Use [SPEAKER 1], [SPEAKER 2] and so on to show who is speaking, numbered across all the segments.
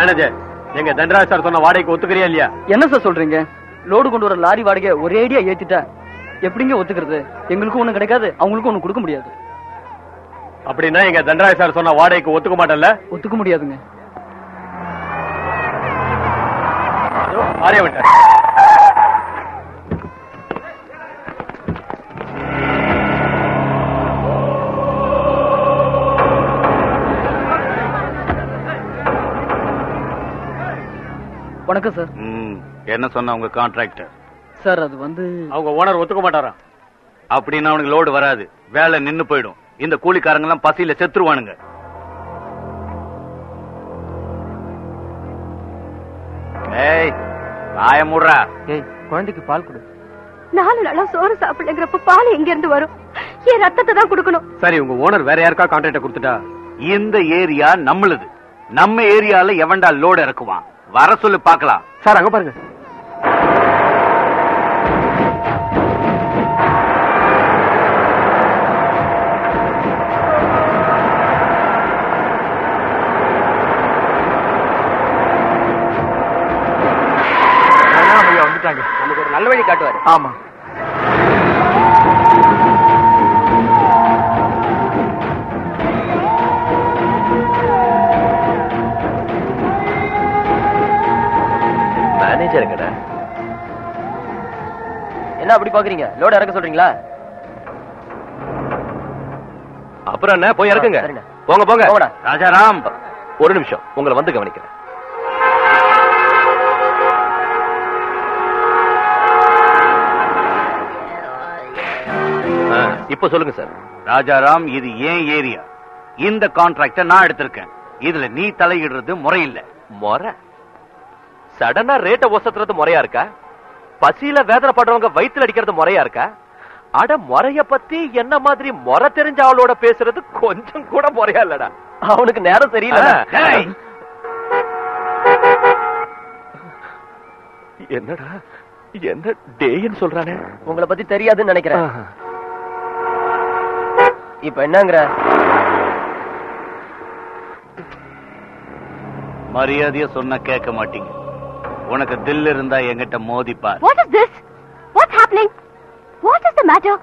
[SPEAKER 1] Manager எங்க Thandaraj sir சொன்ன வாடகைக்கு ஒத்துக்கிறியா இல்லையா?
[SPEAKER 2] என்ன சார் சொல்றீங்க? லோடு கொண்டு வர லாரி வாடகை ஒரே அடியா ஏத்திட்டா? எப்படிங்க ஒத்துக்கிறது? எங்களுக்கும் ஒண்ணும் கிடைக்காது அவங்களுக்கும் ஒண்ணும் கொடுக்க முடியாது.
[SPEAKER 1] அப்படின்னா எங்க தண்டராஜ் சார் சொன்ன வாடகைக்கு ஒத்துக்க மாட்டல்ல
[SPEAKER 2] ஒத்துக்க முடியாதுங்க. வணக்கம் சார்
[SPEAKER 3] என்ன சொன்ன உங்க கான்ட்ராக்டர்
[SPEAKER 2] சார் அது வந்து
[SPEAKER 1] அவங்க ஓனர் ஒத்துக்க மாட்டாராம்
[SPEAKER 3] அப்படின்னா அவனுக்கு லோடு வராது. வேலை நின்னு போயிடும். இந்த கூலிக்காரங்க எல்லாம் பசியில செத்துருவானுங்க. ஏய் வாய மூடுறா.
[SPEAKER 2] ஏய் குழந்தைக்கு பால் கொடு.
[SPEAKER 4] நாலு நாளா சோறு சாப்பிடுங்கிறப்ப பால் எங்க இருந்து வரும்? என் ரத்தத்தை தான் கொடுக்கணும்.
[SPEAKER 1] சரி உங்க ஓனர் வேற யாருக்கா கான்ட்ராக்ட கொடுத்துட்டா?
[SPEAKER 3] இந்த ஏரியா நம்மளுது. நம்ம ஏரியால எவன்டா லோடு இறக்குவான்? வர சொல்லு பாக்கலாம்
[SPEAKER 1] சார் அங்க பாருங்க. வந்துட்டாங்க.
[SPEAKER 2] நமக்கு ஒரு நல்ல வழி காட்டுவாரு.
[SPEAKER 1] ஆமா.
[SPEAKER 2] என்ன அப்படி பாக்குறீங்க? லோடு இறக்க சொல்றீங்களா?
[SPEAKER 5] அப்புறம் என்ன? போய் இறக்குங்க. போங்க போங்க.
[SPEAKER 3] ராஜாராம்
[SPEAKER 5] ஒரு நிமிஷம். உங்களை வந்து கவனிக்கிறேன். இப்ப சொல்லுங்க சார்.
[SPEAKER 3] ராஜாராம் இது ஏன் ஏரியா? இந்த கான்ட்ராக்ட நான் எடுத்திருக்கேன். இதுல நீ தலையிடுறது முறையில்லை
[SPEAKER 5] முறை? சடனா ரேட்ட ஒசத்துறது முறையா இருக்கா? பசியில வேதனைப்படுறவங்க வயித்துல அடிக்கிறது முறையா இருக்கா? அட முறைய பத்தி என்ன மாதிரி முறை தெரிஞ்ச ஆளோட பேசுறது கொஞ்சம் கூட முறையா இல்லடா.
[SPEAKER 2] அவனுக்கு நேரம் தெரியல
[SPEAKER 5] என்னடா? என்ன டேன்னு சொல்றானே.
[SPEAKER 2] உங்களை பத்தி தெரியாதுன்னு நினைக்கிறேன். இப்ப என்னங்கிற?
[SPEAKER 3] மரியாதைய சொன்னா கேட்க மாட்டீங்க. உனக்கு தில் இருந்தா என்கிட்ட மோதிப்பார்.
[SPEAKER 4] What is this what's happening what is the matter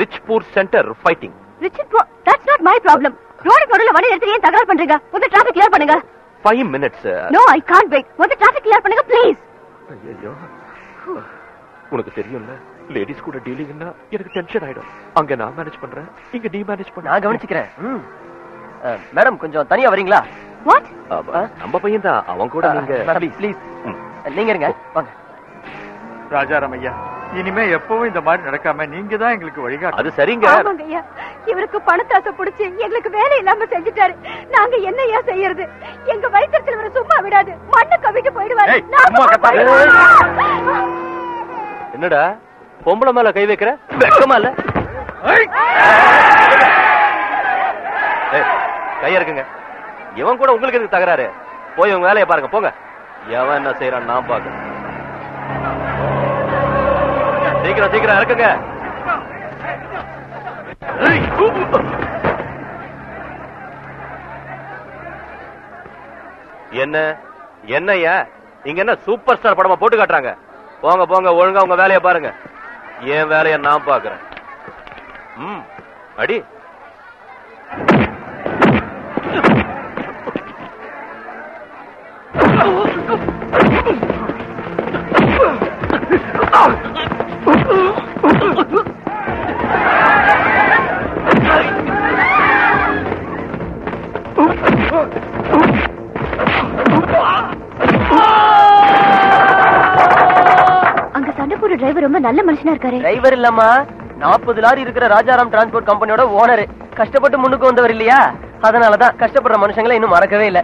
[SPEAKER 5] rich poor centre fighting
[SPEAKER 4] Richard போ தட்ஸ் நாட் மை ப்ராப்ளம் ரோடுக்கு நடுவுல வண்டி எடுத்து ஏன் தகராறு பண்றீங்க? முதல்ல டிராபிக் கிளியர் பண்ணுங்க.
[SPEAKER 5] Five minutes
[SPEAKER 4] no I can't wait முதல்ல டிராபிக் கிளியர் பண்ணுங்க ப்ளீஸ்
[SPEAKER 5] ஐயோ உனக்கு தெரியும்ல லேடிஸ் கூட டீலிங்னா எனக்கு டென்ஷன் ஆயிடும். அங்க நான் மேனேஜ் பண்றேன் இங்க நீ மேனேஜ் பண்ண
[SPEAKER 2] நான் கவனிச்சுக்கிறேன். மேடம் கொஞ்சம் தனியா வரீங்களா?
[SPEAKER 4] வாட்
[SPEAKER 5] நம்ம பையன் தான் அவன் கூட நீங்க
[SPEAKER 2] ப்ளீஸ் நீங்க இருங்க. வாங்க.
[SPEAKER 1] ராஜாராம் ஐயா இனிமே எப்பவும் இந்த மாதிரி நடக்காம நீங்க தான் எங்களுக்கு வழிகாட்டு.
[SPEAKER 5] அது சரிங்க.
[SPEAKER 4] ஆமாங்க ஐயா. இவருக்கு பணத்தாசை புடிச்சு எங்களுக்கு வேலை இல்லாம செஞ்சுட்டாரு. நாங்க என்னையா செய்யறது? எங்க வயிற்றுல இவரை சும்மா விடாது. மண்ணு கவிட்டு போயிடுவாரு.
[SPEAKER 5] என்னடா? பொம்பளை மேல கை வைக்கிற? வெக்கமா இல்ல? கைய இருக்குங்க. இவன் கூட உங்களுக்கு எதுக்கு தகராறு? போய் உங்க வேலையை பாருங்க போங்க. எவன் என்ன செய்யறான் நான் பாக்க சீக்கிரம் சீக்கிரம் இறக்குங்க. என்ன? என்னய்யா? இங்க என்ன சூப்பர் ஸ்டார் படமா போட்டு காட்டுறாங்க? போங்க போங்க ஒழுங்கா உங்க வேலையை பாருங்க. என் வேலையை நான் பாக்குறேன் ம் அடி.
[SPEAKER 4] அங்க சண்டை போடுற டிரைவர் ரொம்ப நல்ல மனுஷனா இருக்காரு.
[SPEAKER 2] டிரைவர் இல்லம்மா. நாற்பது லாரி இருக்கிற ராஜாராம் டிரான்ஸ்போர்ட் கம்பெனியோட ஓனர் கஷ்டப்பட்டு முன்னுக்கு வந்தவர் இல்லையா? அதனாலதான் கஷ்டப்படுற மனுஷங்களை இன்னும் மறக்கவே இல்லை.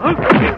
[SPEAKER 6] Okay.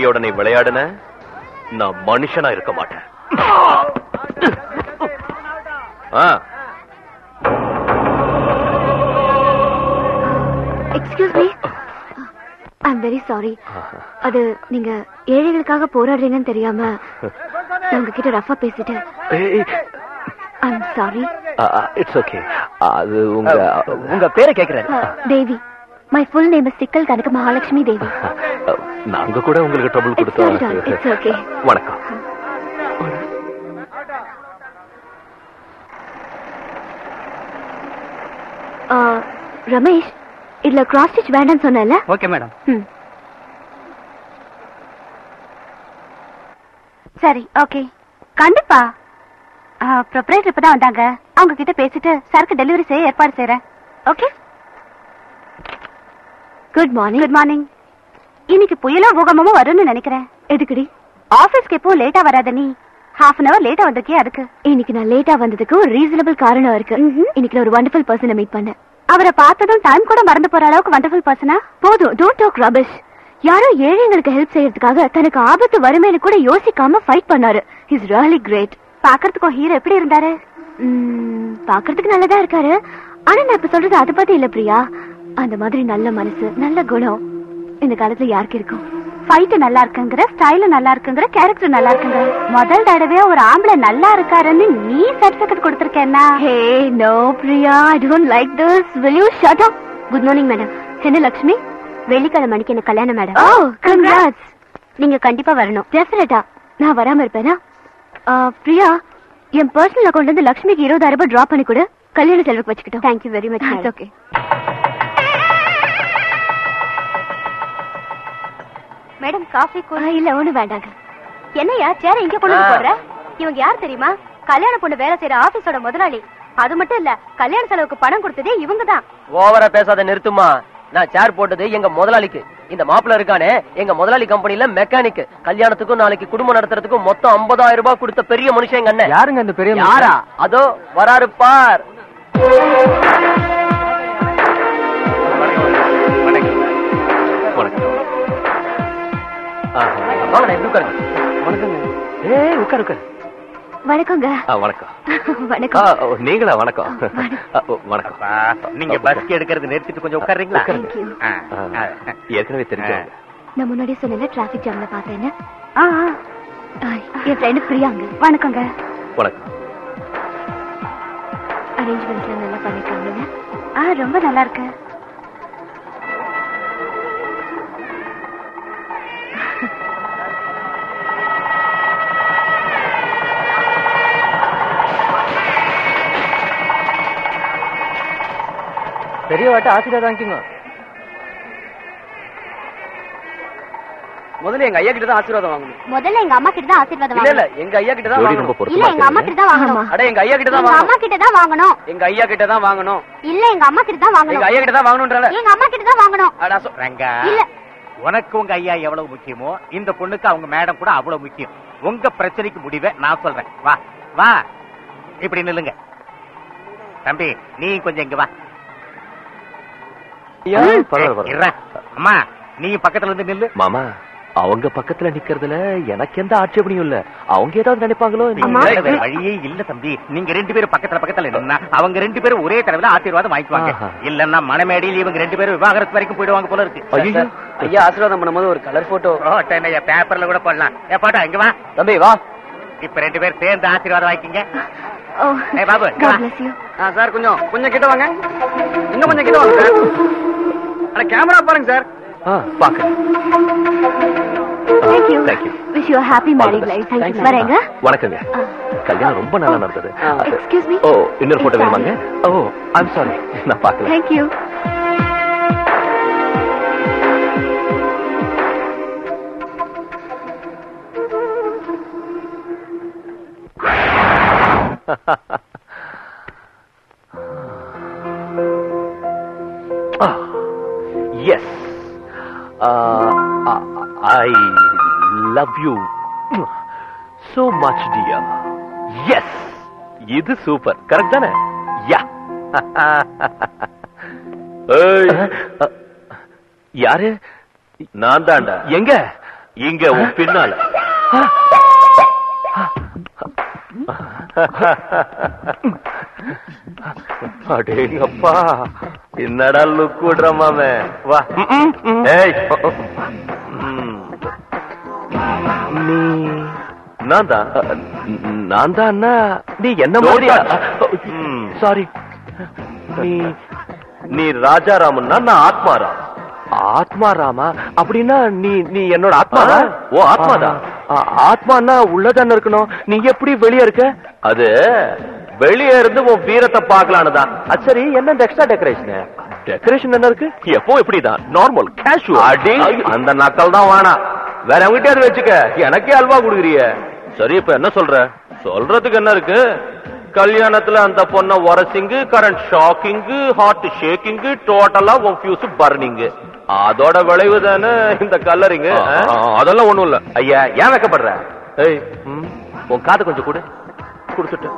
[SPEAKER 6] வாழ்க்கையோட நீ விளையாடுன நான் மனுஷனா இருக்க மாட்டேன்.
[SPEAKER 4] எக்ஸ்கியூஸ் மீ வெரி சாரி அது நீங்க ஏழைகளுக்காக போராடுறீங்கன்னு தெரியாம உங்ககிட்ட ரஃபா பேசிட்டேன். I am sorry
[SPEAKER 6] it's okay அது உங்க
[SPEAKER 2] உங்க பேரை கேக்குறாரு.
[SPEAKER 4] தேவி. மை ஃபுல் நேம் சிக்கல் கனக மகாலட்சுமி தேவி
[SPEAKER 6] நாங்க கூட உங்களுக்கு ட்ரபிள் கொடுத்தோம். வணக்கம்.
[SPEAKER 4] ஆ, ரமேஷ் இதுல கிராஸ் ஸ்டிச் வேண்டாம்னு சொன்னல
[SPEAKER 2] ஓகே மேடம்.
[SPEAKER 4] சரி ஓகே கண்டிப்பா. ப்ரொப்ரேட்டர் இப்பதான் வந்தாங்க. அவங்க கிட்ட பேசிட்டு சரக்கு டெலிவரி செய்ய ஏற்பாடு செய்யறேன் okay good morning good morning இன்னைக்கு புயலோ பூகம்பமும் வரும்னு நினைக்கிறேன். எதுக்குடி? ஆபீஸ்க்கு எப்போ லேட்டா வராத நீ? ஹாஃப் அன் அவர் லேட்டா வந்திருக்கியே அதுக்கு? இன்னைக்கு நான் லேட்டா வந்ததுக்கு ஒரு ரீசனபிள் காரணம் இருக்கு. இன்னைக்கு ஒரு வண்டர்ஃபுல் பர்சனை மீட் பண்ணேன். அவரை பார்த்ததும் டைம் கூட மறந்து போற அளவுக்கு வண்டர்ஃபுல் பர்சனா போதும் டோன்ட் டாக் ரபிஷ் யாரோ ஏழைங்களுக்கு ஹெல்ப் செய்யறதுக்காக தனக்கு ஆபத்து வருமேனு கூட யோசிக்காம ஃபைட் பண்ணாரு. இஸ் ரியலி கிரேட் பாக்குறதுக்கும் ஹீரோ எப்படி இருந்தாரு? பாக்குறதுக்கு நல்லதா இருக்காரு. ஆனா நான் இப்ப சொல்றது அதை பத்தி இல்ல பிரியா. அந்த மாதிரி நல்ல மனசு நல்ல குணம். இந்த காலத்துல யாருக்கு இருக்கும்? ஃபைட் நல்லா இருக்குங்கிற ஸ்டைல் நல்லா இருக்குங்கிற கேரக்டர் நல்லா இருக்குங்கிற. முதல் தடவையா ஒரு ஆம்பளை நல்லா இருக்காருன்னு நீ certificate கொடுத்திருக்கேன்னா? Hey no Priya I don't like this will you shut up? Good morning madam என்ன லட்சுமி வெள்ளிக்கிழமை மணிக்கு எனக்கு கல்யாணம் மேடம் ஓ கங்க்ராட்ஸ் நீங்க கண்டிப்பா வரணும். டெஃபினட்டா நான் வராம இருப்பேனா? பிரியா என் பர்சனல் அக்கௌண்ட்ல இருந்து லட்சுமிக்கு இருபதாயிரம் ரூபாய் டிராப் பண்ணி கொடு. கல்யாண செலவுக்கு வச்சுக்கிட்டோம். Thank you very much okay madam coffee இல்ல ஒண்ணு வேண்டாங்க. என்னையா சேர இங்க கொண்டு. போடுற? இவங்க யார் தெரியுமா? கல்யாண பொண்ணு வேலை செய்யற ஆபீஸோட முதலாளி. அது மட்டும் இல்ல கல்யாண செலவுக்கு பணம் கொடுத்ததே இவங்க தான்
[SPEAKER 2] ஓவரா பேசாத நிறுத்துமா நான் சேர் போட்டது எங்க முதலாளிக்கு. இந்த மாப்பிள்ள இருக்கானே எங்க முதலாளி கம்பெனில மெக்கானிக் கல்யாணத்துக்கும் நாளைக்கு குடும்பம் நடத்துறதுக்கும் மொத்தம் 50000 ரூபாய் கொடுத்த பெரிய மனுஷன் எங்க அண்ணன்.
[SPEAKER 7] யாருங்க இந்த பெரிய
[SPEAKER 2] யாரா? அதோ வராரு பார்.
[SPEAKER 6] ஆஹா.
[SPEAKER 2] வாங்க நான் இப்படி உட்காருங்க.
[SPEAKER 7] வணக்கங்க.
[SPEAKER 6] ஏய் உட்கார் உட்கார்.
[SPEAKER 4] வணக்கங்க.
[SPEAKER 6] ஆ, வணக்கம். ஆ,
[SPEAKER 4] வணக்கம்
[SPEAKER 6] ஓ, நீங்களா? வணக்கம். ஆ, ஓ, வணக்கம்.
[SPEAKER 8] அப்பா, நீங்க பஸ்க்கு எடுக்கிறது நிறுத்திட்டு கொஞ்சம் உட்காருறீங்களா?
[SPEAKER 4] Thank you.
[SPEAKER 8] ஆ,
[SPEAKER 6] ஆ,
[SPEAKER 8] ஆ.
[SPEAKER 6] ஏற்கனவே தெரிஞ்சவங்க.
[SPEAKER 4] நான் முன்னாடியே சொன்னேன்ல டிராபிக் ஜாம்ல. ஆ, என் ஃப்ரெண்டு பிரியாங்க. வணக்கங்க.
[SPEAKER 6] வணக்கம்.
[SPEAKER 4] நல்லா பண்ணிருக்காங்க ஆ ரொம்ப நல்லா இருக்கு.
[SPEAKER 7] பெரிய வாட்ட ஆசீர்வாதம் வாங்கிக்கோங்க முதல்ல எங்க ஐயா கிட்ட தான் ஆசீர்வாதம் வாங்கணும்.
[SPEAKER 4] முதல்ல எங்க அம்மா கிட்ட தான் ஆசீர்வாதம்
[SPEAKER 7] இல்ல இல்ல எங்க ஐயா கிட்ட தான் வாங்கணும்.
[SPEAKER 4] இல்ல எங்க அம்மா கிட்ட தான் வாங்கணும்.
[SPEAKER 7] அட எங்க ஐயா கிட்ட தான்
[SPEAKER 4] எங்க அம்மா
[SPEAKER 7] வாங்கணும்.
[SPEAKER 4] கிட்ட தான் வாங்கணும்.
[SPEAKER 7] எங்க ஐயா கிட்ட தான் வாங்கணும்.
[SPEAKER 4] இல்ல எங்க அம்மா கிட்ட தான்
[SPEAKER 7] எங்க
[SPEAKER 4] வாங்கணும்.
[SPEAKER 7] ஐயா கிட்ட தான் வாங்கணும்ன்றல.
[SPEAKER 4] எங்க அம்மா கிட்ட தான் வாங்கணும்.
[SPEAKER 7] அட
[SPEAKER 8] ரங்கா.
[SPEAKER 4] இல்ல.
[SPEAKER 8] உனக்கு உங்க ஐயா எவ்வளவு முக்கியமோ இந்த பொண்ணுக்கு அவங்க மேடம் கூட அவ்வளவு முக்கியம். உங்க பிரச்சனைக்கு முடிவை நான் சொல்றேன். வா வா. இப்படி நில்லுங்க. தம்பி நீ கொஞ்சம் இங்க வா. அம்மா நீ பக்கத்துல இருந்து நில்லு.
[SPEAKER 6] மாமா அவங்க பக்கத்துல நிக்கிறதுல எனக்கு எந்த ஆட்சேபனையும் இல்ல. அவங்க ஏதாவது நினைப்பாங்களோ?
[SPEAKER 8] வழியே இல்ல தம்பி. நீங்க ரெண்டு பேரும் பக்கத்துல பக்கத்துல நின்னா அவங்க ரெண்டு பேரும் ஒரே தடவைல ஆசீர்வாதம் வாங்கிக்குவாங்க. இல்லன்னா மனமேடையில் இவங்க ரெண்டு பேரும் விவாகரத்து வரைக்கும் போயிடுவாங்க போல இருக்கு.
[SPEAKER 6] ஐயோ.
[SPEAKER 7] ஐயா ஆசீர்வாதம் பண்ணும்போது ஒரு கலர் போட்டோ
[SPEAKER 8] பேப்பர்ல கூட போடலாம். ஏ போட்டோ இங்க வா.
[SPEAKER 2] தம்பி வா.
[SPEAKER 8] இப்ப ரெண்டு பேரும் சேர்ந்து ஆசீர்வாதம் வாங்கிக்கங்க.
[SPEAKER 4] ஓ
[SPEAKER 8] ஏய் பாபு,
[SPEAKER 7] சார் கொஞ்சம் கொஞ்சம் கிட்ட வாங்க இன்னும் கொஞ்சம் கிட்ட வாங்க சார் அட கேமரா பாருங்க சார்
[SPEAKER 6] பாக்கிறேன்
[SPEAKER 4] Thank you.
[SPEAKER 6] Thank you.
[SPEAKER 4] Wish you a happy married life.
[SPEAKER 7] Thank you.
[SPEAKER 4] வரேங்க
[SPEAKER 6] வணக்கங்க கல்யாணம் ரொம்ப நல்லா நடந்தது.
[SPEAKER 4] Excuse me.
[SPEAKER 6] ஓ இன்னொரு போட்டோ. வேணுமாங்க ஓ ஐம் சாரி நான் பார்க்கல
[SPEAKER 4] Thank you.
[SPEAKER 6] Yes I love you so much dear yes இது சூப்பர் கரெக்ட் தானே? யா ஏய், யாரு?
[SPEAKER 5] நான் தான்டா. எங்க? இங்க பின்னால. அடேங்கப்பா என்னடா லுக் விடுற மாமே? வா. ஏய். நீ நான் தான் நான் தான் நீ என்ன மாதிரியா சாரி நீ நீ ராஜாராமன்னா நான் ஆத்மாராம் ஆத்மாராமா அப்படின்னா நீ நீ என்னோட ஆத்மாவா ஓ ஆத்மாதான் ஆ- ஆத்மான்னா உள்ளதானே இருக்கணும்? நீ எப்படி வெளியே இருக்க? அது வெளியே இருந்து உன் வீரத்தை பார்க்கலான்னு தான். சரி என்ன இந்த எக்ஸ்ட்ரா டெக்கரேஷன் டெக்கரேஷன் என்ன இருக்கு? எப்போ இப்படிதான்? நார்மல் கேஷுவல் அடி. அந்த நக்கல் தான் வேணாம் வேற எவங்கிட்டே அது வச்சுக்க. எனக்கே அல்வா குடுக்குறிய. சரி இப்ப என்ன சொல்ற? சொல்றதுக்கு என்ன இருக்கு? கல்யாணத்துல அந்த பொண்ண உரசிங்கு கரண்ட் ஷாக்கிங்கு ஹார்ட் ஷேக்கிங்கு டோட்டலா உன் ஃபியூஸ் பர்னிங்கு அதோட விளைவு தானே இந்த கல்லறிங்க அதெல்லாம் ஒண்ணும் இல்ல. ஐயா ஏன் வைக்கப்படுற? ஏய் உன் காது கொஞ்சம் கொடு. கொடுத்துட்டு.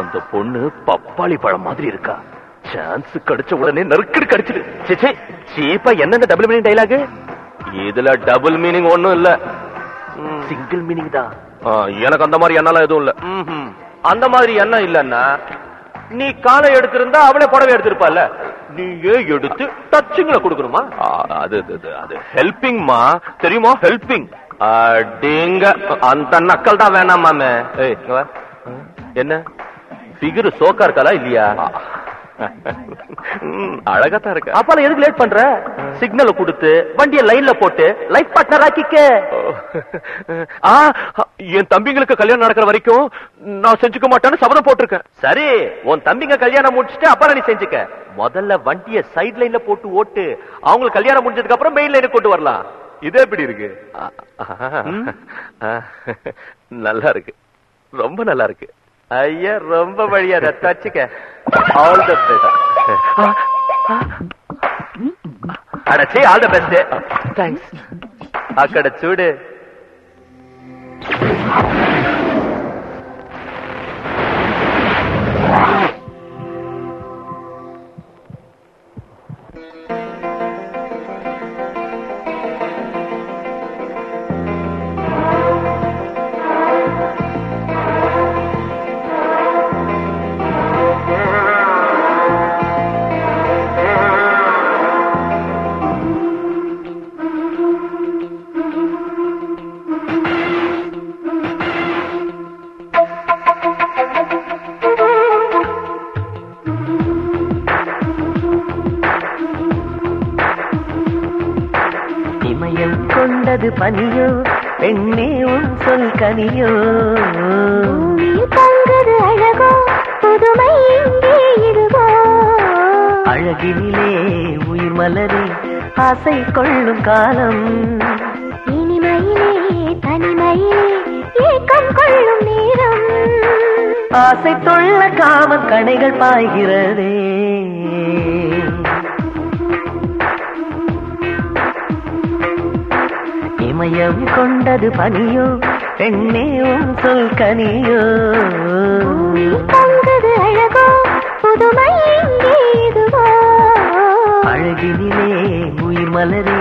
[SPEAKER 5] அந்த பொண்ணு பப்பாளி பழம் மாதிரி இருக்கா. சான்ஸ் கிடைச்ச உடனே நறுக்கடி கடிச்சிடு. சிச்சே சீப்பா என்னென்ன டபுள் மீனிங் டைலாக் இதுல டபுள் மீனிங் ஒண்ணும் இல்ல. சிங்கிள் மீனிங் தான். எனக்கு அந்த மாதிரி எண்ணெல்லாம் எதுவும் இல்ல. அந்த மாதிரி எண்ணம் இல்லன்னா நீ காலை எடுத்திருந்தா அவளே புடவை எடுத்திருப்பால நீயே எடுத்து டச்சிங்ல கொடுக்கணுமா? அது அது, ஹெல்பிங்மா தெரியுமா? ஹெல்பிங் அடேங்க அந்த நக்கல் தான் வேணாம் மாமே. ஏய் இங்க வா. என்ன? ஃபிகர் சோக்கா இருக்காளா இல்லையா? அழகா தான் இருக்கு. அப்பால எதுக்கு லேட் பண்ற? சிக்னல் கொடுத்து வண்டிய லைன்ல போட்டு லைஃப் பார்ட்னர் ஆக்கிக்க. என் தம்பிங்களுக்கு கல்யாணம் நடக்கிற வரைக்கும் நான் செஞ்சுக்க மாட்டேன்னு சபதம் போட்டிருக்கேன். சரி உன் தம்பிங்க கல்யாணம் முடிச்சுட்டு அப்புறம் நீ செஞ்சுக்க. முதல்ல வண்டிய சைட் லைன்ல போட்டு ஓட்டு. அவங்களுக்கு கல்யாணம் முடிஞ்சதுக்கு அப்புறம் மெயின் லைனுக்கு கொண்டு வரலாம். இது எப்படி இருக்கு? நல்லா இருக்கு. ரொம்ப நல்லா இருக்கு. ஐயா ரொம்ப வழியாத தச்சுக்க ஆல் த பெஸ்ட் அடச்சி ஆல் த பெஸ்ட் థ్యాంక్స్ అక్కడ చూడు
[SPEAKER 9] பனியோ பெண்ணே உன் சொல் கனியோ.
[SPEAKER 10] தங்குது அழகோ புதுமை
[SPEAKER 9] அழகினிலே உயிர் மலரே ஆசை கொள்ளும் காலம்.
[SPEAKER 10] இனிமையிலே தனிமையிலே ஏக்கம் கொள்ளும் நேரம்.
[SPEAKER 9] ஆசை தொள்ள காமன் கணைகள் பாய்கிறதே. இமயம் கொண்டது பனியோ பெண்ணே உன் சொல் கனியோ?
[SPEAKER 10] தங்குது அழகோ புதுமை
[SPEAKER 9] அழகினிலே உயிர் மலரே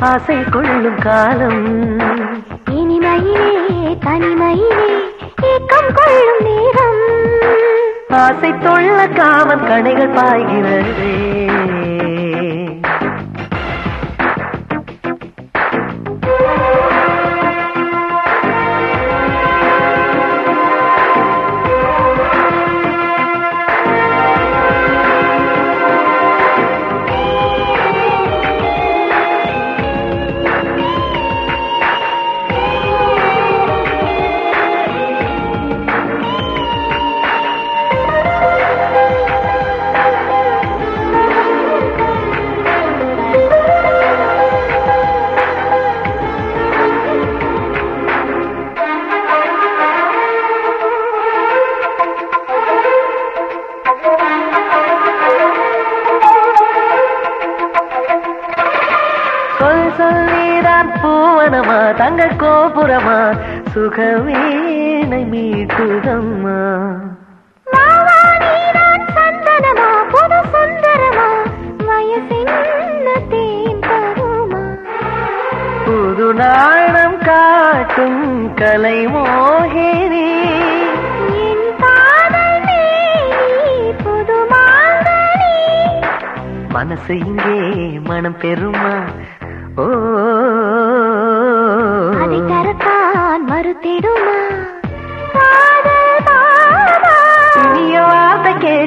[SPEAKER 9] ஆசை கொள்ளும் காலம்.
[SPEAKER 10] இனிமையிலே தனிமையிலே ஏக்கம் கொள்ளும் நேரம்.
[SPEAKER 9] ஆசை தொள்ள காமன் கணைகள் பாய்கிறதே.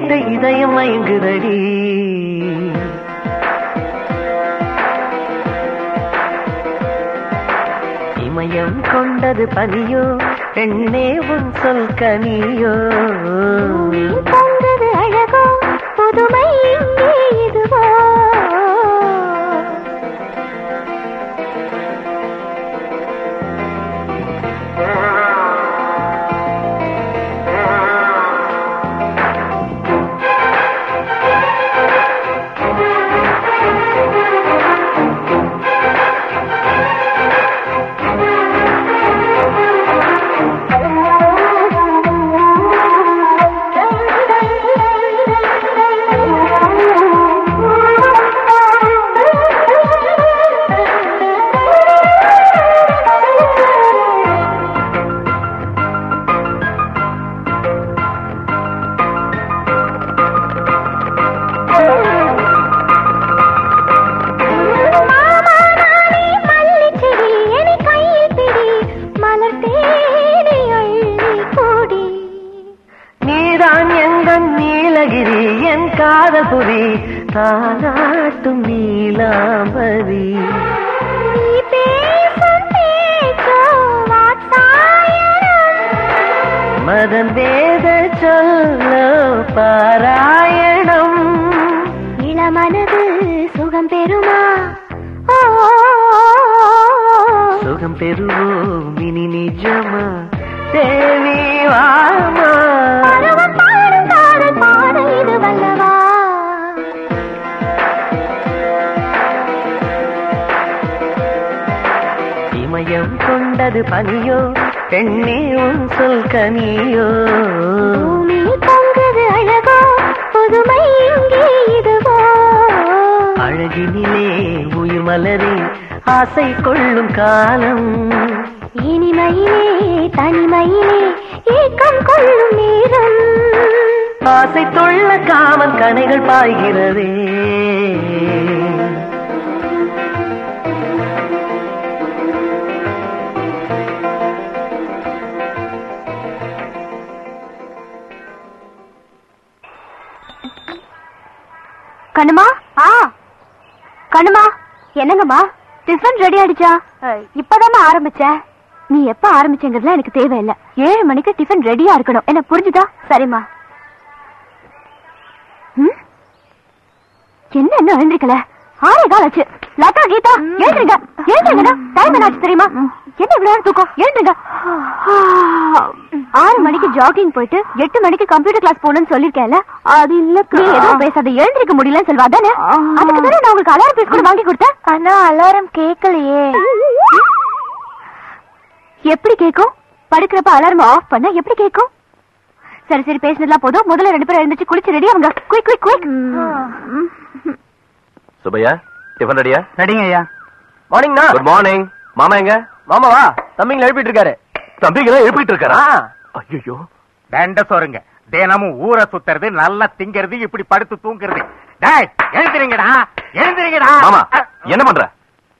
[SPEAKER 9] வார்த்தை இதயம் மயங்குதடி. இமயம் கொண்டது பனியோ பெண்ணே உன் சொல் கனியோ.
[SPEAKER 10] பூமியில் அழகோ புதுமை ஆரம்பிச்சேன் நீ எப்ப ஆரம்பிச்சேங்கிறதுல எனக்கு தேவையில்லை. ஏழு மணிக்கு டிஃபன் ரெடியா இருக்கணும். என்ன புரிஞ்சுதா? சரிம்மா? என்ன இன்னும் எழுந்திருக்கல? ஆளே காலாச்சு லதா கீதா எழுந்துருங்க. எழுந்துருங்கடா. டைம் என்னாச்சு தெரியுமா? என்ன இவ்வளவு தூக்கம்? எழுந்துருங்க. ஆறு மணிக்கு ஜாகிங் போயிட்டு எட்டு மணிக்கு கம்ப்யூட்டர் கிளாஸ் போகணும்னு சொல்லிருக்கேன்ல அது இல்ல நீ எதுவும் பேசாத எழுந்திருக்க முடியலன்னு சொல்வா தானே அதுக்கு தானே நான் உங்களுக்கு அலாரம் பீஸ் கூட வாங்கி கொடுத்தேன். ஆனா அலாரம் கேட்கலையே எப்படி கேக்கும்? படுக்கிறப்ப அலாரம் ஆஃப் பண்ண எப்படி கேக்கும்? சரி சரி பேசினதுலாம் போதும். முதல்ல ரெண்டு பேரும் எழுந்துச்சு குளிச்சு ரெடி அவங்க quick quick quick
[SPEAKER 5] Subbaiah tiffin ரெடியா
[SPEAKER 11] ரெடிங்க ஐயா.
[SPEAKER 9] மார்னிங்ண்ணா
[SPEAKER 5] குட் மார்னிங் மாமா எங்க?
[SPEAKER 9] மாமாவா? தம்பிங்களை எழுப்பிட்டு இருக்காரு
[SPEAKER 5] தம்பிகளை எழுப்பிட்டு இருக்காரா. ஐயோ
[SPEAKER 8] தண்ட சோறுங்க. தினமும் ஊரை சுத்துறது நல்லா திங்கிறது இப்படி படுத்து தூங்குறது. டேய் எழுந்திருங்கடா. எழுந்திருங்கடா.
[SPEAKER 5] மாமா என்ன பண்ற?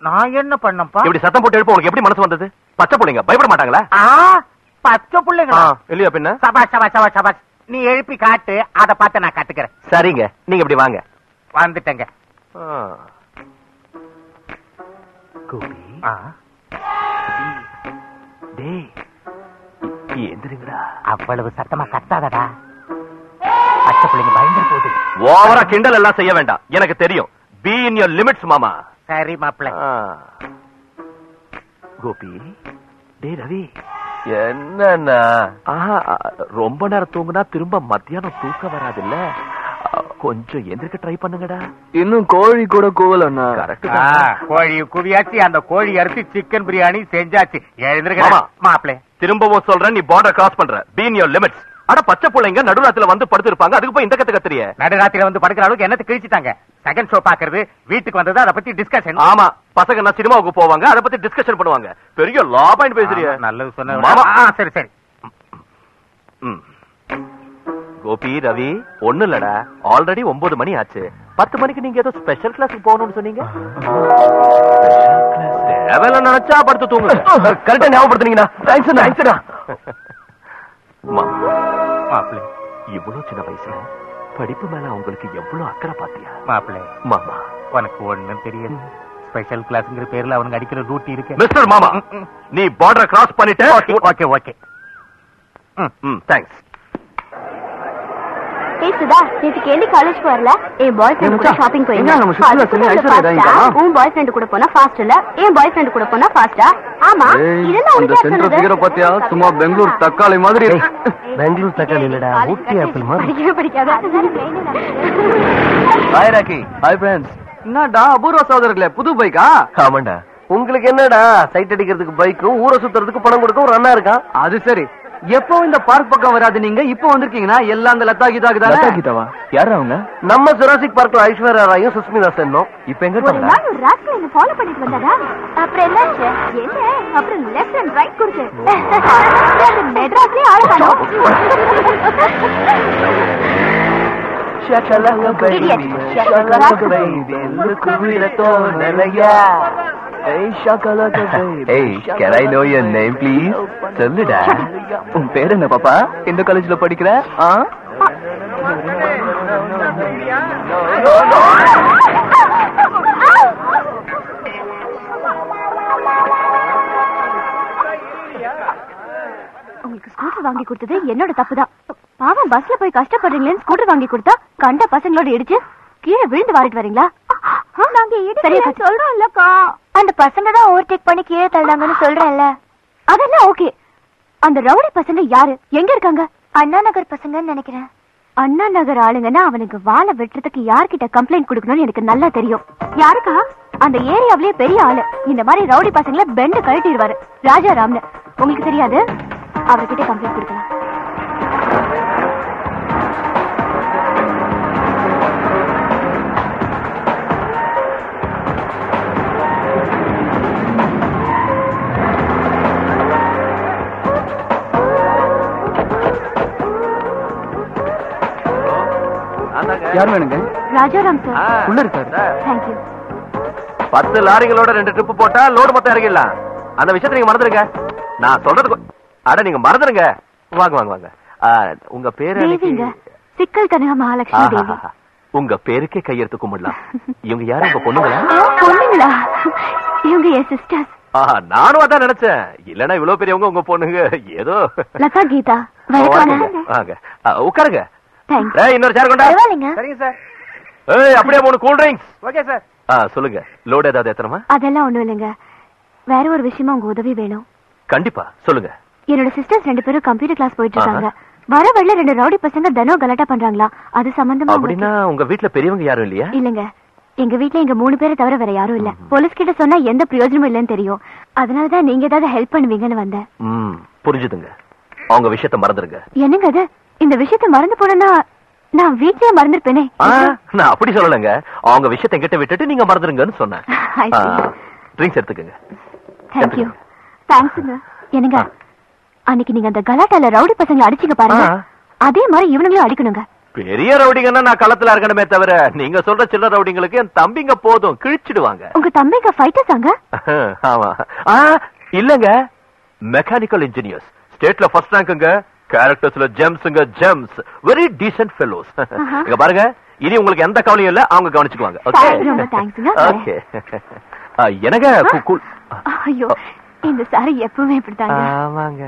[SPEAKER 8] நான் என்ன பண்ணப்பா
[SPEAKER 5] இப்படி சத்தம் போட்டு எழுப்ப உனக்கு எப்படி மனசு வந்தது? பச்சை பிள்ளைங்க பயப்பட மாட்டாங்களா?
[SPEAKER 8] பச்சை பிள்ளைங்களா?
[SPEAKER 5] இல்லையா பின்ன?
[SPEAKER 8] சபாஷ் சபாஷ் சபாஷ் சபாஷ். நீ எழுப்பி காட்டு அத பார்த்து நான் கத்துக்கிறேன்.
[SPEAKER 5] சரிங்க நீங்க இப்படி வாங்க.
[SPEAKER 8] வந்துட்டேங்க.
[SPEAKER 5] கோபி. டேய் எந்திரிங்கடா.
[SPEAKER 8] அவ்வளவு சத்தமா கத்தாதடா. பச்சை பிள்ளைங்க பயந்து போகுது.
[SPEAKER 5] ஓவரா கிண்டல் எல்லாம் செய்ய வேண்டாம். எனக்கு தெரியும். பி இன் யோர் லிமிட்ஸ் மாமா.
[SPEAKER 8] சரி மாப்பிள்ள.
[SPEAKER 5] கோபி டேய் ரவி. என்னன்னா ஆஹா, ரொம்ப நேரம் தூங்குனா திரும்ப மத்தியானம் தூக்கம் வராதுல்ல? கொஞ்சம் எந்திரிக்க ட்ரை பண்ணுங்கடா.
[SPEAKER 11] இன்னும் கோழி கூட கூவலண்ணா.
[SPEAKER 5] கரெக்ட்
[SPEAKER 8] கோழி குவியாச்சு அந்த கோழி அரிசி சிக்கன் பிரியாணி செஞ்சாச்சு. எழுந்திருக்க
[SPEAKER 5] மாமா.
[SPEAKER 8] மாப்பிள்ள.
[SPEAKER 5] திரும்பவும் சொல்றேன் நீ பார்டர் கிராஸ் பண்ற. பி இன் யோர் லிமிட்ஸ் அட பச்சை பிள்ளைங்க நடுராத்துல வந்து படுத்து இருப்பாங்க அதுக்கு போய் இந்த கத்து கத்துறிய?
[SPEAKER 8] நடுராத்திரில வந்து படுக்கிற அளவுக்கு என்னத்தை கிழிச்சிட்டாங்க? செகண்ட் ஷோ பாக்குறது வீட்டுக்கு வந்தது அதை பத்தி டிஸ்கஷன்
[SPEAKER 5] ஆமா. பசங்க என்ன சினிமாவுக்கு போவாங்க அத பத்தி டிஸ்கஷன் பண்ணுவாங்க. பெரிய லா பாயிண்ட் பேசுறிய.
[SPEAKER 8] நல்லது சொன்ன சரி சரி.
[SPEAKER 5] கோபி ரவி ஒண்ணு இல்லடா. ஆல்ரெடி ஒன்பது மணி ஆச்சு. பத்து மணிக்கு நீங்க ஏதோ ஸ்பெஷல் கிளாஸுக்கு போகணும்னு சொன்னீங்க? தேவையில்ல நினைச்சா படுத்து தூங்க
[SPEAKER 11] கரெக்டா ஞாபகப்படுத்துனீங்கண்ணா தேங்க்ஸ் தேங்க்ஸ்ண்ணா
[SPEAKER 8] மாப்பிள்ளை.
[SPEAKER 5] இவ்வளவு சின்ன வயசுல படிப்பு மேல அவங்களுக்கு எவ்வளவு அக்கறை பாத்தியா?
[SPEAKER 8] மாப்பிள்ளை.
[SPEAKER 5] மாமா.
[SPEAKER 8] உனக்கு ஒண்ணும் தெரியாது. ஸ்பெஷல் கிளாஸ்ங்கிற பேர்ல அவனுக்கு அடிக்கிற டியூட்டி இருக்கு.
[SPEAKER 5] மிஸ்டர் மாமா நீ பார்டர் கிராஸ் பண்ணிட்ட
[SPEAKER 8] ஓகே ஓகே
[SPEAKER 5] ம் தேங்க்ஸ்
[SPEAKER 4] ஏய் சுதா நேத்துக்கு ஏண்டி காலேஜ்க்கு வரல? என் பாய் ஃப்ரெண்ட் கூட ஷாப்பிங்
[SPEAKER 12] என்ன நம்ம சுற்றுலா சென்று ஐஸ்வர்யா தான் இங்க?
[SPEAKER 4] உன் பாய் ஃப்ரெண்ட் கூட போனா ஃபாஸ்ட் இல்ல என் பாய் ஃப்ரெண்ட் கூட போனா ஃபாஸ்டா ஆமா இதெல்லாம் உனக்கு
[SPEAKER 12] சென்டர் ஃபிகரை பாத்தியா? சும்மா பெங்களூர் தக்காளி மாதிரி.
[SPEAKER 11] பெங்களூர் தக்காளி இல்லடா ஊட்டி ஆப்பிள் மாதிரி.
[SPEAKER 4] படிக்கவே படிக்காத.
[SPEAKER 11] ஹாய் ராக்கி ஹாய் ஃப்ரெண்ட்ஸ்
[SPEAKER 12] என்னடா அபூர்வ சகோதரர்களே புது பைக்கா
[SPEAKER 11] ஆமாண்டா. உங்களுக்கு என்னடா சைட் அடிக்கிறதுக்கு பைக்கும் ஊரை சுத்துறதுக்கு பணம் கொடுக்க ஒரு அண்ணா இருக்கான்?
[SPEAKER 12] அது சரி. எப்போ இந்த பார்க் பக்கம் வராது நீங்க. இப்போ வந்திருக்கீங்கன்னா எல்லாம் அந்த லதா கீதாக்கு தானே?
[SPEAKER 11] கீதாவா? யாரு அவங்க? நம்ம சுராசிக் பார்க்ல ஐஸ்வர்யா ராயும் சுஸ்மிதா சென்னும் இப்ப எங்க
[SPEAKER 4] ஒரு நாள் ஒரு ராஸ்கல் என்ன ஃபாலோ பண்ணிட்டு வந்தாடா அப்புறம் என்னாச்சு என்ன? அப்புறம் லெஃப்ட் அண்ட் ரைட் கொடுத்து. மெட்ராஸ்லயே ஆள காணோம்.
[SPEAKER 11] Shakalaka baby,
[SPEAKER 4] Idiot.
[SPEAKER 11] shakalaka baby, look who it தோணலையா Hey, can I know your name please? சொல்லுடா. உன் பேர் என்ன பாப்பா? எந்த காலேஜ்ல படிக்கிற? ஆ?
[SPEAKER 4] உங்களுக்கு ஸ்கூட்டர் வாங்கி கொடுத்தது என்னோட தப்புதான் பாவம் பஸ்ல போய் கஷ்டப்படுறீங்களேன்னு ஸ்கூட்டர் வாங்கி கொடுத்தா கண்ட பசங்களோட இடிச்சு கீழே விழுந்து வாரிட்டு வரீங்களா நாங்க சொல்றோம்லக்கா? அந்த பசங்க தான் ஓவர்டேக் பண்ணி கீழே தள்ளாங்கன்னு சொல்றேன்ல. அதெல்லாம் ஓகே அந்த ரவுடி பசங்க யாரு? எங்க இருக்காங்க? அண்ணா நகர் பசங்கன்னு நினைக்கிறேன். அண்ணா நகர் ஆளுங்கன்னா அவனுக்கு வாழை வெட்டுறதுக்கு யார்கிட்ட கம்ப்ளைண்ட் கொடுக்கணும்னு எனக்கு நல்லா தெரியும். யாருக்கா? அந்த ஏரியாவிலேயே பெரிய ஆளு. இந்த மாதிரி ரவுடி பசங்கள பெண்டு கழட்டிடுவாரு. ராஜா ராம்னு. உங்களுக்கு தெரியாது? அவர்கிட்ட கம்ப்ளைண்ட் கொடுக்கலாம்.
[SPEAKER 12] யார் வேணுங்க?
[SPEAKER 4] ராஜாராம் சார்.
[SPEAKER 12] உள்ள இருக்காரு.
[SPEAKER 5] பத்து லாரிகளோட ரெண்டு ட்ரிப் போட்டா லோடு மொத்தம் இறங்கிடலாம். அந்த விஷயத்தை நீங்க மறந்துருங்க. நான் சொல்றது அட நீங்க மறந்துருங்க. வாங்க வாங்க வாங்க. உங்க பேரு
[SPEAKER 4] சிக்கல் கனக மகாலட்சுமி தேவி.
[SPEAKER 5] உங்க பேருக்கே கையெடுத்து கும்பிடலாம். இவங்க யாரும் உங்க பொண்ணுங்களா?
[SPEAKER 4] பொண்ணுங்களா? இவங்க என் சிஸ்டர்ஸ்
[SPEAKER 5] நானும் அதான் நினைச்சேன். இல்லன்னா இவ்வளவு பெரியவங்க உங்க பொண்ணுங்க. ஏதோ.
[SPEAKER 4] லதா கீதா
[SPEAKER 5] உட்காருங்க.
[SPEAKER 4] தேங்க்ஸ்
[SPEAKER 5] ஏய், இன்னொரு சேர் கொண்டா.
[SPEAKER 4] பரவாயில்லைங்க.
[SPEAKER 12] சரிங்க சார்
[SPEAKER 5] ஏய் அப்படியே மூணு கூல் ட்ரிங்க்ஸ்
[SPEAKER 12] ஓகே சார்
[SPEAKER 5] ஆ சொல்லுங்க. லோடு ஏதாவது ஏத்தணுமா?
[SPEAKER 4] அதெல்லாம் ஒண்ணும் இல்லைங்க. வேற ஒரு விஷயமா உங்க உதவி வேணும்.
[SPEAKER 5] கண்டிப்பா சொல்லுங்க.
[SPEAKER 4] என்னோட சிஸ்டர்ஸ் ரெண்டு பேரும் கம்ப்யூட்டர் கிளாஸ் போயிட்டு இருக்காங்க. வர வழியில ரெண்டு ரவுடி பசங்க தினம் கலாட்டா பண்றாங்களா? அது சம்பந்தமா
[SPEAKER 5] அப்படின்னா உங்க வீட்ல பெரியவங்க யாரும் இல்லையா?
[SPEAKER 4] இல்லைங்க. எங்க வீட்ல எங்க மூணு பேரை தவிர வேற யாரும் இல்ல. போலீஸ் கிட்ட சொன்னா எந்த பிரயோஜனமும் இல்லைன்னு தெரியும். அதனாலதான் நீங்க ஏதாவது ஹெல்ப் பண்ணுவீங்கன்னு வந்தேன்.
[SPEAKER 5] ம் புரிஞ்சுதுங்க. அவங்க விஷயத்த மறந்துருங்க.
[SPEAKER 4] என்னங்க அது? இந்த விஷயத்த மறந்து போனா நான் வீட்லயே மறந்துருப்பேனே.
[SPEAKER 5] நான் அப்படி சொல்லலைங்க. அவங்க விஷயத்தை என்கிட்ட விட்டுட்டு நீங்க மறந்துருங்கன்னு சொன்னேன். ட்ரிங்க்ஸ் எடுத்துக்கங்க.
[SPEAKER 4] தேங்க்யூ தேங்க்ஸுங்க என்னங்க அன்னைக்கு நீங்க அந்த கலாட்டால ரவுடி பசங்களை அடிச்சீங்க பாருங்க. அதே மாதிரி இவனுங்களையும் அடிக்கணுங்க.
[SPEAKER 5] பெரிய ரவுடிங்கன்னா நான் களத்துல இருக்கணுமே தவிர நீங்க சொல்ற சின்ன ரவுடிங்களுக்கு என் தம்பிங்க போதும் கிழிச்சிடுவாங்க.
[SPEAKER 4] உங்க தம்பிங்க ஃபைட்டர்ஸ் அங்க
[SPEAKER 5] ஆமா. இல்லங்க. மெக்கானிக்கல் இன்ஜினியர்ஸ் ஸ்டேட்ல ஃபர்ஸ்ட் ரேங்க்குங்க கேரக்டர்ஸ்ல ஜெம்ஸ்ங்க ஜெம்ஸ் வெரி டீசென்ட் ஃபெலோஸ்
[SPEAKER 4] ஆஹா.
[SPEAKER 5] இங்க பாருங்க இனி உங்களுக்கு எந்த கவலையும் இல்ல அவங்க கவனிச்சுக்குவாங்க. ஓகே
[SPEAKER 4] ரொம்ப தேங்க்ஸுங்க
[SPEAKER 5] ஓகே எனக்கு கு- கு-
[SPEAKER 4] ஐயோ இந்த சாரி எப்பவுமே இப்படித்தாங்க.
[SPEAKER 5] ஆமாங்க.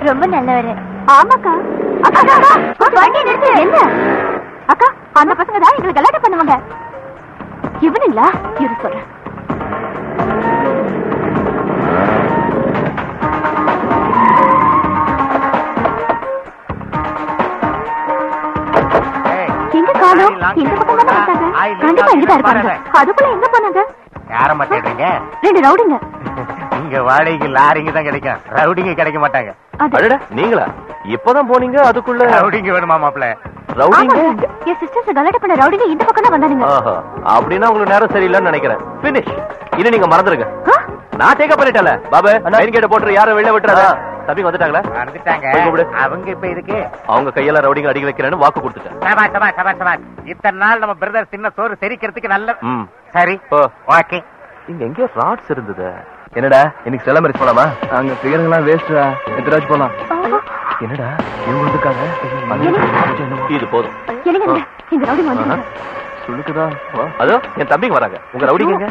[SPEAKER 4] ரொம்ப நல்லவரு. ஆமாக்கா. வண்டி நிறுத்து என்ன? அக்கா அந்த பசங்க தான் எங்களுக்கு கலாட்டா பண்ணுவாங்க. இவனுங்களா? இரு சொல்றேன் காணோம் இந்த பக்கம் தானே வந்தாங்க கண்டிப்பா இங்கதான் இருப்பாங்க. அதுக்குள்ள எங்க போனாங்க?
[SPEAKER 8] யார மாட்டேன்றீங்க
[SPEAKER 4] ரெண்டு ரவுடிங்க.
[SPEAKER 8] இங்க வாடகைக்கு லாரிங்க தான் கிடைக்கும். ரவுடிங்க கிடைக்க மாட்டாங்க.
[SPEAKER 5] அடடா நீங்களா? இப்பதான் போனீங்க அதுக்குள்ள?
[SPEAKER 8] ரவுடிங்க வேணுமா மாப்பிள்ள?
[SPEAKER 5] ரவுடிங்க.
[SPEAKER 4] என் சிஸ்டர்ஸ் கலாட்ட பண்ண ரவுடிங்க இந்த பக்கம் தான் வந்தானுங்க.
[SPEAKER 5] ஆஹா அப்படின்னா உங்களுக்கு நேரம் சரியில்லைன்னு நினைக்கிறேன். பினிஷ் இனி நீங்க மறந்துருங்க? நான் டேக்கப் பண்ணிட்டல பாபு மெயின் கேட்ட போட்டு யாரும் வெளில விட்டுறாத. தம்பி வந்துட்டாங்களா? கூப்பிடு.
[SPEAKER 8] அவங்க இப்ப இதுக்கு
[SPEAKER 5] அவங்க கையால ரவுடிங்க அடிக்க வைக்கிறேன்னு வாக்கு கொடுத்துட்டேன்.
[SPEAKER 8] சபா சபா சபா சபா இத்தனை நாள் நம்ம பிரதர் சின்ன சோறு செரிக்கிறதுக்கு நல்ல சரி.
[SPEAKER 5] Oh
[SPEAKER 8] okay.
[SPEAKER 5] இங்க எங்கேயோ ராட்ஸ் இருந்தது.
[SPEAKER 11] என்னடா இன்னைக்கு செல்ல மாதிரி போலாமா? அங்க பிகருங்கெல்லாம் வேஸ்டா எத்தராஜ் போலாம். என்னடா இவங்க வந்துருக்காங்க
[SPEAKER 5] இது போதும்.
[SPEAKER 4] எங்க ரவுடிங்க வந்துட்டாங்க
[SPEAKER 11] சொல்லுக்குதா வா.
[SPEAKER 5] அதோ என் தம்பிங்க வராங்க. உங்க ரவுடிங்க
[SPEAKER 4] எங்க?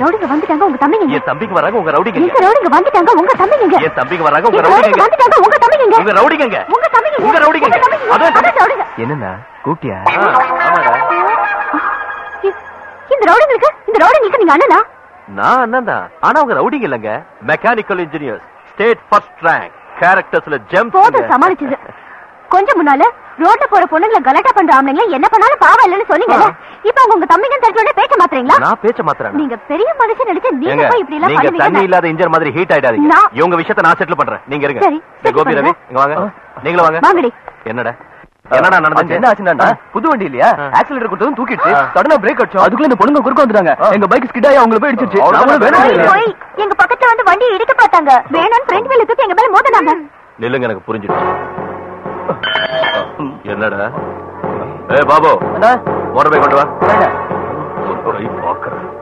[SPEAKER 4] ரவுடிங்க வந்துட்டாங்க உங்க தம்பிங்க
[SPEAKER 5] என் தம்பிங்க வராங்க உங்க ரவுடிங்க
[SPEAKER 4] எங்க? ரவுடிங்க வந்துட்டாங்க உங்க தம்பிங்க
[SPEAKER 5] என் தம்பிங்க வராங்க உங்க
[SPEAKER 4] எங்க ரவுடிங்க
[SPEAKER 5] ரவுடிங்க
[SPEAKER 4] வந்துட்டாங்க உங்க தம்பிங்க
[SPEAKER 5] உங்க ரவுடிங்க
[SPEAKER 4] உங்க தம்பிங்க
[SPEAKER 5] உங்க ரவுடிங்க
[SPEAKER 4] உங்க தம்பிங்க.
[SPEAKER 5] அதோ என்
[SPEAKER 4] அதான் ரவுடிங்க.
[SPEAKER 11] என்னண்ணா? கூப்பிட்டியா?
[SPEAKER 5] ஆமாடா.
[SPEAKER 4] இ- இந்த ரவுடிங்களுக்கு இந்த ரவுடிங்களுக்கு நீங்க அண்ணனா?
[SPEAKER 5] நான் அண்ணன் தான் ஆனா அவங்க ரவுடிங்க இல்லங்க. Mechanical engineers state first rank கேரக்டர்ஸ்ல gem
[SPEAKER 4] போதும் சமாளிச்சது கொஞ்சம் முன்னால ரோட்ல போற பொண்ணுங்களை கலாட்டா பண்ற ஆம்பளைங்க என்ன பண்ணாலும் பாவம் இல்லைன்னு சொன்னீங்கல்ல? இப்ப அவங்க உங்க தம்பிங்க உடனே பேச்ச மாத்துறீங்களா?
[SPEAKER 5] நான் பேச்ச மாத்திரேன்
[SPEAKER 4] நீங்க பெரிய மனுஷன் நினைச்சு நீங்க போய் இப்படி எல்லாம்
[SPEAKER 5] நீங்க தண்ணி இல்லாத இன்ஜின் மாதிரி ஹீட் ஆயிடாதீங்க. இவங்க விஷயத்த நான் செட்டில் பண்றேன். நீங்க இருங்க.
[SPEAKER 4] சரி,
[SPEAKER 5] கோபி ரவி
[SPEAKER 4] பண்ணுங்க.
[SPEAKER 5] இங்க வாங்க. நீங்களும் வாங்க.
[SPEAKER 4] வாங்கடி.
[SPEAKER 5] என்னடா? என்னடா நடந்துச்சு?
[SPEAKER 11] என்ன ஆச்சுன்னா புது வண்டி இல்லையா. ஆக்சிலேட்டர் கொடுத்ததும் தூக்கிடுச்சு.
[SPEAKER 5] ஆ.
[SPEAKER 11] சடனா பிரேக் அடிச்சோம். அதுக்குள்ள இந்த பொண்ணுங்க குறுக்க வந்துட்டாங்க. எங்க பைக் ஸ்கிட் ஆகி அவங்கள போய் இடிச்சிருச்சு.
[SPEAKER 4] எங்க பக்கத்துல வந்து வண்டி இடிக்க பார்த்தாங்க வேணும்னு ஃப்ரெண்ட் வீல தூக்கி எங்க மேல மோதினாங்க.
[SPEAKER 5] நில்லுங்க எனக்கு புரிஞ்சிடுச்சு. என்னடா? ஏ பாபு.
[SPEAKER 11] அண்ணா,
[SPEAKER 5] மோட்டர் பைக் கொண்டு வா. பாக்குறேன்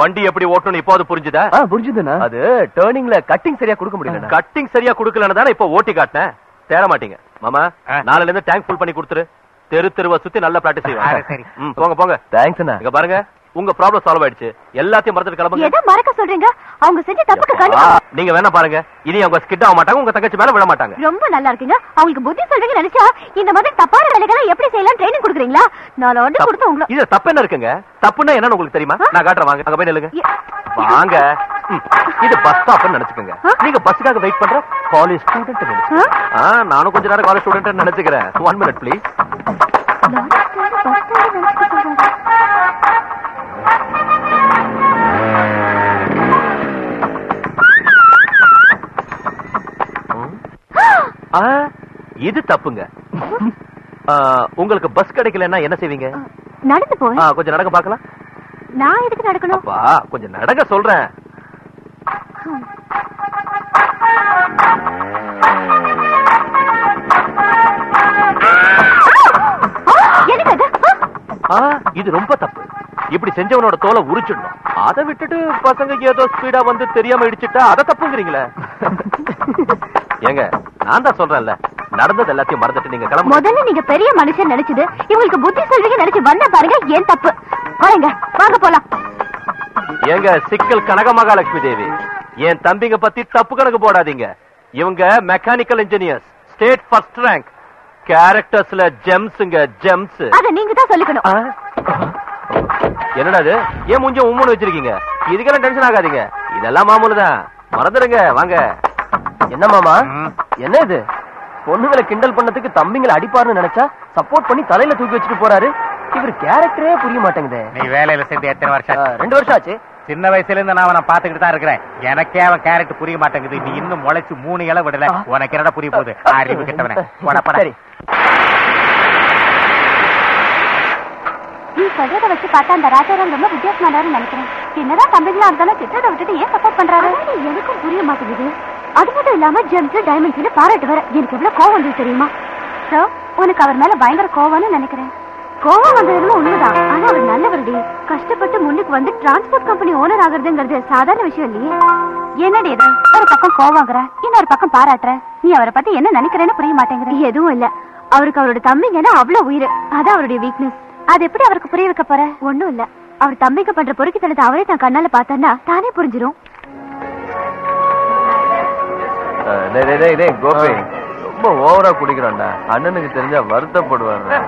[SPEAKER 5] வண்டி எப்படி ஓட்டணும் இப்போது புரிஞ்சுதா?
[SPEAKER 11] புரிஞ்சுதுண்ணா. அது டேர்னிங்ல கட்டிங் சரியா கொடுக்க முடியல
[SPEAKER 5] கட்டிங் சரியா குடுக்கலன்னு தானே இப்ப ஓட்டி காட்டினேன். தேர மாட்டீங்க. மாமா. நாளைல இருந்து டேங்க் ஃபுல் பண்ணி கொடுத்துரு. தெரு தெருவ சுத்தி நல்ல பிராக்டிஸ் செய்வாங்க போங்க போங்க.
[SPEAKER 11] தேங்க்ஸ் அண்ணா.
[SPEAKER 5] இங்க பாருங்க. உங்க ப்ராப்ளம் சால்வ் ஆயிடுச்சு. எல்லாத்தையும் மறந்துட்டு கிளம்புங்க.
[SPEAKER 4] எதை மறக்க சொல்றீங்க? அவங்க செஞ்ச தப்புக்கு கண்டிப்பா
[SPEAKER 5] நீங்க வேணா பாருங்க. இனி அவங்க ஸ்கிட் ஆக மாட்டாங்க உங்க தங்கச்சி மேல விழ மாட்டாங்க.
[SPEAKER 4] ரொம்ப நல்லா இருக்குங்க. அவங்களுக்கு புத்தி சொல்றீங்க நினைச்சா இந்த மாதிரி தப்பான வேலைகளை எப்படி செய்யலாம் ட்ரைனிங் கொடுக்குறீங்களா? நாலு ஆர்டர் கொடுத்து உங்களை
[SPEAKER 5] இது தப்பு என்ன இருக்குங்க? தப்புன்னா என்னன்னு உங்களுக்கு தெரியுமா? நான் காட்டுறேன் வாங்க. அங்க போய் நில்லுங்க. வாங்க. இது பஸ் ஸ்டாப்னு நினைச்சுக்கோங்க? நீங்க பஸ்ஸுக்காக வெயிட் பண்ற காலேஜ் ஸ்டூடெண்ட் நினைச்சு நானும் கொஞ்ச நேரம் காலேஜ் ஸ்டூடெண்ட் நினைச்சுக்கிறேன். ஒன் மினிட் ப்ளீஸ் இது தப்புங்க. உங்களுக்கு பஸ் கிடைக்கலன்னா என்ன செய்வீங்க?
[SPEAKER 4] நடந்து
[SPEAKER 5] ஆ, கொஞ்சம் நடக்க பார்க்கலாம்.
[SPEAKER 4] நான் எதுக்கு நடக்கணும்?
[SPEAKER 5] கொஞ்சம் நடக்க சொல்றேன். இது? ரொம்ப தப்பு. இப்படி செஞ்சவனோட தோலை உரிச்சிடணும். அதை விட்டுட்டு பசங்க ஏதோ ஸ்பீடா வந்து தெரியாம இடிச்சிட்டா அதை தப்புங்கிறீங்களே. ஏங்க நான் தான் சொல்றேன்ல நடந்தது எல்லாத்தையும் மறந்துட்டு நீங்க கிளம்பு
[SPEAKER 4] முதல்ல நீங்க பெரிய மனுஷன் நினைச்சது இவங்களுக்கு புத்தி சொல்வீங்க நினைச்சு வந்த பாருங்க ஏன் தப்பு. வாங்க வாங்க போலாம்.
[SPEAKER 5] ஏங்க சிக்கல் கனக மகாலட்சுமி தேவி. என் தம்பிங்க பத்தி தப்பு கணக்கு போடாதீங்க. இவங்க mechanical engineers state first rank கேரக்டர்ஸ்ல ஜெம்ஸ்ங்க ஜெம்ஸ்
[SPEAKER 4] அத நீங்க தான் சொல்லிக்கணும்.
[SPEAKER 5] என்னடா இது ஏன் மூஞ்ச உம்முன்னு வச்சிருக்கீங்க? இதுக்கெல்லாம் டென்ஷன் ஆகாதீங்க. இதெல்லாம் மாமூலு தான் மறந்துடுங்க வாங்க.
[SPEAKER 11] என்ன மாமா?
[SPEAKER 8] ம்.
[SPEAKER 11] என்ன இது? பொண்ணுங்களை கிண்டல் பண்ணதுக்கு தம்பிங்களை அடிப்பாருன்னு நினைச்சா சப்போர்ட் பண்ணி தலையில தூக்கி வச்சுட்டு போறாரு. இவர் கேரக்டரே புரிய மாட்டேங்குதே.
[SPEAKER 8] நீ வேலையில சேர்ந்து எத்தனை வருஷம்?
[SPEAKER 11] ரெண்டு வருஷம் ஆச்சு.
[SPEAKER 8] சின்ன வயசுல இருந்து நான் அவனை பாத்துக்கிட்டு தான் இருக்கிறேன். எனக்கே அவன் கேரக்டர் புரிய மாட்டேங்குது. நீ இன்னும் முளைச்சு மூணு இலை விடல. உனக்கு என்னடா புரிய போகுது? அறிவு கிட்டவனே.
[SPEAKER 11] சரி.
[SPEAKER 4] நீ சொல்றத வச்சு பார்த்தா அந்த ராஜாராம் ரொம்ப வித்தியாசமானவர்னு நினைக்கிறேன். என்னதான் தம்பிங்களா இருந்தாலும் திட்டத்தை விட்டுட்டு ஏன் சப்போர்ட் பண்றாரு? எனக்கும் புரிய மாட்டேங்குது. அது மட்டும் இல்லாம ஜெம்ஸ் டைமண்ட்ஸ் பாராட்டு வர. எனக்கு எவ்வளவு கோவம் வந்தது தெரியுமா? சோ உனக்கு அவர் மேல பயங்கர கோவம்னு நினைக்கிறேன். கோவம் வந்ததுன்னு உண்மைதான். ஆனா அவர் நல்லவருடி. கஷ்டப்பட்டு முன்னுக்கு வந்து டிரான்ஸ்போர்ட் கம்பெனி ஓனர் ஆகுறதுங்கிறது சாதாரண விஷயம் இல்லையே. என்னடி இது? ஒரு பக்கம் கோவங்கிற இன்னொரு பக்கம் பாராட்டுற. நீ அவரை பத்தி என்ன நினைக்கிறேன்னு புரிய மாட்டேங்கிற எதுவும் இல்ல. அவருக்கு அவரோட தம்பிங்கன்னா அவ்வளவு உயிர்? அதான் அவருடைய வீக்னஸ் அது எப்படி அவருக்கு புரிய வைக்க போற? ஒண்ணும் இல்ல. அவர் தம்பிக்கு பண்ற பொறுக்கித்தனத்தை அவரே தான் கண்ணால பார்த்தா தானே புரிஞ்சிரும்.
[SPEAKER 11] ரொம்ப ஓவரா குடிக்கிறான்டா. அண்ணனுக்கு தெரிஞ்சா வருத்தப்படுவாங்க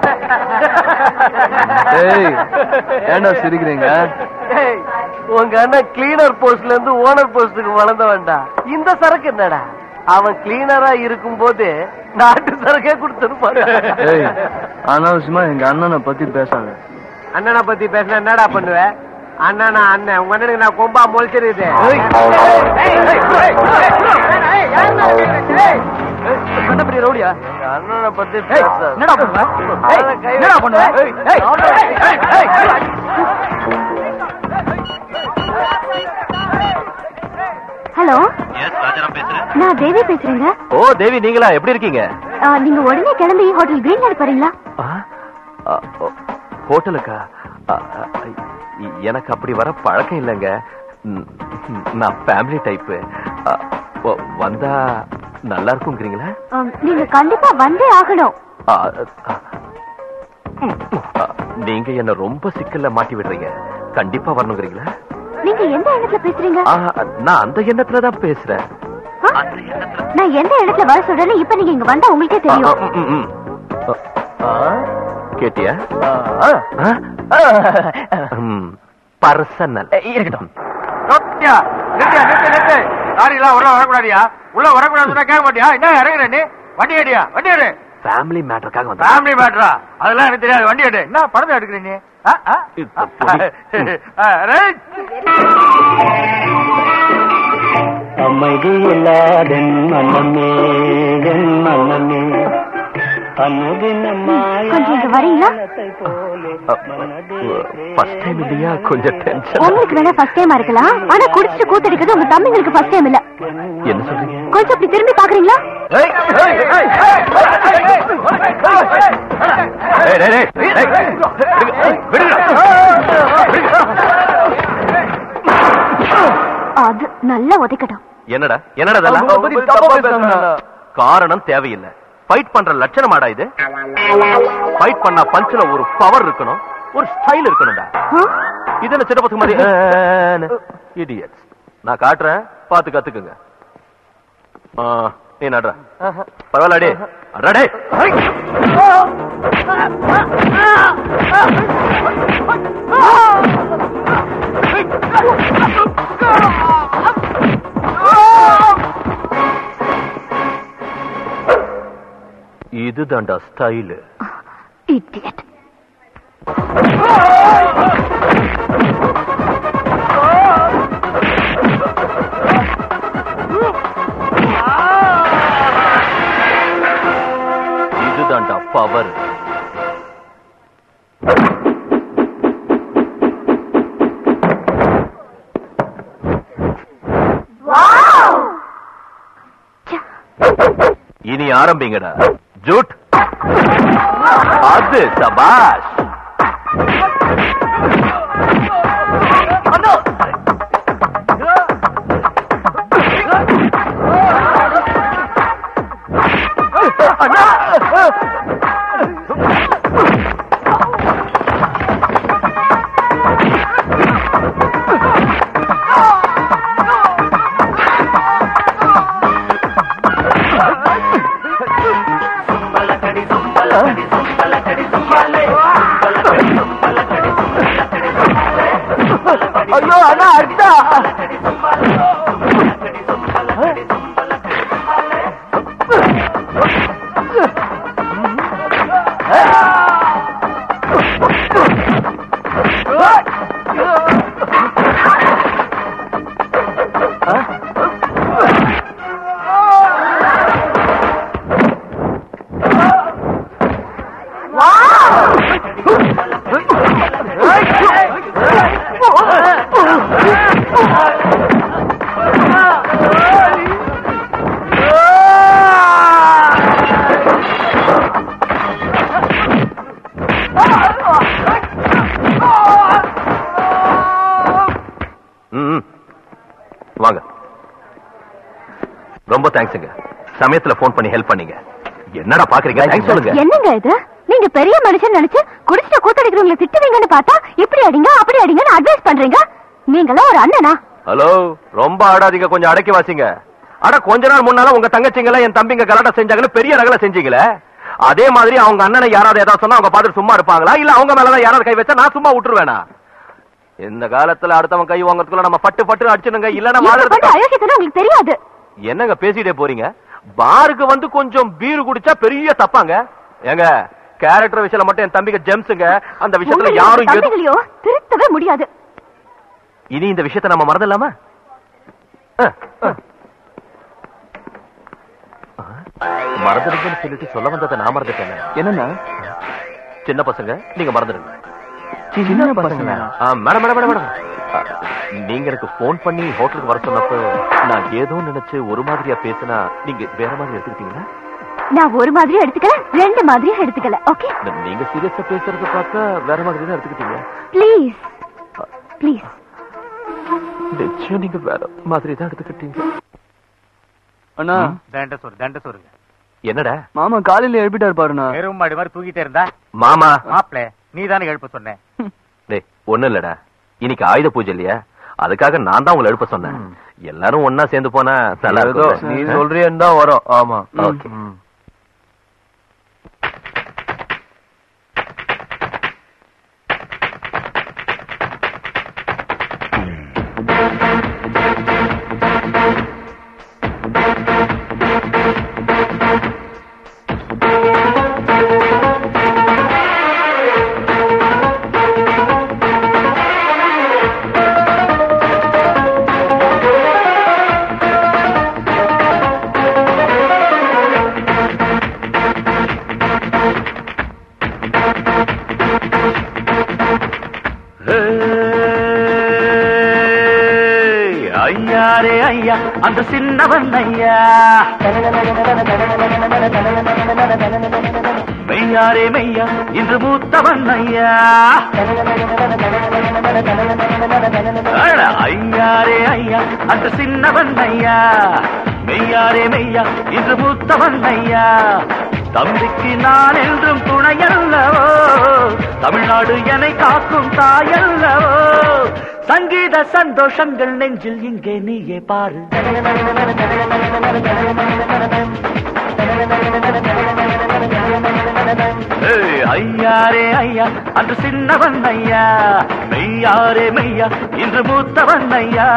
[SPEAKER 11] டேய் ஏன்டா சிரிக்கிறீங்க?
[SPEAKER 2] உங்க அண்ணன் கிளீனர் போஸ்ட்ல இருந்து ஓனர் போஸ்டுக்கு வளர்ந்த வேண்டாம் இந்த சரக்கு என்னடா? அவன் கிளீனரா இருக்கும் போது நாட்டு சரக்கே கொடுத்துருப்பாரு
[SPEAKER 11] அனாவசியமா எங்க அண்ணனை பத்தி பேசாத.
[SPEAKER 2] அண்ணனை பத்தி பேசினா என்னடா பண்ணுவ? அண்ணனா அண்ணன். உங்க அண்ணனுக்கு நான் கொம்பா முளைச்சிருது
[SPEAKER 11] பெரிய ரவுடியா? எங்க அண்ணனை பத்தி பேசாத
[SPEAKER 2] என்னடா பண்ணுவ? ஏய், என்னடா பண்ணுவ? ஏய்,
[SPEAKER 4] ஹலோ? நான் தேவி பேசுறேங்க.
[SPEAKER 5] ஓ தேவி நீங்களா? எப்படி இருக்கீங்க?
[SPEAKER 4] நீங்க உடனே கிளம்பி ஹோட்டல் கிரீன்லேண்ட் போறீங்களா?
[SPEAKER 5] ஆ? ஆ, ஓ, ஹோட்டலுக்கா? எனக்கு அப்படி வர பழக்கம் இல்லைங்க. நான் ஃபேமிலி டைப்பு வந்தா நல்லா இருக்குங்கிறீங்களா
[SPEAKER 4] ஆ, நீங்க கண்டிப்பா வந்தே ஆகணும்.
[SPEAKER 5] நீங்க என்ன ரொம்ப சிக்கல்ல மாட்டி விடுறீங்க. கண்டிப்பா வரணுங்கிறீங்களா?
[SPEAKER 4] நீங்க எந்த இடத்துல பேசுறீங்க?
[SPEAKER 5] நான் அந்த எண்ணத்துல தான் பேசுறேன்?
[SPEAKER 4] நான் எந்த இடத்துல வர சொல்றேன்னு இப்ப நீங்க இங்க வந்தா உங்களுக்கே தெரியும்.
[SPEAKER 5] கேட்டியா? பர்சனல்.
[SPEAKER 11] இருக்கட்டும்.
[SPEAKER 13] நிறுத்தியா நிறுத்தியா நிறுத்து நிறுத்து. லாரிலாம் உள்ள வரக்கூடாதியா? உள்ள வரக்கூடாதுன்னா கேட்க மாட்டியா? என்ன இறங்குற நீ? வண்டி அடியா வண்டி எடு
[SPEAKER 5] ஃபேமிலி மேட்டருக்காக வந்து
[SPEAKER 13] ஃபேமிலி மேட்ரா அதெல்லாம் எனக்கு தெரியாது. வண்டி எடு என்ன படத்தை எடுக்கிற நீ.
[SPEAKER 14] அமைதி இல்லாதென் மனமே மனமே
[SPEAKER 4] கொஞ்சம் வரீங்களா
[SPEAKER 5] ஃபர்ஸ்ட் டைம் இல்லையா கொஞ்சம் டென்ஷன்
[SPEAKER 4] உங்களுக்கு வேணா ஃபர்ஸ்ட் டைமா இருக்கலாம் ஆனா குடிச்சிட்டு கூத்தடிக்கிறது உங்க தம்பிங்களுக்கு ஃபர்ஸ்ட் டைம் இல்ல
[SPEAKER 5] என்ன சொல்றீங்க
[SPEAKER 4] கொஞ்சம் இப்படி திரும்பி பாக்குறீங்களா. அது நல்லா உதைக்கட்டும்
[SPEAKER 5] என்னடா என்னடா. காரணம் தேவையில்லை ஃபைட் பண்ற லட்சணமாடா இது. ஃபைட் பண்ணா பஞ்சுல ஒரு பவர் இருக்கணும் ஒரு ஸ்டைல் இருக்கணும்டா? இது என்ன பசங்க மாதிரி? இடியட்ஸ் நான் காட்டுறேன் பார்த்து கத்துக்குங்க. நீ நடுற. பரவாயில்ல அடே. அடடே இதுதான்டா ஸ்டைலு.
[SPEAKER 4] Idiot.
[SPEAKER 5] இதுதான்டா பவர் இனி ஆரம்பிங்கடா. ஜூட் அது சபாஷ் பாக்குறீங்க தேங்க்ஸ் சொல்லுங்க.
[SPEAKER 4] என்னங்க இது? நீங்க பெரிய மனுஷன் நினைச்சு குடிச்சிட்டு கூத்தடிக்கிறவங்களை திட்டுவீங்கன்னு பார்த்தா இப்படி அடிங்க அப்படி அடிங்கன்னு அட்வைஸ் பண்றீங்க? நீங்களும் ஒரு அண்ணனா?
[SPEAKER 5] ஹலோ ரொம்ப ஆடாதீங்க கொஞ்சம் அடக்கி வாசிங்க. அட கொஞ்ச நாள் முன்னால உங்க தங்கச்சிங்கள என் தம்பிங்க கலாட்டா செஞ்சாங்கன்னு பெரிய ரகல செஞ்சீங்களே? அதே மாதிரி அவங்க அண்ணனை யாராவது ஏதாவது சொன்னா அவங்க பார்த்துட்டு சும்மா இருப்பாங்களா? இல்ல அவங்க மேலதான் யாராவது கை வச்சா நான் சும்மா விட்டுருவேனா? இந்த காலத்துல அடுத்தவன் கை வாங்குறதுக்குள்ள நம்ம பட்டு பட்டு அடிச்சுனுங்க இல்லன்னா
[SPEAKER 4] உங்களுக்கு தெரியாது.
[SPEAKER 5] என்னங்க பேசிட்டே போறீங்க? பாருக்கு வந்து கொஞ்சம் பீர் குடிச்சா பெரிய தப்பாங்க. ஏங்க கேரக்டர் விஷயத்துல மட்டும் என் தம்பிக்கு ஜெம்ஸுங்க அந்த விஷயத்துல யாரும்
[SPEAKER 4] திருத்தவே முடியாது.
[SPEAKER 5] இனி இந்த விஷயத்தை நம்ம மறந்துடலாமா. மறந்துடுங்கன்னு சொல்லிட்டு சொல்ல வந்ததை நான் மறந்துட்டேன்.
[SPEAKER 11] என்னன்னா
[SPEAKER 5] சின்ன பசங்க நீங்க மறந்துடுங்க.
[SPEAKER 11] சின்ன பசங்களா?
[SPEAKER 5] ஆ, மேடம் மேடம் மேடம். நீங்க எனக்கு போன் பண்ணி ஹோட்டலுக்கு வர சொன்னப்போ நான் ஏதோ நினைச்சு ஒரு மாதிரியா பேசினா நீங்க வேற மாதிரி எடுத்துக்கிட்டீங்களா?
[SPEAKER 4] நான் ஒரு மாதிரி எடுத்துக்கல ரெண்டு மாதிரியும் எடுத்துக்கல ஓகே
[SPEAKER 5] நீங்க சீரியஸா பேசுறத பார்த்தா வேற மாதிரி தான் எடுத்துக்கிட்டீங்க.
[SPEAKER 4] ப்ளீஸ் ப்ளீஸ்
[SPEAKER 5] நிச்சயம் நீங்க வேற மாதிரி தான் எடுத்துக்கிட்டீங்க.
[SPEAKER 11] அண்ணா
[SPEAKER 8] தண்ட சோறு தண்ட சோறுங்க.
[SPEAKER 5] என்னடா?
[SPEAKER 11] மாமா காலையில எழுப்பிட்டாரு பாருண்ணா.
[SPEAKER 8] எருவு மாடு மாதிரி தூக்கிட்டே இருந்தா?
[SPEAKER 5] மாமா?
[SPEAKER 8] மாப்பிள நீ தானே எழுப்ப சொன்னேன்
[SPEAKER 5] டேய் ஒண்ணு இல்லடா. இன்னைக்கு ஆயுத பூஜை இல்லையா? அதுக்காக நான் தான் உங்களை எழுப்ப சொன்னேன். எல்லாரும் ஒன்னா சேர்ந்து போனா நல்லா
[SPEAKER 11] ஏதோ
[SPEAKER 5] இருக்கும்
[SPEAKER 11] நீ சொல்றியன்னு தான் வரும். ஆமா.
[SPEAKER 5] ஓகே.
[SPEAKER 14] அந்த சின்னவன் ஐயா. மெய்யாரே மெய்யா இன்று மூத்தவன் ஐயா. ஐயாரே ஐயா அந்த சின்னவன் ஐயா. மெய்யாரே மெய்யா இன்று மூத்தவன் ஐயா. தம்பிக்கு நான் என்றும் துணையல்லவோ? தமிழ்நாடு என்னை காக்கும் தாயல்லவோ? சங்கீத சந்தோஷங்கள் நெஞ்சில் இங்கே நீயே பாரு. ஐயாரே ஐயா அன்று சின்னவன் ஐயா மெய்யாரே மெய்யா இன்று மூத்தவன் ஐயா.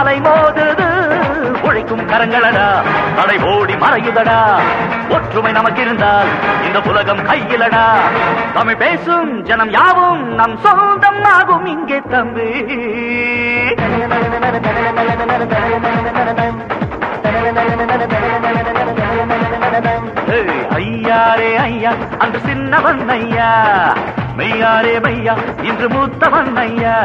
[SPEAKER 14] அலை மோதுது. உழைக்கும் கரங்களடா. நடை ஓடி மறையுதடா. ஒற்றுமை நமக்கு இருந்தால் இந்த உலகம் கையிலடா. தமிழ் பேசும் ஜனம் யாவும் நம் சொந்தம் ஆகும் இங்கே தம்பி. ஐயாரே ஐயா அன்று சின்னவன் ஐயா. மெய்யாரே மையா இன்று மூத்தவன் ஐயா.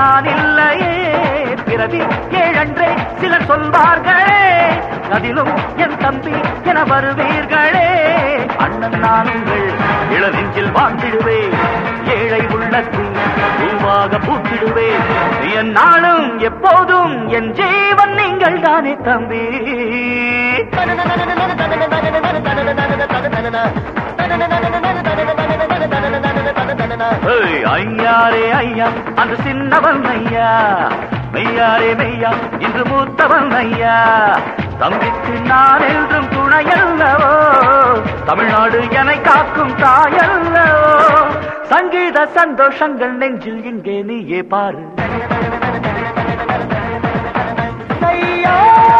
[SPEAKER 14] நான் இல்லையே. பிறவி ஏழன்றே சிலர் சொல்வார்களே. அதிலும் என் தம்பி என வருவீர்களே. அண்ணன் நான் உங்கள் இளநெஞ்சில் வாழ்ந்திடுவேன். ஏழை உள்ளத்தில் பூவாக பூத்திடுவேன். என் நாளும் எப்போதும் என் ஜீவன் நீங்கள் தானே தம்பி. தன ஏய், ஐயாரே ஐயா அந்த சின்னவன் ஐயா. மெய்யாரே மெய்யா இன்று மூத்தவன் ஐயா. தம்பிக்கு நான் என்றும் துணையல்லவோ? தமிழ்நாடு என்னை காக்கும் தாயல்லவோ? சங்கீத சந்தோஷங்கள் நெஞ்சில் இங்கே நீயே பாரு. ஆஹா.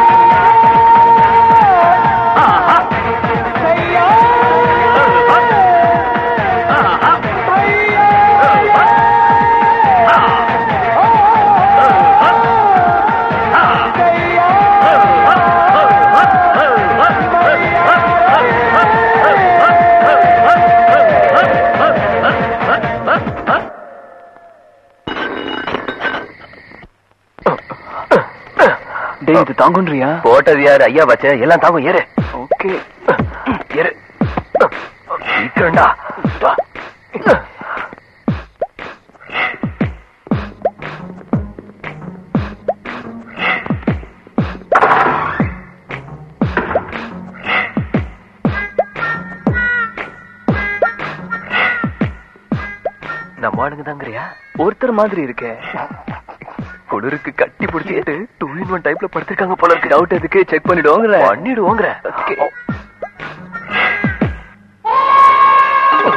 [SPEAKER 11] டேய் இது தாங்குன்றியா?
[SPEAKER 15] போட்டது யாரு? ஐயா வச்ச எல்லாம் தாங்கும். ஏறு.
[SPEAKER 11] ஓகே.
[SPEAKER 15] ஏறு. சீக்கிரம்டா வா. நம்ம ஆளுங்க தாங்கறியா
[SPEAKER 11] ஒருத்தர் மாதிரி இருக்கே.
[SPEAKER 15] குளிருக்கு கட்டி பிடிச்சிட்டு டூ இன் ஒன் டைப்ல படுத்திருக்காங்க போல இருக்கு.
[SPEAKER 11] டவுட் எதுக்கு? செக் பண்ணிடுவோங்கிற.
[SPEAKER 15] பண்ணிடுவோங்கிற.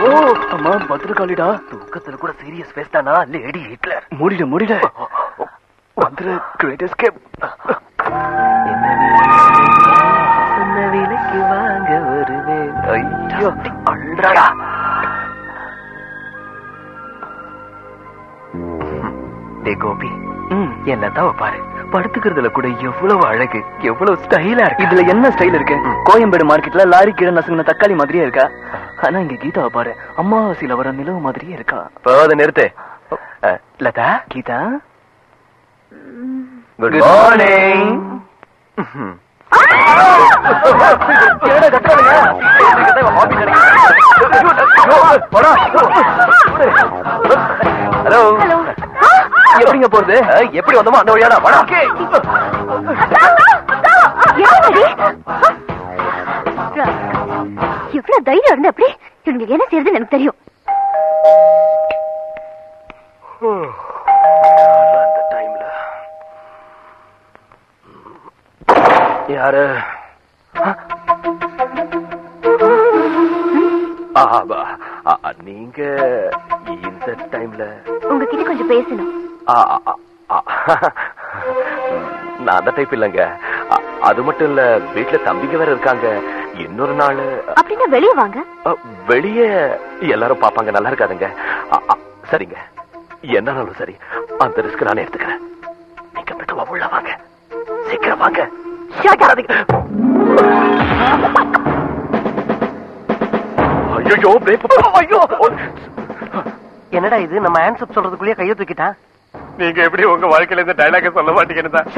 [SPEAKER 11] ஓ. அம்மா பத்திரகாளிடா.
[SPEAKER 15] தூக்கத்துல கூட சீரியஸ் தானா? லேடி ஹிட்லர்
[SPEAKER 11] மூடிடு மூடிடு. வந்துரு கிரேட் எஸ்கேப்
[SPEAKER 15] சொன்ன விலைக்கு வாங்க வருவேன்? ஐயோ. அல்றாடா. டே கோபி. என்ன தான் பாரு. படுத்துக்கிறதுல கூட எவ்வளவு அழகு எவ்வளவு ஸ்டைலா இருக்கு.
[SPEAKER 11] இதுல என்ன ஸ்டைல் இருக்கு? கோயம்பேடு மார்க்கெட்ல லாரி கீழே நசுங்கின தக்காளி மாதிரியே இருக்கா? ஆனா இங்க கீதாவை பாரு அம்மாவாசையில வர நிலவு மாதிரியே இருக்கா?
[SPEAKER 15] போத நிறுத்து. Latha?
[SPEAKER 11] Geetha?
[SPEAKER 15] Good morning hello
[SPEAKER 4] hello
[SPEAKER 11] எப்படிங்க போறது?
[SPEAKER 15] எப்படி வந்தோமோ அந்த வழியாடா வாடா.
[SPEAKER 4] எவ்வளவு தைரியம் இருந்தா எப்படி இவங்க என்ன செய்யறதுன்னு எனக்கு தெரியும்.
[SPEAKER 15] யாரு நீங்க இந்த டைம்ல
[SPEAKER 4] உங்ககிட்ட கொஞ்சம் பேசணும்.
[SPEAKER 15] நான் அந்த டைப் இல்லைங்க. அது மட்டும் இல்ல வீட்டுல தம்பிங்க வேற இருக்காங்க. இன்னொரு நாள்
[SPEAKER 4] அப்படின்னா வெளியே வாங்க.
[SPEAKER 15] வெளியே எல்லாரும் பாப்பாங்க நல்லா இருக்காதுங்க. சரிங்க. என்னாலும் சரி அந்த ரிஸ்க் நானே எடுத்துக்கிறேன். நீங்க மெதுவா உள்ள வாங்க. சீக்கிரம் வாங்க. ஐயோ ஐயோ.
[SPEAKER 2] என்னடா இது? நம்ம ஆன்சர் சொல்றதுக்குள்ளேயே கையை தூக்கிட்டான்.
[SPEAKER 15] நீங்க எப்படி உங்க வாழ்க்கையில இந்த டைலாக சொல்ல மாட்டீங்கன்னு தான்.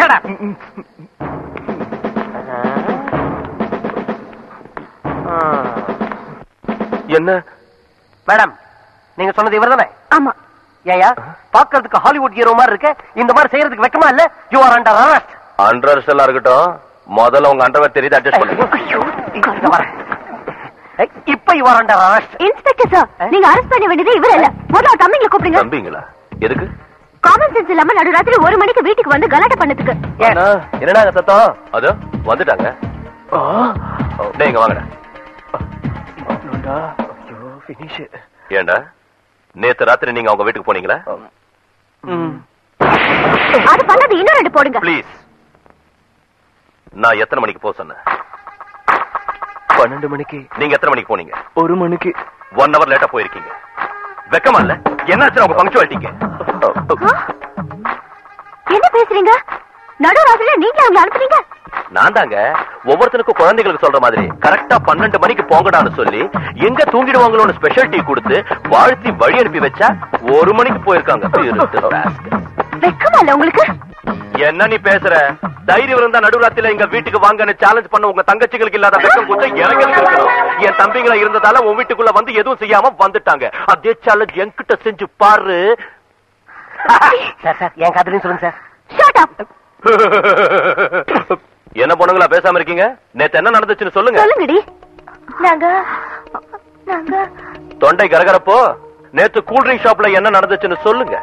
[SPEAKER 15] என்ன?
[SPEAKER 2] மேடம் நீங்க சொன்னது இவர்தானே?
[SPEAKER 4] ஆமா.
[SPEAKER 2] ஏயா பாக்குறதுக்கு ஹாலிவுட் ஹீரோ மாதிரி இருக்க இந்த மாதிரி செய்யறதுக்கு வெக்கமா இல்ல? You are under arrest
[SPEAKER 15] unders எல்லாம் இருக்கட்டும். முதல்ல உங்க அண்டர்வேர் தெரியுது அட்ஜஸ்ட் பண்ணுங்க.
[SPEAKER 2] இப்ப you are under arrest
[SPEAKER 4] inspector sir நீங்க அரெஸ்ட் பண்ண வேண்டியது இவர் இல்ல. முதல்ல தம்பிங்களை கூப்பிடுங்க.
[SPEAKER 15] தம்பிங்களா? எதுக்கு?
[SPEAKER 4] காமன் சென்ஸ் இல்லாம நடுராத்திரி ஒரு மணிக்கு வீட்டுக்கு வந்து கலாட்டை பண்ணதுக்கு.
[SPEAKER 15] என்னடாங்க சத்தம்? அதோ வந்துட்டாங்க. நீங்க வாங்கடா. ஏண்டா? நேத்து ராத்திரி நீங்க அவங்க வீட்டுக்கு போனீங்களா?
[SPEAKER 4] அது பண்ணது இன்னும் ரெண்டு போடுங்க.
[SPEAKER 15] ப்ளீஸ் நான் எத்தனை மணிக்கு போக சொன்னேன்?
[SPEAKER 11] பன்னெண்டு மணிக்கு.
[SPEAKER 15] நீங்க எத்தனை மணிக்கு போனீங்க?
[SPEAKER 11] ஒரு மணிக்கு.
[SPEAKER 15] ஒன் ஹவர் லேட்டா போயிருக்கீங்க. வெக்கமா இல்ல? என்னாச்சு உங்க பங்க்சுவாலிட்டிக்கு
[SPEAKER 4] என்ன பேசுறீங்க? நடுவாசல நீங்க அவங்க அனுப்புறீங்க?
[SPEAKER 15] நான் தாங்க
[SPEAKER 5] ஒவ்வொருத்தனுக்கும் குழந்தைகளுக்கு சொல்ற மாதிரி. கரெக்டா பன்னெண்டு மணிக்கு போங்கடான்னு சொல்லி எங்க தூங்கிடுவாங்களோன்னு ஸ்பெஷல் டீ கொடுத்து வாழ்த்தி வழி அனுப்பி வச்சா ஒரு மணிக்கு போயிருக்காங்க.
[SPEAKER 4] உங்களுக்கு?
[SPEAKER 5] என்ன நீ பேசுற? தைரியம் இருந்தா நடுராத்திரில எங்க வீட்டுக்கு வாங்கன்னு சேலஞ்ச் பண்ண உங்க தங்கச்சிகளுக்கு இல்லாத வெக்கம் கொடுத்து எனக்கு இருக்கணும் என் தம்பிங்களா இருந்ததால உன் வீட்டுக்குள்ள வந்து எதுவும் செய்யாம வந்துட்டாங்க. அதே சேலஞ்ச் என்கிட்ட செஞ்சு பாரு.
[SPEAKER 2] சார் சார் என் காதலையும் சொல்லுங்க சார்.
[SPEAKER 5] என்ன பொண்ணுங்களா பேசாம இருக்கீங்க? நேத்து என்ன நடந்துச்சுன்னு சொல்லுங்க.
[SPEAKER 4] சொல்லுங்கடி. நாங்க நாங்க
[SPEAKER 5] தொண்டை கரகரப்போ நேத்து கூல்ட்ரிங்க் ஷாப்ல என்ன நடந்துச்சுன்னு சொல்லுங்க.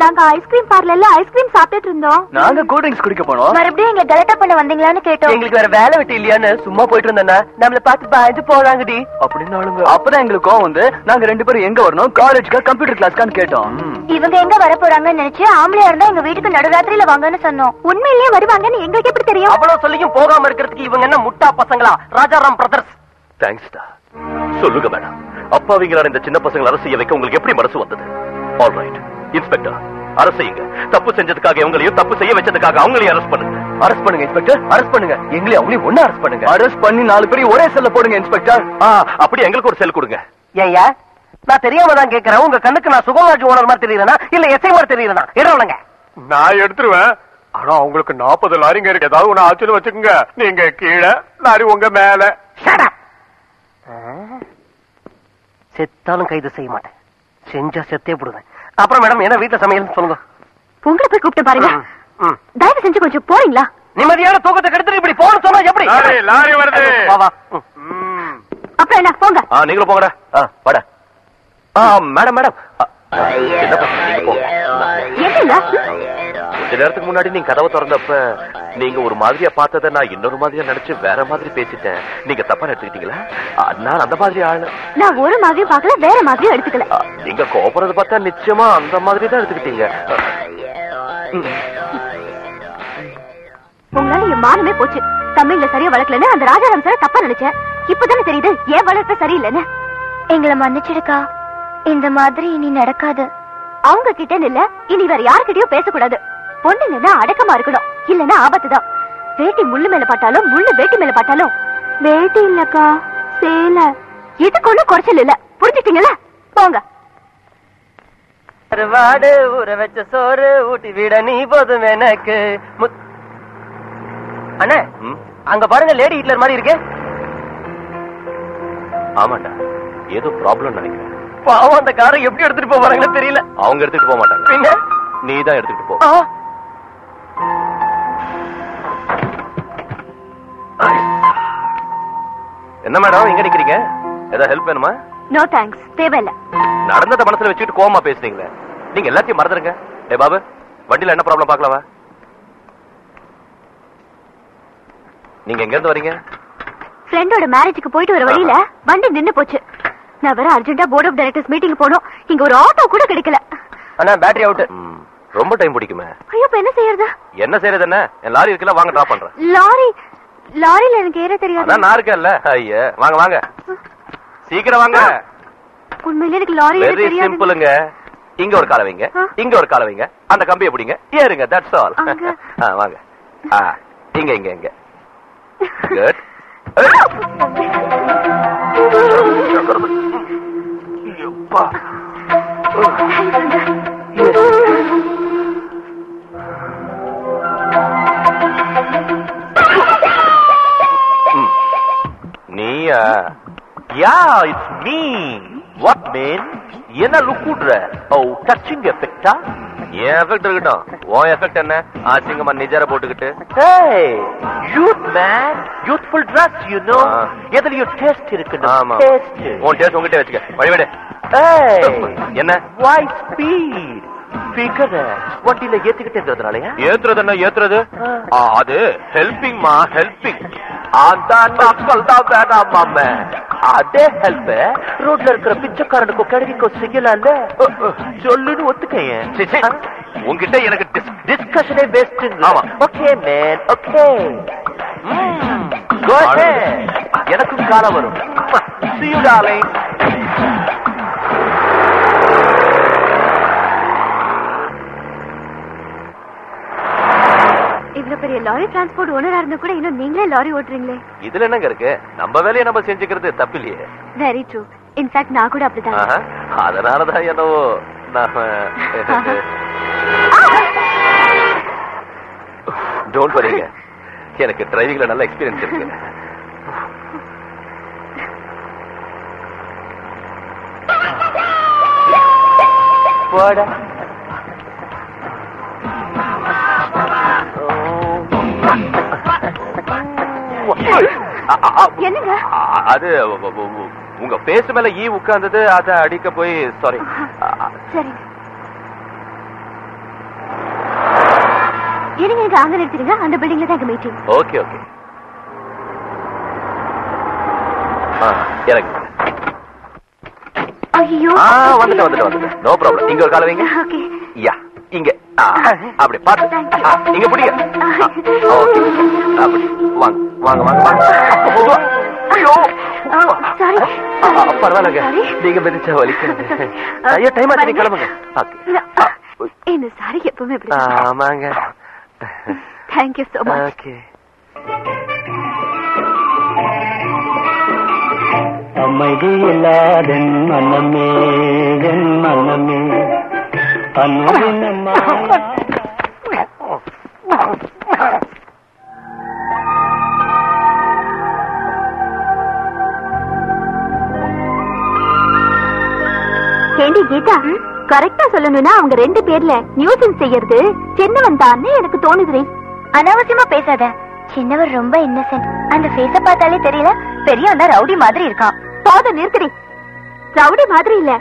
[SPEAKER 4] நாங்க ஐஸ்கிரீம் பார்லர்ல ஐஸ்கிரீம் சாப்பிட்டுட்டு இருந்தோம்.
[SPEAKER 11] நாங்க கூல் ட்ரிங்க்ஸ் குடிக்க போனோம்.
[SPEAKER 4] மறுபடியும் இங்க கலட்டா பண்ண வந்தீங்களான்னு கேட்டோம்.
[SPEAKER 2] எங்களுக்கு வேற வேலை வெட்டி இல்லையான்னு சும்மா போயிட்டு இருந்தேன்னா நம்மள பார்த்து பயந்து போறாங்கடி.
[SPEAKER 11] அப்படின்னு அப்பதான் எங்களுக்கு கோவம் வந்து நாங்க ரெண்டு பேரும் எங்க வரணும்? காலேஜ்க்கா கம்ப்யூட்டர் கிளாஸ்க்கான்னு கேட்டோம்.
[SPEAKER 4] இவங்க எங்க வர போறாங்கன்னு நினைச்சு ஆம்பளையா இருந்தா எங்க வீட்டுக்கு நடுராத்திரியில வாங்கன்னு சொன்னோம். உண்மையிலேயே வருவாங்கன்னு எங்களுக்கு எப்படி தெரியும்?
[SPEAKER 2] அவ்வளவு சொல்லியும் போகாம இருக்கிறதுக்கு இவங்க என்ன முட்டா பசங்களா? ராஜாராம் பிரதர்ஸ்
[SPEAKER 5] தேங்க்ஸ்டா சொல்லுங்க மேடம் அப்பாவிங்களான இந்த சின்ன பசங்களை அரசு செய்ய வைக்க உங்களுக்கு எப்படி மனசு வந்தது? ஆல் ரைட் இன்ஸ்பெக்டர் அரசு செய்யுங்க தப்பு செஞ்சதுக்காக இவங்களையும் தப்பு செய்ய வச்சதுக்காக அவங்களையும் அரெஸ்ட் பண்ணுங்க.
[SPEAKER 11] அரெஸ்ட் பண்ணுங்க இன்ஸ்பெக்டர். அரெஸ்ட் பண்ணுங்க. எங்களையும் அவங்களையும் ஒண்ணு அரெஸ்ட் பண்ணுங்க. அரெஸ்ட் பண்ணி நாலு பேரையும் ஒரே செல்ல போடுங்க இன்ஸ்பெக்டர்.
[SPEAKER 5] ஆ, அப்படி எங்களுக்கு ஒரு செல் கொடுங்க.
[SPEAKER 2] ஏய்யா நான் தெரியாம தான் கேக்குறேன். உங்க கண்ணுக்கு நான் சுகராஜ் ஓனர் மாதிரி தெரியறனா இல்ல எஸ்ஐ மாதிரி தெரியறனா இடவலங்க
[SPEAKER 13] நான் எடுத்துருவேன். ஆனா உங்களுக்கு நாற்பது லாரிங்க இருக்கு. ஏதாவது ஒண்ணு ஆச்சுன்னு வச்சுக்கோங்க. நீங்க கீழே லாரி உங்க மேல.
[SPEAKER 2] செத்தாலும் கைது செய்ய மாட்டேன். செஞ்சா செத்தே போடுவேன். அப்புறம் மேடம் என்ன வீட்டுல சமையல் சொல்லுங்க.
[SPEAKER 4] உங்களை போய் கூப்பிட்டு பாருங்க. தயவு செஞ்சு கொஞ்சம் போறீங்களா?
[SPEAKER 2] நிம்மதியான தூக்கத்தை கெடுத்துட்டு இப்படி போன சொன்னா எப்படி?
[SPEAKER 13] லாரி, லாரி வருது.
[SPEAKER 4] அப்புறம் என்ன போங்க.
[SPEAKER 5] ஆ நீங்களும் போங்கடா. ஆ வாடா. ஆ மேடம் மேடம்.
[SPEAKER 4] என்னங்க?
[SPEAKER 5] கொஞ்ச நேரத்துக்கு முன்னாடி நீங்க கதவை திறந்தப்ப நீங்க ஒரு மாதிரியா பார்த்ததை நான் இன்னொரு மாதிரியா நினைச்சு வேற மாதிரி பேசிட்டேன். நீங்க தப்பா எடுத்துக்கிட்டீங்களா நான் அந்த மாதிரி ஆளு.
[SPEAKER 4] நான் ஒரு மாதிரியும் பார்க்கல வேற மாதிரியும் எடுத்துக்கல.
[SPEAKER 5] நீங்க கோபுறது பார்த்தா நிச்சயமா அந்த மாதிரி தான் எடுத்துக்கிட்டீங்க
[SPEAKER 4] உங்களால என் மானமே போச்சு. தமிழ்ல சரியா வளர்க்கலன்னு அந்த ராஜாராம் சார் தப்பா நினைச்சேன். இப்பதானே தெரியுது ஏன் வளர்ப்பு சரியில்லைன்னு. எங்களை மன்னிச்சிடுக்கா. இந்த மாதிரி இனி நடக்காது. அவங்க கிட்ட இல்ல இனி வேற யாருக்கிட்டயும் பேசக்கூடாது. பொண்ணுங்கன்னா அடக்கமா இருக்கணும். இல்லன்னா ஆபத்து தான் வேட்டி முள்ளு மேல பட்டாலும் முள்ளு வேட்டி மேல பட்டாலும். வேட்டி இல்லக்கா சேல. இதுக்கு ஒண்ணும் குறைச்சல் இல்ல. புரிஞ்சுட்டீங்களா போங்க.
[SPEAKER 2] கருவாடு ஊற வச்ச சோறு ஊட்டி விட நீ போதும் எனக்கு. முத்- அண்ணே அங்க பாருங்க லேடி ஹிட்லர் மாதிரி இருக்கு.
[SPEAKER 5] ஆமாண்டா. ஏதோ ப்ராப்ளம் நினைக்கிறேன்.
[SPEAKER 2] பாவம் அந்த காரை எப்படி எடுத்துட்டு போவாங்களோ தெரியல.
[SPEAKER 5] அவங்க எடுத்துட்டு போக மாட்டாங்க. நீ தான் எடுத்துட்டு போ.
[SPEAKER 2] ஆ,
[SPEAKER 5] என்ன மேடம் எங்க நிக்கிறீங்க? ஏதாவது ஹெல்ப் வேணுமா?
[SPEAKER 4] நோ தேங்க்ஸ் தேவையில்ல.
[SPEAKER 5] நடந்தத மனசுல வச்சுட்டு கோவமா பேசுறீங்களே நீங்க எல்லாத்தையும் மறந்துருங்க. ஏ பாபு வண்டியில என்ன ப்ராப்ளம் பார்க்கலாமா நீங்க எங்க இருந்து வரீங்க?
[SPEAKER 4] ஃப்ரெண்டோட மேரேஜுக்கு போயிட்டு வர வழியில வண்டி நின்னு போச்சு. நான் வேற அர்ஜென்ட்டா போர்ட் ஆஃப் டைரக்டர்ஸ் மீட்டிங் போனோம். இங்க ஒரு ஆட்டோ கூட கிடைக்கல.
[SPEAKER 2] அண்ணா பேட்டரி அவுட்
[SPEAKER 5] ரொம்ப டைம் பிடிக்குமே.
[SPEAKER 4] ஐயோ இப்ப என்ன செய்யறது?
[SPEAKER 5] என்ன செய்யறது என்ன? என் லாரி இருக்குல்ல வாங்க டிராப் பண்றேன்.
[SPEAKER 4] லாரி லாரில எனக்கு ஏற தெரியாது.
[SPEAKER 5] நான் இருக்கேன்ல. ஐயா வாங்க வாங்க. சீக்கிரம் வாங்க.
[SPEAKER 4] உண்மையிலே எனக்கு லாரி ஏற தெரியாது
[SPEAKER 5] சிம்பிளுங்க இங்க ஒரு காலை வைங்க. இங்க ஒரு காலை வைங்க. அந்த கம்பியை பிடிங்க. ஏறுங்க தட்ஸ் ஆல். வாங்க. இங்க இங்க இங்க. குட் நீயா yeah it's me what man என்ன லுக் விடுற ஓ டச்சிங் எஃபெக்டா என் எஃபெக்ட் இருக்கட்டும். உன் எஃபெக்ட் என்ன? ஆச்சிங்கம்மா நிஜர போட்டுக்கிட்டு.
[SPEAKER 2] Youth man, youthful dress, you know.
[SPEAKER 5] ஆ.
[SPEAKER 2] எதுலயும் டேஸ்ட் இருக்கு
[SPEAKER 5] ஆமா.
[SPEAKER 2] டேஸ்ட்
[SPEAKER 5] உன் டேஸ்ட் உங்ககிட்ட வச்சுக்க. வழிவிடு. என்ன?
[SPEAKER 2] Why speed? Figure வண்டியில ஏத்திக்கிட்டேங்கிறதுனாலயா
[SPEAKER 5] ஏத்துறது என்ன ஏத்துறது? அது ஹெல்பிங் மா ஹெல்பிங் அந்த நக்கல் தான் வேணாம் மாம.
[SPEAKER 2] அதே ஹெல்ப் ரோட்ல இருக்கிற பிச்சைக்காரனுக்கும் கிழவிக்கும் செய்யலாம்ல? சொல்லுன்னு
[SPEAKER 5] சீ. உன்கிட்ட எனக்கு
[SPEAKER 2] டிஸ்கஷனே வேஸ்ட்
[SPEAKER 5] ஆமா.
[SPEAKER 2] ஓகே மேன் ஓகே எனக்கும் காலம் வரும்.
[SPEAKER 4] இவ்வளவு பெரிய லாரி டிரான்ஸ்போர்ட் ஓனரா இருந்து கூட இன்னும் நீங்களே லாரி ஓட்டுறீங்களே.
[SPEAKER 5] இதுல என்னங்க இருக்கு? நம்ம வேலையை நம்ம செஞ்சுக்கிறது தப்பில்லையே.
[SPEAKER 4] வெரி ட்ரூ இன்ஃபேக்ட் நான் கூட அப்படிதான்.
[SPEAKER 5] அதனாலதான் என்னவோ நாம டோன்ட் வரிங்க எனக்கு டிரைவிங்ல நல்ல எக்ஸ்பீரியன்ஸ் இருக்கு. போடா.
[SPEAKER 4] என்னங்க?
[SPEAKER 5] அது உங்க பேசு மேல ஈ உட்கார்ந்தது அத அடிக்க போய் சாரி
[SPEAKER 4] சரி. இருங்க அங்க நிறுத்திடுங்க. அந்த பில்டிங்ல தான் மீட்டிங்
[SPEAKER 5] ஓகே ஓகே எனக்கு
[SPEAKER 4] ஐயோ.
[SPEAKER 5] ஆ வந்துட்டு வந்துட்டு வந்துட்டு நோ ப்ராப்ளம் இங்க ஒரு கால வைங்க.
[SPEAKER 4] ஓகே
[SPEAKER 5] யா இங்க. அப்படி பாத்து. ஆ, இங்க பிடிங்க. ஓகே. அப்படி. வாங்க வாங்க வாங்க வாங்க. மெதுவா. ஐயோ!
[SPEAKER 4] சாரி
[SPEAKER 5] ஆ, ஆ, பரவாயில்லைங்க. நீங்க மிதிச்சா வலிக்கிறது ஐயோ டைம் ஆச்சு நீங்க கிளம்புங்க. ஓகே.
[SPEAKER 4] இந்த சாரி எப்பவுமே இப்படி
[SPEAKER 5] ஆமாங்க.
[SPEAKER 4] Thank you so
[SPEAKER 5] much okay.
[SPEAKER 14] அமைதி இல்லாதென் மனமே என் மனமே.
[SPEAKER 4] ஏண்டி கீதா கரெக்டா சொல்லணும்னா அவங்க ரெண்டு பேர்ல நியூசன் செய்யறது சின்னவன் தான்னு எனக்கு தோணுதுரே அனாவசியமா பேசாத. சின்னவர் ரொம்ப இன்னசென்ட் அந்த ஃபேஸ பார்த்தாலே தெரியல பெரியவன் தான் ரவுடி மாதிரி இருக்கான். போத நிறுத்துடி. ரவுடி மாதிரி இல்ல.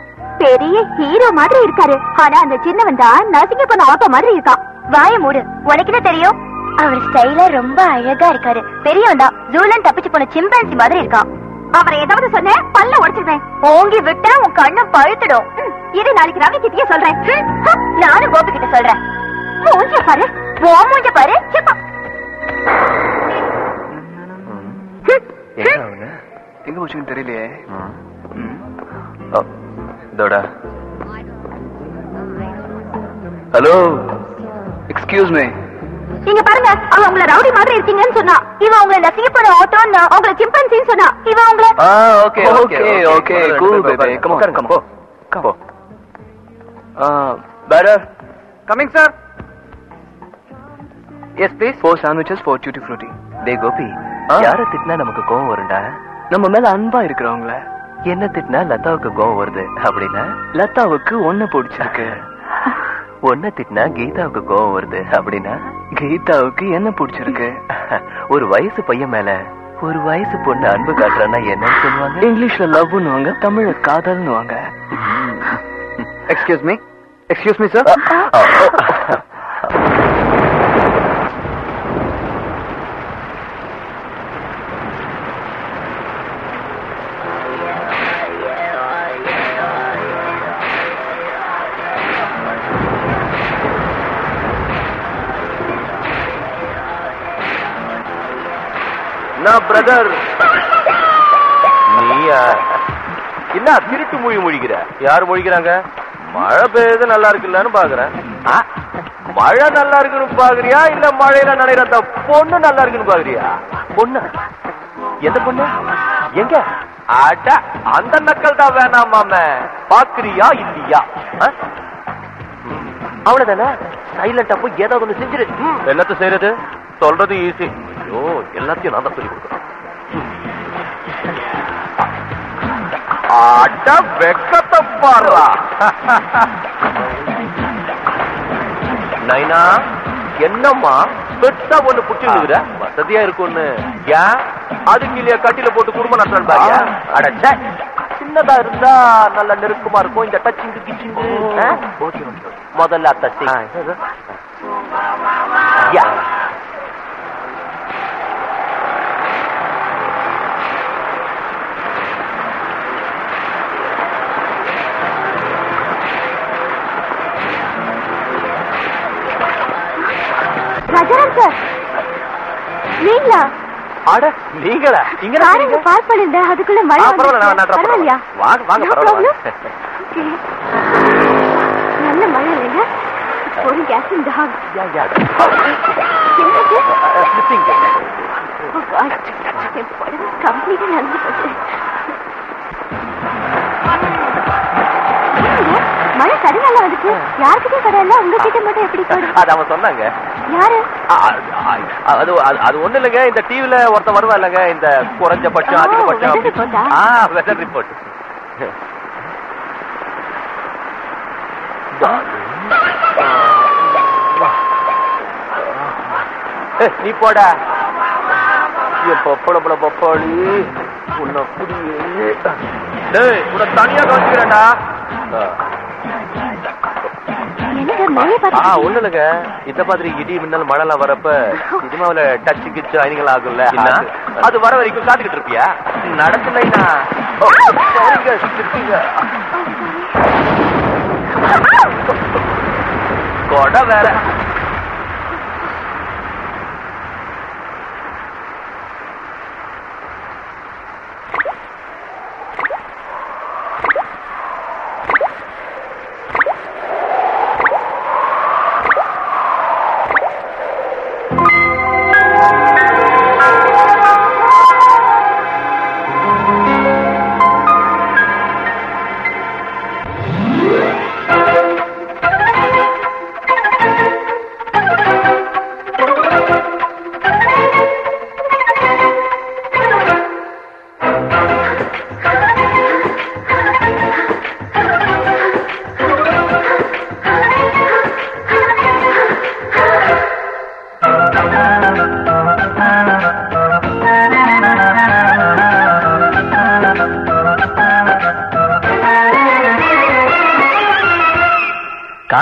[SPEAKER 4] பெரிய ஹீரோ மாதிரி இருக்காரு. ஆனா அந்த சின்னவன் தான் நசிங்க பண்ண ஆட்டோ மாதிரி இருக்கான். வாய மூடு. உனக்கு என்ன தெரியும்? அவர் ஸ்டைலா ரொம்ப அழகா இருக்காரு. பெரியவன் தான். ஜூலன் தப்பிச்சு போன சிம்பான்சி மாதிரி இருக்கான். அவரை ஏதாவது சொன்ன பல்ல உடைச்சிருவேன். ஓங்கி விட்டா உன் கண்ணு பழுத்துடும். இரு நாளைக்கு ரவி கிட்டயே சொல்றேன் நானும் கோபி கிட்ட சொல்றேன். மூஞ்ச பாரு. ஓ மூஞ்ச பாரு. சிப்பா.
[SPEAKER 11] எங்க போச்சுன்னு தெரியலையே.
[SPEAKER 5] இதோட
[SPEAKER 11] ஹலோ எக்ஸ்கியூஸ் மீ
[SPEAKER 4] நீங்க பாருங்க அவ உங்களை ரவுடி மாதிரி இருக்கீங்கன்னு சொன்னா இவன் உங்களை நசிங்க போன ஆட்டோன்னு உங்களை சிம்பன்சின்னு சொன்னா இவன் உங்களை
[SPEAKER 5] ஆ okay
[SPEAKER 11] Okay, okay, cool, baby. Come on, come on.
[SPEAKER 5] Come
[SPEAKER 11] better?
[SPEAKER 12] Coming sir yes please
[SPEAKER 11] four sandwiches for tutti frutti.
[SPEAKER 5] டேய் கோபி
[SPEAKER 11] ஆ?
[SPEAKER 5] யார திட்டினா நமக்கு கோவம் வரும்டா?
[SPEAKER 11] நம்ம மேல அன்பா இருக்கிறவங்கள.
[SPEAKER 5] என்ன திட்டினா லதாவுக்கு கோவம் வருது. அப்படின்னா
[SPEAKER 11] லதாவுக்கு ஒண்ணு பிடிச்சிருக்கு.
[SPEAKER 5] ஒன்ன திட்டினா கீதாவுக்கு கோவம் வருது. அப்படின்னா
[SPEAKER 11] கீதாவுக்கு என்ன பிடிச்சிருக்கு?
[SPEAKER 5] ஒரு வயசு பையன் மேல ஒரு வயசு பொண்ணு அன்பு காட்டுறான்னா என்னன்னு சொல்லுவாங்க?
[SPEAKER 11] இங்கிலீஷ்ல லவ்னுவாங்க தமிழ்ல காதல்னுவாங்க.
[SPEAKER 12] Excuse me excuse me sir
[SPEAKER 5] நான் பிரதர் நீயா? என்ன திருட்டு மொழி மொழிகிற? யார் மொழிகிறாங்க? மழை பெய்யுது நல்லா இருக்குல்லன்னு பாக்குறேன். மழை நல்லா இருக்குன்னு பாக்குறியா? இல்ல மழையில நனைகிற அந்த பொண்ணு நல்லா இருக்குன்னு பாக்குறியா? பொண்ணு. எந்த பொண்ணு? எங்க? அட அந்த நக்கல் தான் வேணாம் மாம. பாக்குறியா இல்லையா? அவ்வளவுதானே? சைலண்டா போய் ஏதாவது ஒண்ணு செஞ்சிரு. என்னத்த செய்யறது சொல்றது ஈஸி ஐயோ எல்லாத்தையும் நான் தான் சொல்லி கொடுக்குறேன் அட வெக்கத்தை பாடுறா நைனா என்னம்மா பெட்டா ஒண்ணு புடிச்சுக்கிற வசதியா இருக்கும்னு ஏன் அதுக்கு இல்லையா கட்டில போட்டு குடும்பம் நடத்தணும் பாரியா அட சின்னதா இருந்தா நல்ல நெருக்கமா இருக்கும் இந்த டச்சிங்கு கிச்சிங்கு முதல்ல டச்சிங் யா
[SPEAKER 4] ரஜாராம் சார். நீங்களா?
[SPEAKER 5] அட நீங்களா? இங்க
[SPEAKER 4] காரங்க பார்க் பண்ணிருந்தேன் அதுக்குள்ள மழை. பரவாயில்லையா?
[SPEAKER 5] வாங்க, பரவாயில்ல.
[SPEAKER 4] நல்ல மழை இல்லைங்க.
[SPEAKER 10] ஒரு
[SPEAKER 5] slipping.
[SPEAKER 10] Oh கம்ப்ளீட்டா போச்சு. மழை சரியால வந்துச்சு. யாருக்கிட்டயும் கிடையாது உங்ககிட்ட மட்டும் எப்படி
[SPEAKER 5] அது அவன் சொன்னாங்க.
[SPEAKER 10] யாரு?
[SPEAKER 5] அது அது- ஒண்ணு இல்லைங்க. இந்த டிவில ஒருத்தன் வருவா இல்லைங்க. இந்த குறைஞ்சபட்சம் அதிகபட்சம்? ஆ? வெதர் ரிப்போர்ட் நீ போடா. பப்பள பப்பாளி உன்னை புடியே. டேய் உன்னை தனியா கவனிக்கிறேன்டா. ஒண்ணு இல்லைங்க இந்த மாதிரி இடி மின்னல் மழைலாம் வரப்ப சினிமாவுல டச் கிச்சு ஆகும்ல அது- அது வர வரைக்கும் காத்துக்கிட்டு இருப்பியா நடத்துலைனா. கொடை வேற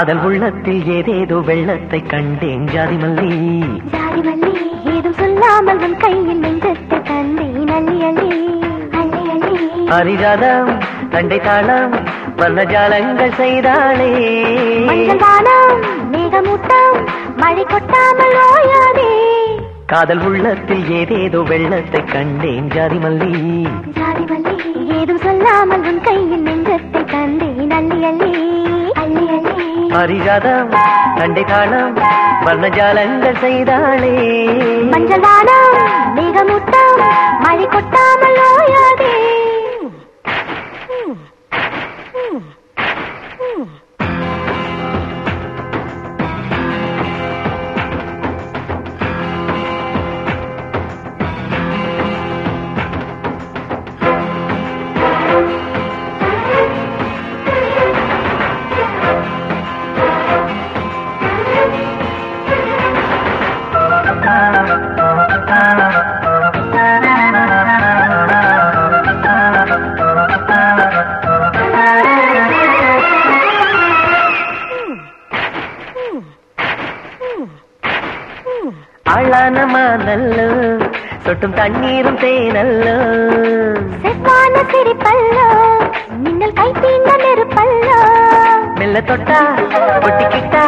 [SPEAKER 9] காதல் உள்ளத்தில் ஏதேதோ வெள்ளத்தை கண்டேன் ஜாதி மல்லி
[SPEAKER 10] ஜாதி மல்லி ஏதும் சொல்லாமல் உன் கையில் நெஞ்சத்தை தந்தேன் அள்ளி அள்ளி அள்ளி அள்ளி.
[SPEAKER 9] அரிஜாதம் தண்டை தாளம் வர்ணஜாலங்கள் செய்தாளே.
[SPEAKER 10] மஞ்சள் வானம் மேகமூட்டம் மழை கொட்டாமல் ஓயாதே.
[SPEAKER 9] காதல் உள்ளத்தில் ஏதேதோ வெள்ளத்தை கண்டேன் ஜாதி மல்லி
[SPEAKER 10] ஜாதி மல்லி ஏதும் சொல்லாமல் உன் கையில் நெஞ்சத்தை அள்ளி அள்ளி அள்ளி. அள்ளி
[SPEAKER 9] கண்டை தண்டை தாளம் வர்ணஜாலங்கள் செய்தாளே.
[SPEAKER 10] மஞ்சள் வானம் மேகமூட்டம்
[SPEAKER 9] சொட்டும் தண்ணீரும் தேனல்லோ.
[SPEAKER 10] செவ்வான சிரிப்பல்லோ மின்னல் கை தீண்ட நெருப்பல்லோ.
[SPEAKER 9] மெல்ல தொட்டா ஒட்டிக்கிட்டா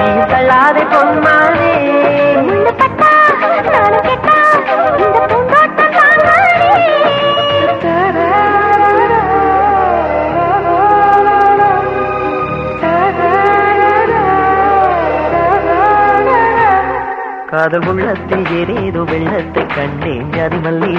[SPEAKER 9] நீ தள்ளாதே பொன்மானே காதல் உள்ளத்தில் ஏதேதோ வெள்ளத்தை கண்டேன் ஜாதி மல்லி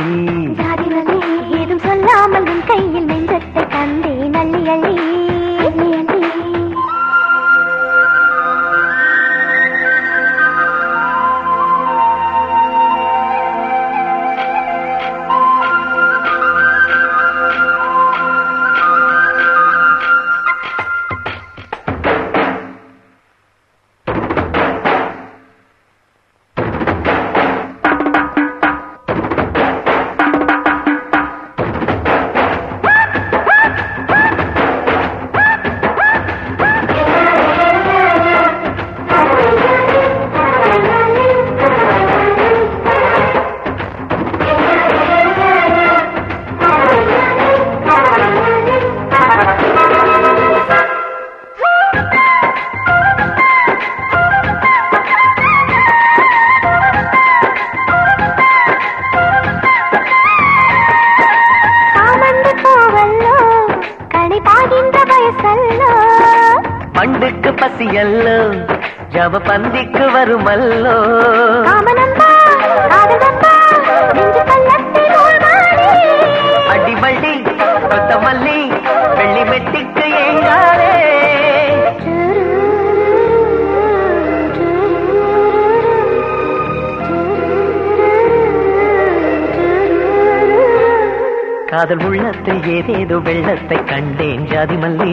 [SPEAKER 9] ஏதேதோ வெள்ளத்தை கண்டேன் ஜாதி மல்லி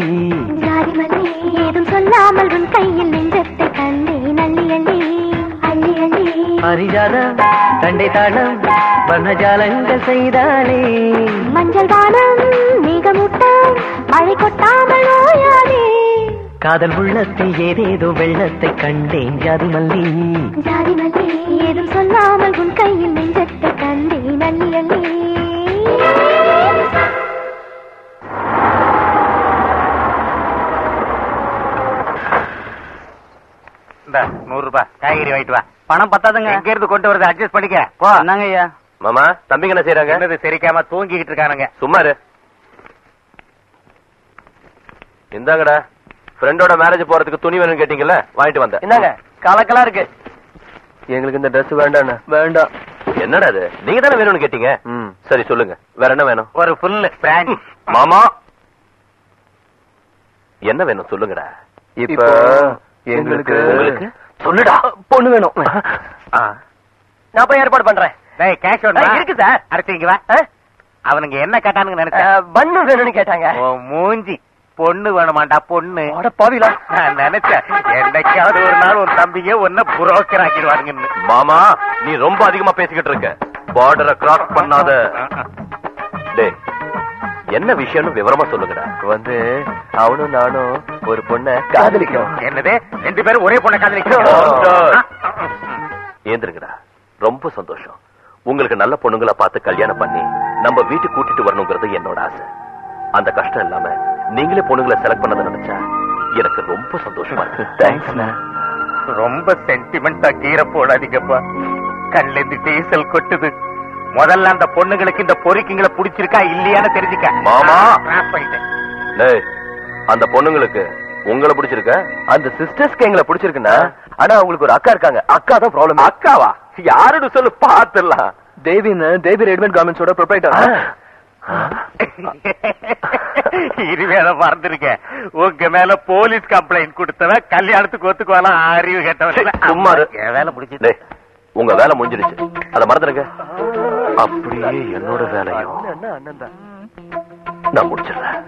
[SPEAKER 16] ஜாதி மல்லி ஏதும் சொல்லாமல் உன் கையில் நெஞ்சத்தை கண்டேன் அள்ளி அள்ளி அள்ளி அள்ளி.
[SPEAKER 9] பரிஜாத தண்டை தாளம் வர்ணஜாலங்கள் செய்தாலே
[SPEAKER 16] மஞ்சள் வானம் மேகமூட்டம் மழை கொட்டாமல் ஓயாதே.
[SPEAKER 9] காதல் உள்ளத்தில் ஏதேதோ வெள்ளத்தை கண்டேன் ஜாதி மல்லி
[SPEAKER 16] ஜாதி மல்லி ஏதும் சொல்லாமல் உன் கையில்
[SPEAKER 7] பணம் பத்தாதுங்க.
[SPEAKER 8] எங்க இருந்து கொண்டு வரது அட்ஜஸ்ட் பண்ணிக்க. போ.
[SPEAKER 7] என்னங்க ஐயா?
[SPEAKER 6] மாமா தம்பிங்க என்ன செய்யறாங்க
[SPEAKER 8] என்னது சரிக்காம தூங்கிக்கிட்டு இருக்கானுங்க.
[SPEAKER 6] சும்மா இரு. இந்தாங்கடா ஃப்ரெண்டோட மேரேஜ் போறதுக்கு துணி வேணும்னு கேட்டீங்கல்ல வாங்கிட்டு வந்தேன்.
[SPEAKER 9] என்னங்க கலக்கலா இருக்கு.
[SPEAKER 15] எங்களுக்கு இந்த Dress வேண்டாண்ணா. வேண்டாம்.
[SPEAKER 6] என்னடா அது நீங்க தானே வேணும்னு கேட்டீங்க? சரி சொல்லுங்க. வேற என்ன வேணும்?
[SPEAKER 8] ஒரு ஃபுல்லு பிராண்ட்
[SPEAKER 6] மாமா! என்ன வேணும் சொல்லுங்கடா.
[SPEAKER 15] இப்போ எங்களுக்கு
[SPEAKER 6] உங்களுக்கு சொல்லுடா.
[SPEAKER 15] பொண்ணு வேணும்.
[SPEAKER 9] நான் போய் ஏற்பாடு பண்றேன்.
[SPEAKER 8] டேய் கேஷ்
[SPEAKER 9] இருக்கு சார்.
[SPEAKER 8] அடுத்து இங்க வா. அவனுங்க என்ன கேட்டானுங்க நினைச்சேன்
[SPEAKER 9] பண்ணு வேணும்னு கேட்டாங்க.
[SPEAKER 8] மூஞ்சி. பொண்ணு வேணுமாண்டா பொண்ணு.
[SPEAKER 9] அட பாவிலா
[SPEAKER 8] நான் நினைச்சேன் என்னைக்காவது ஒரு நாள் உன் தம்பிங்க உன்ன புரோக்கர் ஆக்கிடுவானுங்கன்னு.
[SPEAKER 6] மாமா நீ ரொம்ப அதிகமா பேசிக்கிட்டு இருக்க. பார்டரை கிராஸ் பண்ணாத. டேய் என்ன விஷயம்னு விவரமா சொல்லுங்கடா.
[SPEAKER 15] வந்து அவனும் நானும் ஒரு பொண்ணை காதலிக்கிறோம்.
[SPEAKER 8] என்னது? ரெண்டு பேரும் ஒரே பொண்ணை காதலிக்கிறோம்?
[SPEAKER 6] ஏந்திருங்கடா. ரொம்ப சந்தோஷம். உங்களுக்கு நல்ல பொண்ணுங்களா பார்த்து கல்யாணம் பண்ணி நம்ம வீட்டுக்கு கூட்டிட்டு வரணுங்கிறது என்னோட ஆசை. அந்த கஷ்டம் இல்லாம நீங்களே பொண்ணுங்களை செலக்ட் பண்ணதை நினைச்சா எனக்கு ரொம்ப சந்தோஷமா இருக்கு.
[SPEAKER 15] தேங்க்ஸ்ண்ணா
[SPEAKER 8] ரொம்ப சென்டிமெண்டா கீரை போடாதீங்கப்பா. கண்ல இருந்து டீசல் கொட்டுது. முதல்ல அந்த பொண்ணுங்களுக்கு இந்த பொறுக்கிங்களை புடிச்சிருக்கா இல்லையான்னு தெரிஞ்சுக்க.
[SPEAKER 6] மாமா.
[SPEAKER 8] கிராஸ் பண்ணிட்டேன்.
[SPEAKER 6] டேய் அந்த பொண்ணுங்களுக்கு உங்களை பிடிச்சிருக்க?
[SPEAKER 15] அந்த சிஸ்டர்ஸ்க்கு எங்களை பிடிச்சிருக்குண்ணா ஆனா அவங்களுக்கு ஒரு அக்கா இருக்காங்க. அக்கா தான் ப்ராப்ளம்
[SPEAKER 6] அக்காவா? யாருன்னு சொல்லு பாத்துடலாம்
[SPEAKER 15] தேவின்னு தேவி ரெடிமேட் கார்மெண்ட்ஸோட ப்ரொப்ரைட்டர்
[SPEAKER 8] இனிமேல மறந்துருக்கேன் உங்க மேல போலீஸ் கம்ப்ளைண்ட் கொடுத்தவன் கல்யாணத்துக்கு ஒத்துக்குவாலாம் அறிவு கேட்டவன்.
[SPEAKER 6] சும்மா
[SPEAKER 8] வேலை முடிச்சு
[SPEAKER 6] டேய் உங்க வேலை முடிஞ்சிருச்சு. அத மறந்துடுங்க அப்படியே என்னோட வேலையும் நான் முடிச்சிடுறேன்.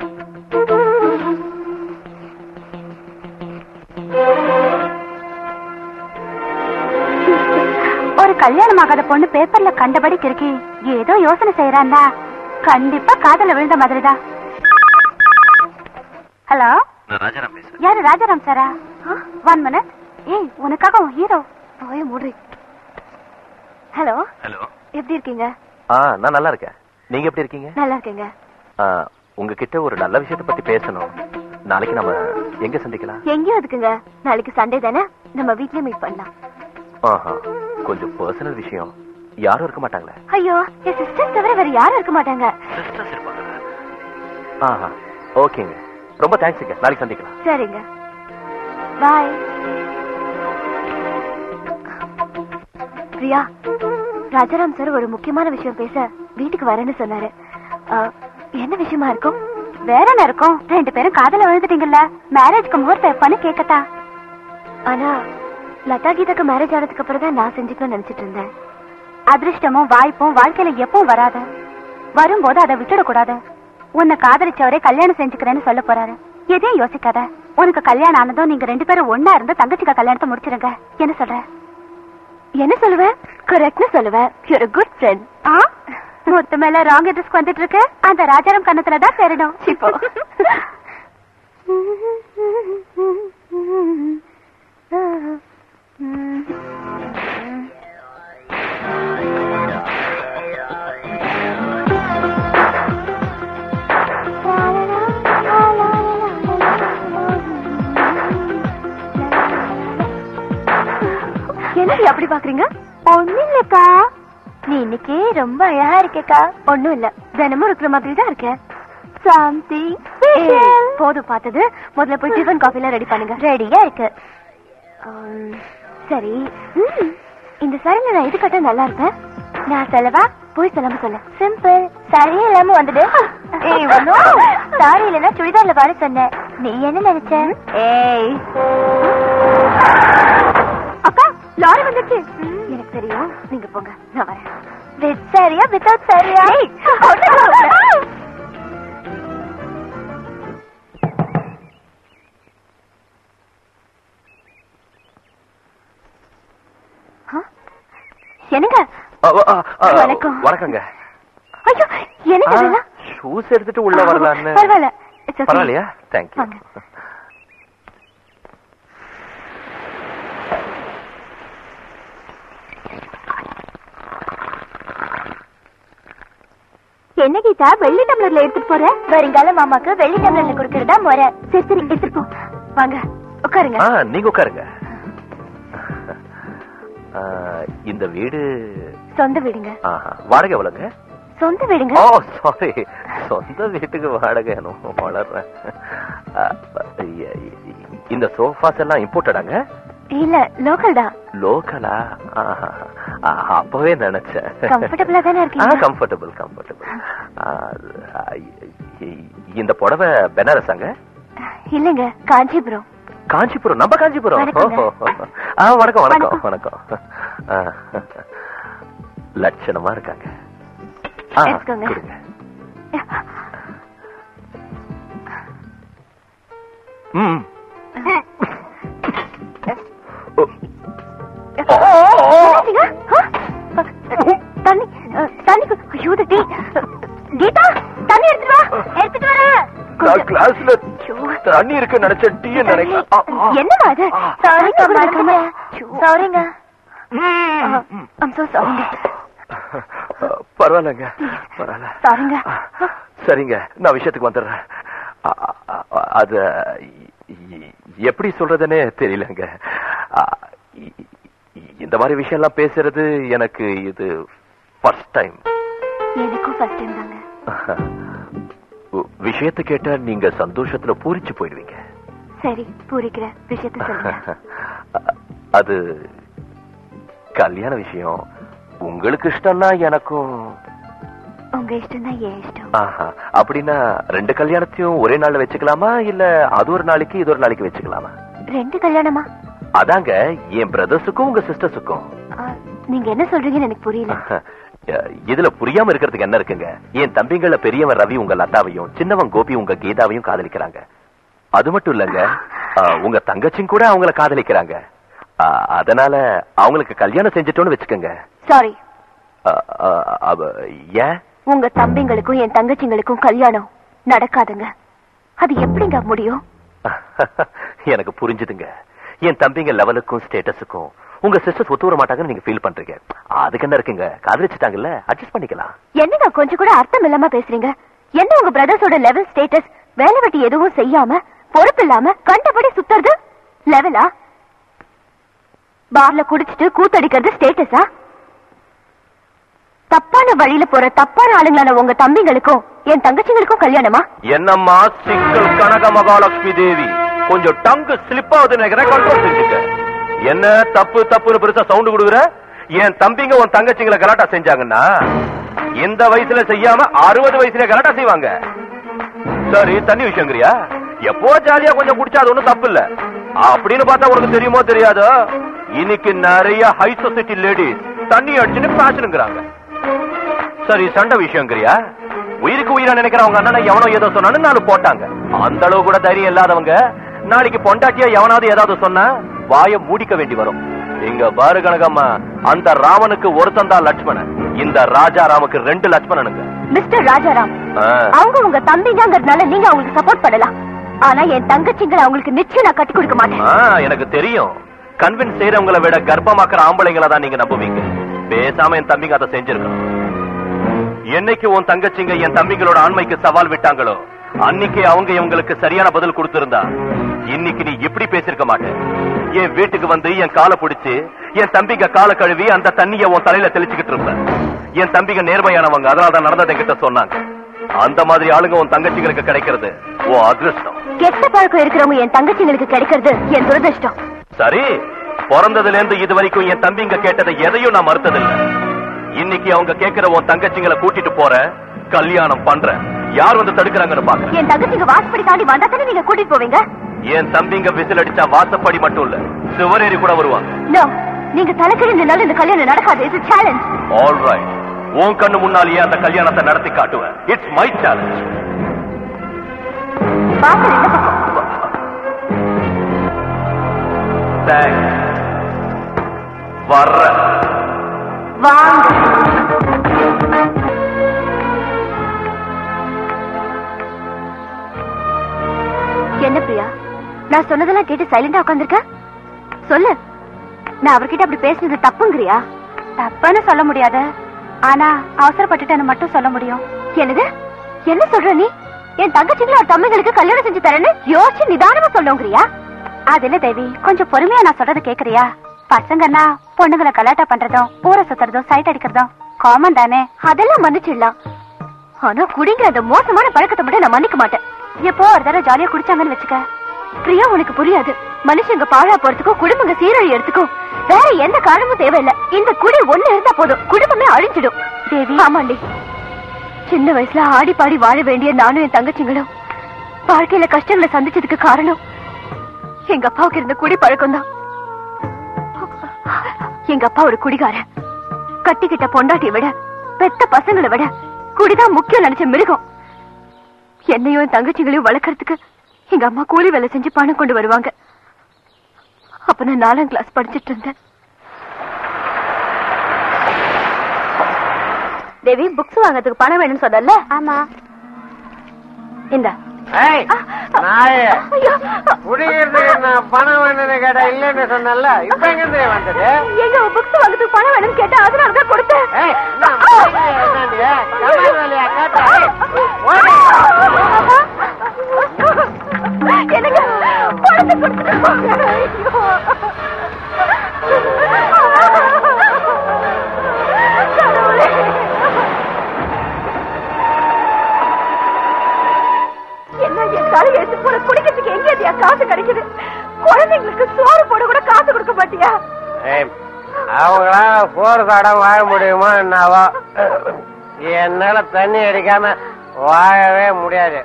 [SPEAKER 16] ஒரு கல்யாணம் ஆகாத பொண்ணு பேப்பர்ல கண்டபடி கிறுக்கி ஏதோ யோசனை செய்யறான்னா கண்டிப்பா காதல விழுந்த மாதிரிதான் ஹலோ?
[SPEAKER 6] ராஜாராம்
[SPEAKER 16] யாரு ராஜாராம் சாரா? ஒன் மினிட் ஏய் உனக்காக உன் ஹீரோ போய மூடு. ஹலோ
[SPEAKER 6] ஹலோ
[SPEAKER 16] எப்படி இருக்கீங்க?
[SPEAKER 6] ஆ நான் நல்லா இருக்கேன். நீங்க எப்படி இருக்கீங்க?
[SPEAKER 16] நல்லா இருக்கீங்க.
[SPEAKER 6] உங்ககிட்ட ஒரு நல்ல விஷயத்தை பத்தி பேசணும். நாளைக்கு நம்ம எங்க சந்திக்கலாம்?
[SPEAKER 16] எங்கேயும் இருக்குங்க. நாளைக்கு சண்டே தானே? நம்ம வீட்லயே மீட் பண்ணலாம்.
[SPEAKER 6] ஆஹா கொஞ்சம் பர்சனல் விஷயம். யாரும் இருக்க மாட்டாங்களே?
[SPEAKER 16] ஐயோ என் சிஸ்டர் தவிர வேற யாரும் இருக்க மாட்டாங்க.
[SPEAKER 6] சிஸ்டர்ஸ் இருப்பாங்க. ஆஹா ஓகேங்க. ரொம்ப தேங்க்ஸுங்க நாளைக்கு சந்திக்கலாம்.
[SPEAKER 16] சரிங்க. பாய் பிரியா. ராஜாராம் சார் ஒரு முக்கியமான விஷயம் பேச வீட்டுக்கு வரேன்னு சொன்னாரு. ஆ, என்ன விஷயமா இருக்கும்? வேற என்ன இருக்கும்? ரெண்டு பேரும் காதல விழுந்துட்டீங்கல்ல மேரேஜ்க்கு முகூர்த்த எப்பன்னு கேக்கட்டா? ஆனா லதா கீதாக்கு மேரேஜ் ஆனதுக்கு அப்புறம் தான் நான் செஞ்சுக்கணும்னு நினைச்சிட்டு இருந்தேன். அதிர்ஷ்டமும் வாய்ப்பும் வாழ்க்கையில எப்பவும் வராது. வரும்போது அதை விட்டுடக்கூடாது. உன்னை காதலிச்சவரே கல்யாணம் செஞ்சுக்கிறேன்னு சொல்ல போறாரு. எதையும் யோசிக்காத. உனக்கு கல்யாணம் ஆனதும் நீங்க ரெண்டு பேரும் ஒன்னா இருந்து தங்கச்சிக்கு கல்யாணத்தை முடிச்சிருங்க. என்ன சொல்ற? என்ன சொல்லுவேன் கரெக்ட்னு சொல்லுவேன் யூர் குட் ஃப்ரெண்ட் ஆ? மொத்த மேல ராங் அட்ரஸ்க்கு வந்துட்டு இருக்கு அந்த ராஜாராம் கண்ணத்துல தான் சேரணும். இப்போ. என்னடி அப்படி பாக்குறீங்க? ஒண்ணும் இல்லக்கா. நீ இன்னைக்கு ரொம்ப அழகா இருக்கேக்கா. ஒண்ணும் இல்ல. தினமும் இருக்கிற மாதிரி தான் இருக்கேன் சம்திங் போதும் பார்த்தது. முதல்ல போய் டிஃபன் காஃபி எல்லாம் ரெடி பண்ணுங்க. ரெடியா இருக்கு.
[SPEAKER 4] சரி. இந்த சாரில நான் எது கட்ட நல்லா இருப்பேன்? நான் சொல்லவா? போய் சொல்லாம சொல்ல. சிம்பிள் சாரியே இல்லாம வந்துடு. சாரி இல்லைன்னா சுடிதார்ல வர சொன்னேன். நீ என்ன நினைச்ச? ஏய். அக்கா லாரி வந்துச்சு? எனக்கு தெரியும். நீங்க போங்க. நான் வரேன். With Saria? வித்தவுட் சாரியா? என்னங்க? வணக்கம்.
[SPEAKER 5] வணக்கங்க.
[SPEAKER 4] ஐயோ என்னங்க
[SPEAKER 5] ஷூஸ் எடுத்துட்டு உள்ள வரலான்னு.
[SPEAKER 4] பரவாயில்ல.
[SPEAKER 5] பரவாயில்லையா? தேங்க்யூ
[SPEAKER 4] என்ன கீதா வெள்ளி டம்ளர்ல எடுத்துட்டு போற? வருங்கால மாமாக்கு வெள்ளி டம்ளர்ல கொடுக்கறதா முறை. சரி சரி எடுத்துட்டு போ. வாங்க உட்காருங்க.
[SPEAKER 5] நீங்க உட்காருங்க. இந்த வீடு
[SPEAKER 4] சொந்த வீடுங்க.
[SPEAKER 5] வாடகை எவ்வளவுங்க?
[SPEAKER 4] சொந்த வீடுங்க.
[SPEAKER 5] ஓ சாரி சொந்த வீட்டுக்கு வாடகை. வளர்றேன். இந்த சோஃபாஸ் எல்லாம் இம்போர்ட்டடாங்க
[SPEAKER 4] இல்ல லோக்கல் தான்.
[SPEAKER 5] லோக்கலா அப்பவே நினைச்சேன்.
[SPEAKER 4] கம்ஃபர்டபுளா தானே இருக்கீங்க?
[SPEAKER 5] கம்ஃபர்டபுள் கம்ஃபர்டபுள் இந்த புடவை பெனாரஸாங்க
[SPEAKER 4] இல்லங்க காஞ்சிபுரம்.
[SPEAKER 5] காஞ்சிபுரம் நம்ம காஞ்சிபுரம். வணக்கம் வணக்கம்
[SPEAKER 4] வணக்கம்.
[SPEAKER 5] லட்சணமா இருக்காங்க. ம்.
[SPEAKER 4] தண்ணி அ, தண்ணி கு- ஐயோ இந்த டீ கீதா தண்ணி எடுத்துட்டு வா. எடுத்துட்டு
[SPEAKER 5] கிளாஸ்ல. தண்ணி இருக்கு நினைச்ச டீ நினைக்கிறேன்.
[SPEAKER 4] அது. சாரிங்க. ஐம் சோ சாரிங்க
[SPEAKER 5] பரவாயில்லைங்க. பரவாயில்ல.
[SPEAKER 4] சாரிங்க.
[SPEAKER 5] சரிங்க. நான் விஷயத்துக்கு வந்துடுறேன். அது எப்படி சொல்றதுன்னே தெரியலங்க. இந்த மாதிரி விஷயம் எல்லாம் பேசுறது எனக்கு இது ஃபர்ஸ்ட் டைம்
[SPEAKER 4] எனக்கும் ஃபர்ஸ்ட் டைம் தாங்க.
[SPEAKER 5] விஷயத்தை கேட்டா நீங்க சந்தோஷத்துல பூரிச்சு போயிடுவீங்க.
[SPEAKER 4] சரி பூரிக்கிற விஷயத்த சொல்லுங்க.
[SPEAKER 5] அது கல்யாண விஷயம். உங்களுக்கு இஷ்டம்னா எனக்கும்
[SPEAKER 4] உங்க இஷ்டம் தான் ஏன் இஷ்டம்
[SPEAKER 5] ஆஹா. அப்படின்னா ரெண்டு கல்யாணத்தையும் ஒரே நாள்ல வச்சுக்கலாமா? இல்ல அது ஒரு நாளைக்கு இது ஒரு நாளைக்கு வச்சுக்கலாமா?
[SPEAKER 4] ரெண்டு கல்யாணமா?
[SPEAKER 5] அதாங்க என் பிரதர்ஸுக்கும் உங்க சிஸ்டர்ஸுக்கும்
[SPEAKER 4] நீங்க என்ன சொல்றீங்கன்னு எனக்கு புரியல.
[SPEAKER 5] இதுல புரியாம இருக்கிறதுக்கு என்ன இருக்குங்க? என் தம்பிங்கள பெரியவன் ரவி உங்க லதாவையும் சின்னவன் கோபி உங்க கீதாவையும் காதலிக்கிறாங்க. அது மட்டும் இல்லங்க உங்க தங்கச்சியும் கூட அவங்கள காதலிக்கிறாங்க. அதனால அவங்களுக்கு கல்யாணம் செஞ்சுட்டோம்னு வச்சுக்கோங்க.
[SPEAKER 4] சாரி
[SPEAKER 5] ஏன்?
[SPEAKER 4] உங்க தம்பிங்களுக்கும் என் தங்கச்சிங்களுக்கும் கல்யாணம் நடக்காதுங்க. அது எப்படிங்க முடியும்?
[SPEAKER 5] எனக்கு புரிஞ்சுதுங்க. என் தம்பிங்க லெவலுக்கும் ஸ்டேட்டஸுக்கும் உங்க சிஸ்டர்ஸ் ஒத்து வர மாட்டாங்கன்னு நீங்க ஃபீல் பண்றீங்க. அதுக்கு என்ன இருக்குங்க? காதலிச்சுட்டாங்கல்ல? அட்ஜஸ்ட் பண்ணிக்கலாம்.
[SPEAKER 4] என்னங்க கொஞ்சம் கூட அர்த்தம் இல்லாம பேசுறீங்க? என்ன உங்க பிரதர்ஸோட லெவல் ஸ்டேட்டஸ் வேலை வெட்டி எதுவும் செய்யாம பொறுப்பு இல்லாம கண்டபடி சுத்துறது? லெவலா பார்ல குடிச்சிட்டு கூத்தடிக்கிறது ஸ்டேட்டஸா தப்பான வழியில போற தப்பான ஆளுங்களான உங்க தம்பிங்களுக்கும் என் தங்கச்சிங்களுக்கும் கல்யாணமா?
[SPEAKER 5] என்னம்மா சிக்கல் கனக மகாலட்சுமி தேவி? கொஞ்சம் டங்கு ஸ்லிப் ஆகுது நினைக்கிறேன் கண்ட்ரோல் செஞ்சுக்க. என்ன தப்பு தப்புன்னு பெருசா சவுண்ட் கொடுக்குற? என் தம்பிங்க உன் தங்கச்சிங்களை கலாட்டா செஞ்சாங்கன்னா இந்த வயசுல செய்யாம அறுபது வயசுல கலாட்டா செய்வாங்க. சரி தண்ணி விஷயங்கிறியா? எப்போ ஜாலியா கொஞ்சம் குடிச்சா அது ஒண்ணும் தப்பு இல்ல அப்படின்னு பார்த்தா உனக்கு தெரியுமோ தெரியாதோ? இன்னைக்கு நிறைய ஹை சொசைட்டி லேடிஸ் தண்ணி அடிச்சுன்னு பேசணுங்கிறாங்க சரி சண்டை விஷயங்கிறியா? உயிருக்கு உயிரா நினைக்கிறவங்க அண்ணனை எவனோ ஏதோ சொன்னான்னு நாலு போட்டாங்க. அந்த அளவு கூட தைரியம் இல்லாதவங்க நாளைக்கு பொண்டாட்டியா எவனாவது ஏதாவது சொன்னா வாய மூடிக்க வேண்டி வரும். இங்க பாரு கனகம்மா அந்த ராமனுக்கு ஒருத்தன் தான் லட்சுமணன். இந்த ராஜா ராமுக்கு ரெண்டு லட்சுமணனுங்க.
[SPEAKER 4] மிஸ்டர் ராஜாராம். அவங்க உங்க தம்பிங்கிறதுனால நீங்க அவங்களுக்கு சப்போர்ட் பண்ணலாம். ஆனா என் தங்கச்சிங்களை அவங்களுக்கு நிச்சயம் நான் கட்டி கொடுக்க மாட்டேன்.
[SPEAKER 5] எனக்கு தெரியும். கன்வின்ஸ் செய்யறவங்களை விட கர்ப்பமாக்குற ஆம்பளைங்களை தான் நீங்க நம்புவீங்க. பேசாம என் தம்பிங்க அதை செஞ்சிருக்கணும். என்னைக்கு உன் தங்கச்சிங்க என் தம்பிங்களோட ஆண்மைக்கு சவால் விட்டாங்களோ அன்னைக்கு அவங்க இவங்களுக்கு சரியான பதில் கொடுத்திருந்தா இன்னைக்கு நீ இப்படி பேசிருக்க மாட்டேன் என் வீட்டுக்கு வந்து என் காலை பிடிச்சு என் தம்பிங்க காலை கழுவி அந்த தண்ணிய உன் தலையில தெளிச்சுக்கிட்டு இருப்ப. என் தம்பிங்க நேர்மையானவங்க அதனால தான் நடந்ததை என்கிட்ட சொன்னாங்க. அந்த மாதிரி ஆளுங்க உன் தங்கச்சிங்களுக்கு கிடைக்கிறது உன் அதிர்ஷ்டம்.
[SPEAKER 4] கெட்ட பழக்கம் இருக்கிறவங்க என் தங்கச்சிங்களுக்கு கிடைக்கிறது என் துரதிருஷ்டம்.
[SPEAKER 5] சரி பிறந்ததுல இருந்து இது வரைக்கும் என் தம்பிங்க கேட்டதை எதையும் நான் மறுத்ததில்ல. இன்னைக்கு அவங்க கேட்கிற உன் தங்கச்சிங்களை கூட்டிட்டு போற கல்யாணம் பண்றேன் யார் வந்து தடுக்கிறாங்கன்னு பாக்குறேன்.
[SPEAKER 4] என் தங்கச்சிங்க வாசப்படி தாண்டி வந்தா தானே நீங்க கூட்டிட்டு போவீங்க?
[SPEAKER 5] என் தம்பிங்க விசில் அடிச்சா வாசப்படி மட்டும் இல்ல சுவரேறி கூட வருவாங்க.
[SPEAKER 4] நீங்க தலைக்கடி நின்னாலும் இந்த கல்யாணம் நடக்காது. இது சேலஞ்ச்
[SPEAKER 5] ஆல் ரைட் உன் கண்ணு முன்னாலேயே அந்த கல்யாணத்தை நடத்தி காட்டுவேன். இட்ஸ் மை சேலஞ்ச் தேங்க்ஸ்
[SPEAKER 4] வாங்க என்ன பிரியா? நான் சொன்னதெல்லாம் கேட்டு சைலண்டா உட்காந்துருக்க சொல்லு. நான் அவர்கிட்ட அப்படி பேசுனது தப்புங்கிறியா? தப்புன்னு சொல்ல முடியாது. ஆனா அவசரப்பட்டுட்டேன்னு மட்டும் சொல்ல முடியும். என்னது? என்ன சொல்ற நீ? என் தங்கச்சிங்களை ஒரு தம்பிகளுக்கு கல்யாணம் செஞ்சு தரேன்னு யோசிச்சு நிதானமா சொல்லுங்கிறியா அது இல்ல தேவி? கொஞ்சம் பொறுமையா நான் சொல்றது கேக்குறியா? பசங்கன்னா பொண்ணுங்களை கலாட்டா பண்றதும் ஊரை சுத்துறதும் சைட் அடிக்கிறதும் காமன் தானே? அதெல்லாம் மன்னிச்சிடலாம். ஆனா குடிங்கிற அந்த மோசமான பழக்கத்தை மட்டும் நான் மன்னிக்க மாட்டேன். எப்போ ஒரு தடவை ஜாலியா குடிச்சாங்கன்னு வச்சுக்க. பிரியா உனக்கு புரியாது. மனுஷங்க பாழா போறதுக்கும் குடும்பங்க சீரழியறதுக்கும் வேற எந்த காரணமும் தேவையில்ல. இந்த குடி ஒண்ணு இருந்தா போதும். குடும்பமே அழிஞ்சிடும். தேவி. ஆமாண்டி. சின்ன வயசுல ஆடி பாடி வாழ வேண்டிய நானும் என் தங்கச்சிங்களும் வாழ்க்கையில கஷ்டங்களை சந்திச்சதுக்கு காரணம் எங்க அப்பாவுக்கு இருந்த குடி பழக்கம் தான் எங்க அப்பா ஒரு குடிகாரன். கட்டிக்கிட்ட பொண்டாட்டியை விட பெத்த பசங்களை விட குடிதான் முக்கியம் நினைச்ச மிருகம். என்னையும் என் தங்கச்சிகளையும் வளர்க்கறதுக்கு எங்க அம்மா கூலி வேலை செஞ்சு பணம் கொண்டு வருவாங்க. அப்ப நான் நாலாம் கிளாஸ் படிச்சிட்டு இருந்தேன். தேவி புக்ஸ் வாங்குறதுக்கு பணம் வேணும்னு சொன்னல ஆமா. இந்த.
[SPEAKER 13] பணம் வேணும்னு கேட்டா இல்லைன்னு சொன்னல இப்ப எங்க வந்தது?
[SPEAKER 4] எங்க புக்ஸ் வாங்குறதுக்கு பணம் வேணும்னு கேட்டா அதனாலதான்
[SPEAKER 13] அவங்களால சோறு வாழ முடியுமா என்னவா. என்னால தண்ணி அடிக்காம வாழவே முடியாது.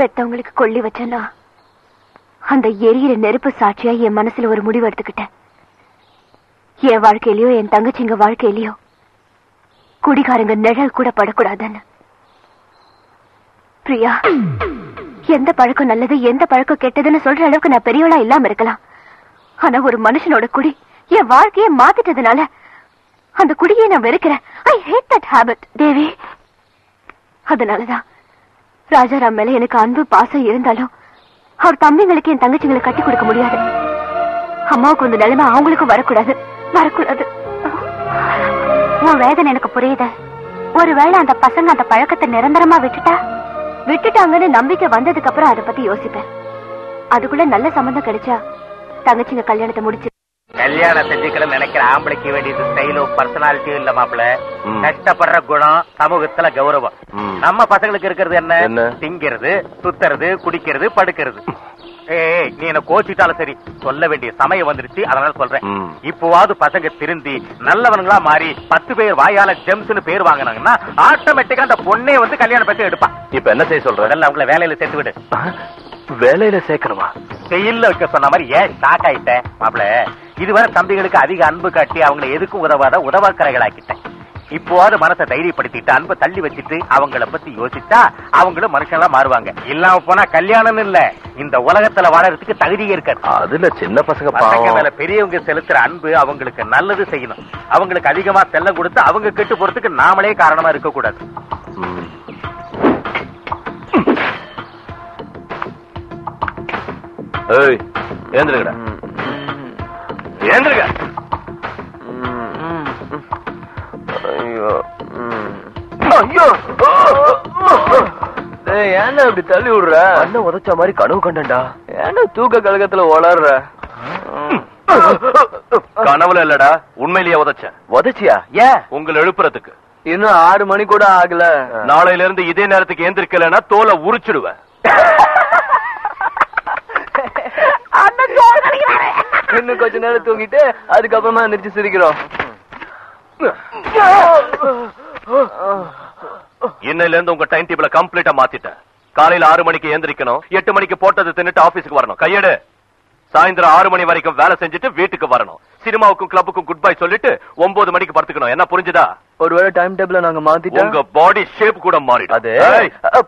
[SPEAKER 4] பெத்தவங்களுக்கு கொள்ளி வச்சேன்னா அந்த எரியிற நெருப்பு சாட்சியா என் மனசுல ஒரு முடிவு எடுத்துக்கிட்டேன். என் வாழ்க்கையிலயோ என் தங்கச்சிங்க வாழ்க்கையிலயோ குடிகாரங்க நிழல் கூட படக்கூடாதுன்னு. பிரியா எந்த பழக்கம் நல்லது எந்த பழக்கம் கெட்டதுன்னு சொல்ற அளவுக்கு நான் பெரியவளா இல்லாம இருக்கலாம். ஆனா ஒரு மனுஷனோட குடி என் வாழ்க்கையை மாத்திட்டதுனால அந்த குடியை நான் வெறுக்கிறேன். I hate that habit Devi. அதனாலதான் ராஜாராம் மேல எனக்கு அன்பு பாசம் இருந்தாலும் அவர் தம்பிங்களுக்கு என் தங்கச்சிங்களை கட்டி கொடுக்க முடியாது. அம்மாவுக்கு வந்து நிலைமை அவங்களுக்கும் வரக்கூடாது. வரக்கூடாது. உன் வேதனை எனக்கு புரியுது. ஒருவேளை அந்த பசங்க அந்த பழக்கத்தை நிரந்தரமா விட்டுட்டா? விட்டுட்டாங்கன்னு நம்பிக்கை வந்ததுக்கு அப்புறம் அதை பத்தி யோசிப்பேன். அதுக்குள்ள நல்ல சம்பந்தம் கிடைச்சா தங்கச்சிங்க கல்யாணத்தை முடிச்சு
[SPEAKER 8] கல்யாணம் செஞ்சுக்கணும்னு நினைக்கிற ஆம்பளைக்கு வேண்டியது ஸ்டைலும் பர்சனாலிட்டியும் இல்ல மாப்பிள. கஷ்டப்படுற குணம் சமூகத்துல கௌரவம். நம்ம பசங்களுக்கு இருக்கிறது என்ன? திங்கிறது சுத்துறது குடிக்கிறது படுக்கிறது. ஏய் நீ என்ன கோச்சிட்டாலும் சரி சொல்ல வேண்டிய சமயம் வந்துருச்சு அதனால சொல்றேன். இப்போவாவது பசங்க திருந்தி நல்லவனுங்களா மாறி பத்து பேர் வாயால ஜெம்ஸ்னு பேர் வாங்கினாங்கன்னா ஆட்டோமேட்டிக்கா அந்த பொண்ணே வந்து கல்யாணம் பத்தி எடுப்பான்
[SPEAKER 5] இப்ப என்ன செய்ய சொல்ற?
[SPEAKER 8] முதல்ல அவங்கள வேலையில சேர்த்து விடு.
[SPEAKER 5] வேலையில சேர்க்கணுமா?
[SPEAKER 8] செயல்ல வைக்க சொன்ன மாதிரி ஏன் ஷாக் ஆயிட்டேன் மாப்பிள இதுவரை தம்பிகளுக்கு அதிக அன்பு காட்டி அவங்கள எதுக்கும் உதவாத உதவாக்கரைகளாக்கிட்டேன். இப்போவாது மனசை தைரியப்படுத்திட்டு அன்பை தள்ளி வச்சுட்டு அவங்கள பத்தி யோசிச்சா அவங்களும் மனுஷங்களா மாறுவாங்க. இல்லாம போனா கல்யாணம் இல்ல. இந்த உலகத்துல வாழறதுக்கு தகுதி இருக்காது.
[SPEAKER 5] அதுல சின்ன பசங்க
[SPEAKER 8] பசங்க மேல பெரியவங்க செலுத்துற அன்பு அவங்களுக்கு நல்லது செய்யணும். அவங்களுக்கு அதிகமா செல்லம் கொடுத்து அவங்க கெட்டு போறதுக்கு நாமளே காரணமா இருக்க கூடாது
[SPEAKER 5] ஏய் ஏந்திரங்கடா ஏந்திருங்க.
[SPEAKER 11] ஐயோ. ஐயோ. ஏன்டா இப்படி தள்ளி விடுற? அண்ணன் உதைச்ச மாதிரி கனவு கண்டா ஏன்டா தூக்க கழகத்துல வளர்ற
[SPEAKER 5] கனவுல இல்லடா உண்மையிலேயே உதைச்சேன்.
[SPEAKER 11] உதைச்சியா? ஏன்
[SPEAKER 5] உங்களை எழுப்புறதுக்கு.
[SPEAKER 11] இன்னும் ஆறு மணி கூட ஆகல.
[SPEAKER 5] நாளையில இருந்து இதே நேரத்துக்கு எந்திரிக்கலன்னா தோலை உரிச்சிடுவேன்.
[SPEAKER 11] இன்னும் கொஞ்ச நேரம் தூங்கிட்டு அதுக்கப்புறமா எந்திரிச்சு சிரிக்கிறோம்.
[SPEAKER 5] இன்னையில இருந்து உங்க டைம் டேபிள கம்ப்ளீட்டா மாத்திட்டேன். காலையில ஆறு மணிக்கு எந்திரிக்கணும் எட்டு மணிக்கு போட்டது தின்னுட்டு ஆபீஸ்க்கு வரணும். கையெடு. சாயந்தரம் ஆறு மணி வரைக்கும் வேலை செஞ்சுட்டு வீட்டுக்கு வரணும். சினிமாவுக்கும் கிளப்புக்கும் குட் பை சொல்லிட்டு ஒன்பது மணிக்கு படுத்துக்கணும். என்ன புரிஞ்சுதா?
[SPEAKER 11] ஒருவேளை டைம் டேபிள நாங்க மாத்திட்டோம்.
[SPEAKER 5] உங்க பாடி ஷேப் கூட மாறிடும்.
[SPEAKER 11] அது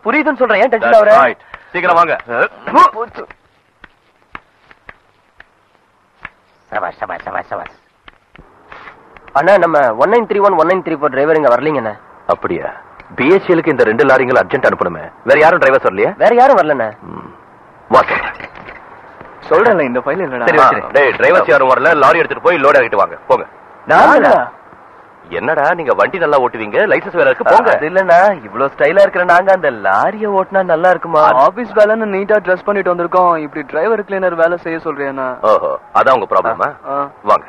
[SPEAKER 11] புரியுதுன்னு சொல்றேன். ஏன் டென்ஷன்
[SPEAKER 5] right. சீக்கிரம் வாங்க.
[SPEAKER 8] சபாஷ் சபாஷ் சபாஷ் சபாஷ்.
[SPEAKER 11] அண்ணா நம்ம one nine three one one nine three four driver இங்க வரலீங்கண்ணே
[SPEAKER 5] அப்படியா? பிஎஸ்சிஎலுக்கு இந்த ரெண்டு லாரிங்கள் அர்ஜென்ட் அனுப்பணுமே. வேற யாரும் டிரைவர் சொல்லலையா?
[SPEAKER 11] வேற யாரும் வரலண்ணே.
[SPEAKER 5] வாங்க.
[SPEAKER 11] சொல்றேன்ல இந்த ஃபைல் இல்லடா
[SPEAKER 5] சரி சரி டேய் டிரைவர்ஸ் யாரும் வரல லாரி எடுத்துட்டு போய் லோட் ஆகிட்டு வாங்க. போங்க.
[SPEAKER 11] நாங்களா
[SPEAKER 5] என்னடா நீங்க வண்டி நல்லா ஓட்டுவீங்க? லைசன்ஸ் வேற இருக்கு போங்க.
[SPEAKER 11] அது இல்லண்ணா இவ்வளவு ஸ்டைலா இருக்கிற நாங்க அந்த லாரிய ஓட்டினா நல்லா இருக்குமா? ஆபீஸ் வேலைன்னு நீட்டா ட்ரெஸ் பண்ணிட்டு வந்திருக்கோம். இப்படி டிரைவர் கிளீனர் வேலை செய்ய சொல்றியாண்ணா
[SPEAKER 5] ஓஹோ அதான் உங்க ப்ராப்ளமா. வாங்க.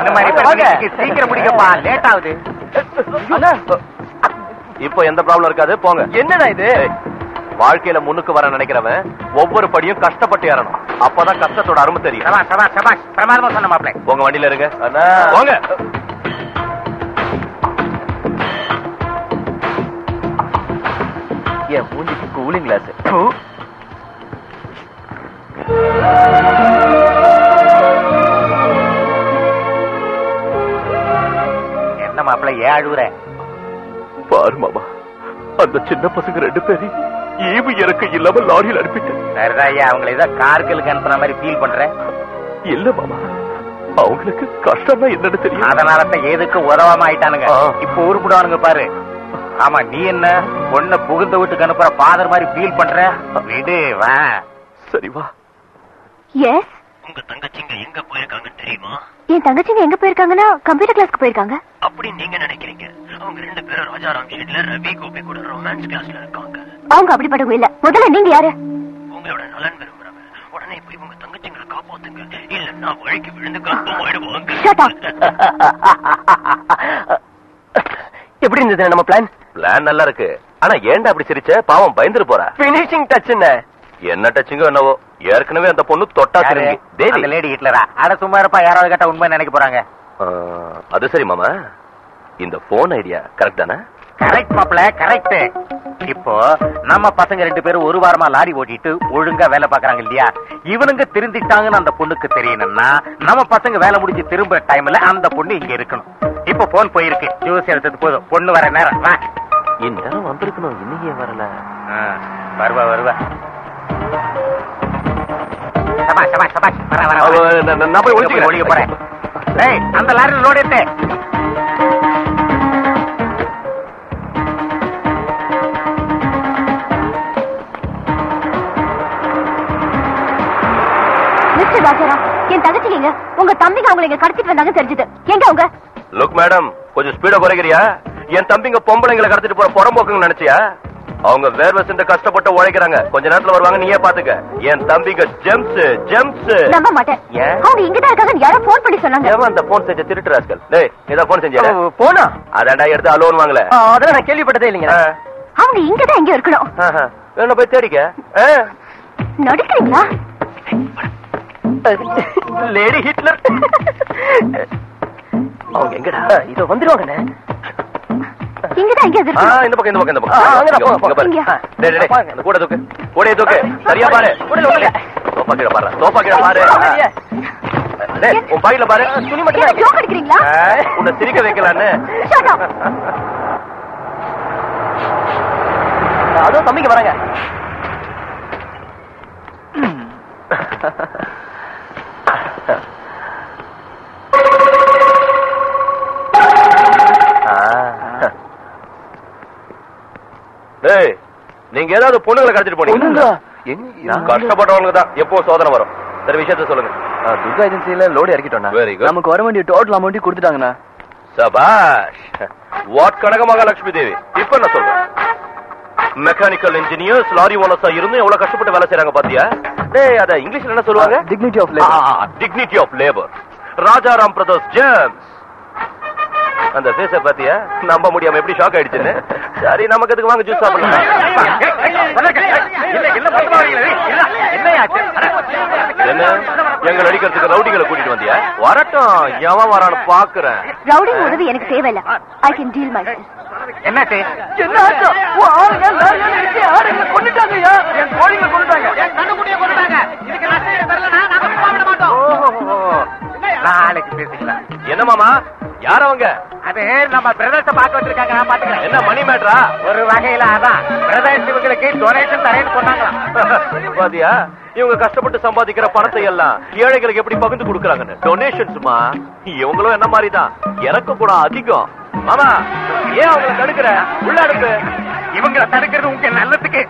[SPEAKER 8] இந்த மாதிரி பிரச்சனைக்கு சீக்கிரம் முடிக்கப்பா லேட் ஆகுது.
[SPEAKER 11] அண்ணா.
[SPEAKER 5] இப்போ எந்த ப்ராப்ளம் இருக்காது போங்க.
[SPEAKER 11] என்னடா இது?
[SPEAKER 5] வாழ்க்கையில முன்னுக்கு வர நினைக்கிறவன் ஒவ்வொரு படியும் கஷ்டப்பட்டு ஏறணும். அப்பதான் கஷ்டத்தோட அருமை தெரியும்.
[SPEAKER 8] சபாஷ் சபாஷ் சபாஷ் பிரமாதமா சொன்ன மாப்பிளை
[SPEAKER 5] உங்க வண்டியில இருங்க.
[SPEAKER 11] அண்ணா.
[SPEAKER 5] போங்க.
[SPEAKER 11] என் மூஞ்சிக்கு கூலிங் கிளாஸ்
[SPEAKER 8] என்ன மாப்பிளை ஏன் அழுவுற?
[SPEAKER 5] பாரு மாமா அந்த சின்ன பசங்க ரெண்டு பேரும் ஈவு இறக்க இல்லாம லாரியில் அனுப்பிட்டேன்.
[SPEAKER 8] சரிதான் ஐயா அவங்களை ஏதோ கார்களுக்கு அனுப்புன மாதிரி ஃபீல் பண்றேன்
[SPEAKER 5] இல்ல மாமா அவங்களுக்கு கஷ்டம்னா என்னன்னு தெரியும்.
[SPEAKER 8] அதனால தான் எதுக்கு உதவாம ஆயிட்டானுங்க. இப்ப உருப்பிடுவானுங்க பாரு. ஆமா நீ என்ன பொண்ண புகுந்த வீட்டுக்கு அனுப்புற ஃபாதர் மாதிரி ஃபீல் பண்ற? விடு வா.
[SPEAKER 5] சரி வா.
[SPEAKER 4] எஸ்
[SPEAKER 17] உங்க தங்கச்சிங்க எங்க போயிருக்காங்கன்னு தெரியுமா?
[SPEAKER 4] என் தங்கச்சிங்க எங்க போயிருக்காங்கன்னா கம்ப்யூட்டர் கிளாஸ்க்கு போயிருக்காங்க.
[SPEAKER 17] அப்படி நீங்க நினைக்கிறீங்க. அவங்க ரெண்டு பேரும் ராஜாராம் ஷீட்ல ரவி கோபி கூட ரொமான்ஸ் கிளாஸ்ல இருக்காங்க.
[SPEAKER 4] அவங்க அப்படிப்பட்டவங்க இல்ல. முதல்ல நீங்க யாரு?
[SPEAKER 17] உங்களோட நலன் விரும்புறவங்க. உடனே போய் உங்க தங்கச்சிங்களை காப்பாத்துங்க. இல்லன்னா வழிக்கு விழுந்து
[SPEAKER 4] up.
[SPEAKER 11] எப்படி இருந்தது நம்ம பிளான்
[SPEAKER 5] பிளான் நல்லா இருக்கு. ஆனா ஏன்டா அப்படி சிரிச்ச? பாவம் பயந்துரு போற.
[SPEAKER 11] பினிஷிங் டச் என்ன?
[SPEAKER 5] என்ன டச்சுங்கோ என்னவோ? ஏற்கனவே அந்த பொண்ணு தொட்டா? திரும்பி தேவி.
[SPEAKER 8] அந்த லேடி ஹிட்லரா? அட சும்மா இருப்பா யாராவது கேட்டா உண்மை நினைக்க போறாங்க.
[SPEAKER 5] அது சரி மாமா. இந்த போன் ஐடியா கரெக்ட் தானே?
[SPEAKER 8] கரெக்ட் மாப்பிள கரெக்ட் இப்போ நம்ம பசங்க ரெண்டு பேரும் ஒரு வாரமா லாரி ஓட்டிட்டு ஒழுங்கா வேலை பாக்குறாங்க இல்லையா? இவனுங்க திருந்திட்டாங்கன்னு அந்த பொண்ணுக்கு தெரியணும்னா நம்ம பசங்க வேலை முடிஞ்சு திரும்புற டைம்ல அந்த பொண்ணு இங்க இருக்கணும். இப்போ போன் போயிருக்கு. ஜூஸ் எடுத்தது போதும். பொண்ணு வர நேரம். வா.
[SPEAKER 5] இந்நேரம் வந்திருக்கணும். இன்னைக்கு வரல?
[SPEAKER 8] வருவா வருவா. சபாஷ் சபாஷ் சபாஷ். வர வர
[SPEAKER 5] அவ,
[SPEAKER 8] வர.
[SPEAKER 5] நான் நான் போய்
[SPEAKER 8] ஒளிக்க
[SPEAKER 5] ஒளிச்சுக்கிறேன்
[SPEAKER 8] போறேன். ஏய் அந்த லாரியில் லோடு எடுத்து
[SPEAKER 4] என் தங்கச்சிங்க? உங்க தம்பிங்க அவங்களை கடத்திட்டு வந்தாங்க தெரிஞ்சது. எங்க அவங்க?
[SPEAKER 5] லுக் மேடம் கொஞ்சம் ஸ்பீடா குறைக்கிறியா? என் தம்பிங்க பொம்பளைங்களை கடத்திட்டு போற புறம்போக்குங்க நினைச்சியா? அவங்க வேர்வை சிந்த கஷ்டப்பட்டு உழைக்கிறாங்க. கொஞ்ச நேரத்துல வருவாங்க நீயே பாத்துக்க. என் தம்பிங்க ஜெம்ஸ் ஜெம்ஸ்.
[SPEAKER 4] நம்ப மாட்டேன்? அவங்க இங்கதான் இருக்காங்க யாரோ போன் பண்ணி சொன்னாங்க.
[SPEAKER 5] அந்த போன் செஞ்ச திருட்டு ராஸ்கல் டேய் ஏதோ போன் செஞ்சியா?
[SPEAKER 11] போனா?
[SPEAKER 5] அதான்டா எடுத்து அலோன் வாங்கல.
[SPEAKER 11] அதெல்லாம் நான் கேள்விப்பட்டதே இல்லைங்க.
[SPEAKER 4] அவங்க இங்கதான் எங்க இருக்கணும்.
[SPEAKER 5] என்ன போய் தேடிக்க.
[SPEAKER 4] நடிக்கிறீங்களா?
[SPEAKER 11] Lady Hitler.
[SPEAKER 5] அவங்க எங்கடா?
[SPEAKER 11] இதோ வந்துருவாங்கண்ணே.
[SPEAKER 4] இங்கதான் எங்க
[SPEAKER 5] ஆ,
[SPEAKER 4] இருக்கணும்
[SPEAKER 5] இந்த பக்கம் இந்த பக்கம் இந்த
[SPEAKER 11] ஆ, அங்கடா,
[SPEAKER 5] பக்கம்
[SPEAKER 11] போ,
[SPEAKER 5] இங்க பாரு.
[SPEAKER 4] இங்க.
[SPEAKER 5] டேய், டேய், டேய், அந்த கூட தூக்கு கூடைய தூக்கு. சரியா பாரு? சோஃபா கீழ பாரு சோஃபா கீழ பாரு. டேய், உன் பாயில பாரு. துணி மட்டும்
[SPEAKER 4] என்ன ஜோக் அடிக்கிறீங்களா?
[SPEAKER 5] உன்னை சிரிக்க வைக்கலான்னு
[SPEAKER 4] Shut up.
[SPEAKER 11] அதுவும் தம்பிக்கு வராங்க.
[SPEAKER 5] டேய் நீங்க ஏதாவது பொண்ணுங்களை கடத்திட்டு? போனீங்க? கஷ்டப்பட்டவங்களுக்கு தான் எப்போ சோதனை வரும்? சரி விஷயத்த சொல்லுங்க.
[SPEAKER 11] துர்கா ஏஜென்சில லோடு இறக்கிட்டோம்ண்ணா.
[SPEAKER 5] Very good.
[SPEAKER 11] நமக்கு வர வேண்டிய டோட்டல் அமௌண்ட்டையும் கொடுத்துட்டாங்கண்ணா.
[SPEAKER 5] சபாஷ் வாட் கனக மகாலட்சுமி தேவி? இப்ப என்ன சொல்றேன் மெக்கானிக்கல் இன்ஜினியர்ஸ் லாரி ஓனர்ஸா இருந்து எவ்வளவு கஷ்டப்பட்டு வேலை செய்றாங்க பாத்தியா? டேய் அத இங்கிலீஷ்ல என்ன சொல்லுவாங்க?
[SPEAKER 11] Dignity of labour
[SPEAKER 5] dignity of labour Rajaram brothers gems அந்த பேச பாத்தியா? நம்ப முடியாம எப்படி ஷாக் ஆயிடுச்சுன்னு? சரி நமக்கு அதுக்கு வாங்க ஜூஸ் சாப்பிடலாம். என்ன? எங்களை அடிக்கிறதுக்கு ரவுடிகளை கூட்டிட்டு வந்தியா? வரட்டும் எவன் வரான்னு பாக்குறேன்
[SPEAKER 4] ரவுடி உதவி எனக்கு தேவையில்ல. ஐ கேன் டீல் மை
[SPEAKER 13] என்னாச்சு
[SPEAKER 12] ஆளுங்க. என்.
[SPEAKER 13] நாளைக்கு பேசிக்கலாம்.
[SPEAKER 5] என்ன மாமா? யார் அவங்க?
[SPEAKER 13] அது நம்ம பிரதர்ஸ பார்க்க வந்திருக்காங்க நான் பாத்துக்கிறேன்
[SPEAKER 5] என்ன மணி மேட்ரா
[SPEAKER 13] ஒரு வகையில அதான். பிரதர்ஸ் இவங்களுக்கு டொனேஷன் தரேன்னு சொன்னாங்களாம்
[SPEAKER 5] பாத்தியா இவங்க கஷ்டப்பட்டு சம்பாதிக்கிற பணத்தை எல்லாம் ஏழைகளுக்கு எப்படி பகிர்ந்து கொடுக்கறாங்கன்னு? டொனேஷன்ஸ்மா இவங்களும் என்ன மாதிரி தான் எனக்கு கூட அதிகம். மாமா ஏன் அவங்களை தடுக்கிற? உள்ள அனுப்பு
[SPEAKER 13] இவங்களை தடுக்கிறது உங்க நல்லதுக்கு.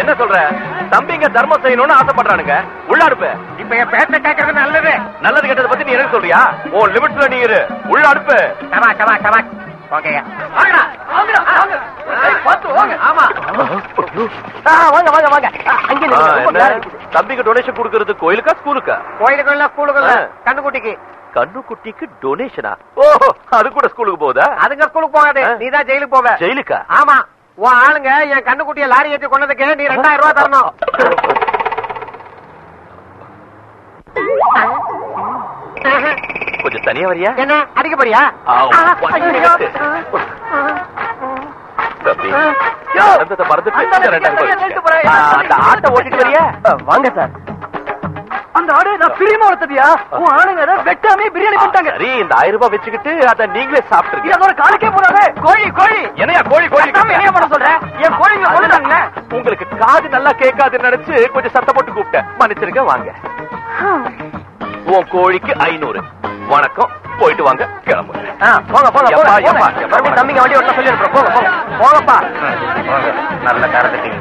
[SPEAKER 5] என்ன சொல்ற? தம்பிங்க தர்மம் செய்யணும்னு ஆசைப்படுறானுங்க. உள்ள அனுப்பு
[SPEAKER 13] இப்ப என் பேச்ச கேட்கறது நல்லது.
[SPEAKER 5] நல்லது கெட்டதை பத்தி நீ எனக்கு சொல்றியா? உன் லிமிட்ல நீ இரு. உள்ள அனுப்பு
[SPEAKER 13] சமா சமா சமா ஓகேயா
[SPEAKER 12] வாங்கடா, வாங்கடா, வாங்க. ஏய், பார்த்து வாங்க.
[SPEAKER 13] ஆமா
[SPEAKER 12] ஆ, வாங்க, வாங்க, வாங்க. ஆ, அங்கே
[SPEAKER 5] ஆ,
[SPEAKER 12] நில்லுங்க. ரொம்ப
[SPEAKER 5] என்ன?
[SPEAKER 12] நேரம் இருக்குது.
[SPEAKER 5] தம்பிக்கு டொனேஷன் கொடுக்கறது கோயிலுக்கா ஸ்கூலுக்கா
[SPEAKER 13] கோயிலுக்குள்ள ஸ்கூலுக்குள்ள
[SPEAKER 5] ஆ.
[SPEAKER 13] கண்ணுக்குட்டிக்கு
[SPEAKER 5] கண்ணுக்குட்டிக்கு டொனேஷனா ஓ அது கூட ஸ்கூலுக்கு போகுதா
[SPEAKER 13] அதுங்க ஸ்கூலுக்கு போகாது
[SPEAKER 5] ஆ.
[SPEAKER 13] நீ தான் ஜெயிலுக்கு போவ
[SPEAKER 5] ஜெயிலுக்கா
[SPEAKER 13] ஆமா உன் ஆளுங்க என் கண்ணுக்குட்டிய லாரி ஏற்றி கொண்டதுக்கு நீ ரெண்டாயிரம் ரூபாய் தரணும்
[SPEAKER 5] கொஞ்சம் தனியா வரியா?
[SPEAKER 13] என்ன அடிக்க போறியா.
[SPEAKER 5] தம்பி
[SPEAKER 12] அந்த
[SPEAKER 5] ஆட்டை ஓட்டிட்டு வரியா?
[SPEAKER 12] ஆ, வாங்க சார். அந்த ஆடு நான் பிரியமா வளர்த்ததியா? உன் ஆளுங்க வெட்டாமே பிரியாணி பண்ணிட்டாங்க.
[SPEAKER 5] சரி இந்த ஆயிரம் ரூபாய் வச்சுக்கிட்டு அதை நீங்களே சாப்பிட்டுருக்கீங்க
[SPEAKER 12] அதோட காலுக்கே போடாது. கோழி கோழி.
[SPEAKER 5] என்னையா கோழி கோழி
[SPEAKER 12] என்னைய பண்ண சொல்றேன் என் கோழிங்க கொண்டுட்டாங்களே
[SPEAKER 5] உங்களுக்கு காது நல்லா கேட்காதுன்னு நினைச்சு கொஞ்சம் சத்தம் போட்டு கூப்பிட்டேன். மன்னிச்சிருங்க வாங்க. உன் கோழிக்கு ஐநூறு. வணக்கம். போயிட்டு வாங்க. கிளம்புங்க.
[SPEAKER 12] ஆ, போங்க போங்க போங்க தம்பிங்க வண்டி ஓட்ட சொல்லி போங்க போங்க. போங்கப்பா.
[SPEAKER 13] நல்ல கறந்துட்டீங்க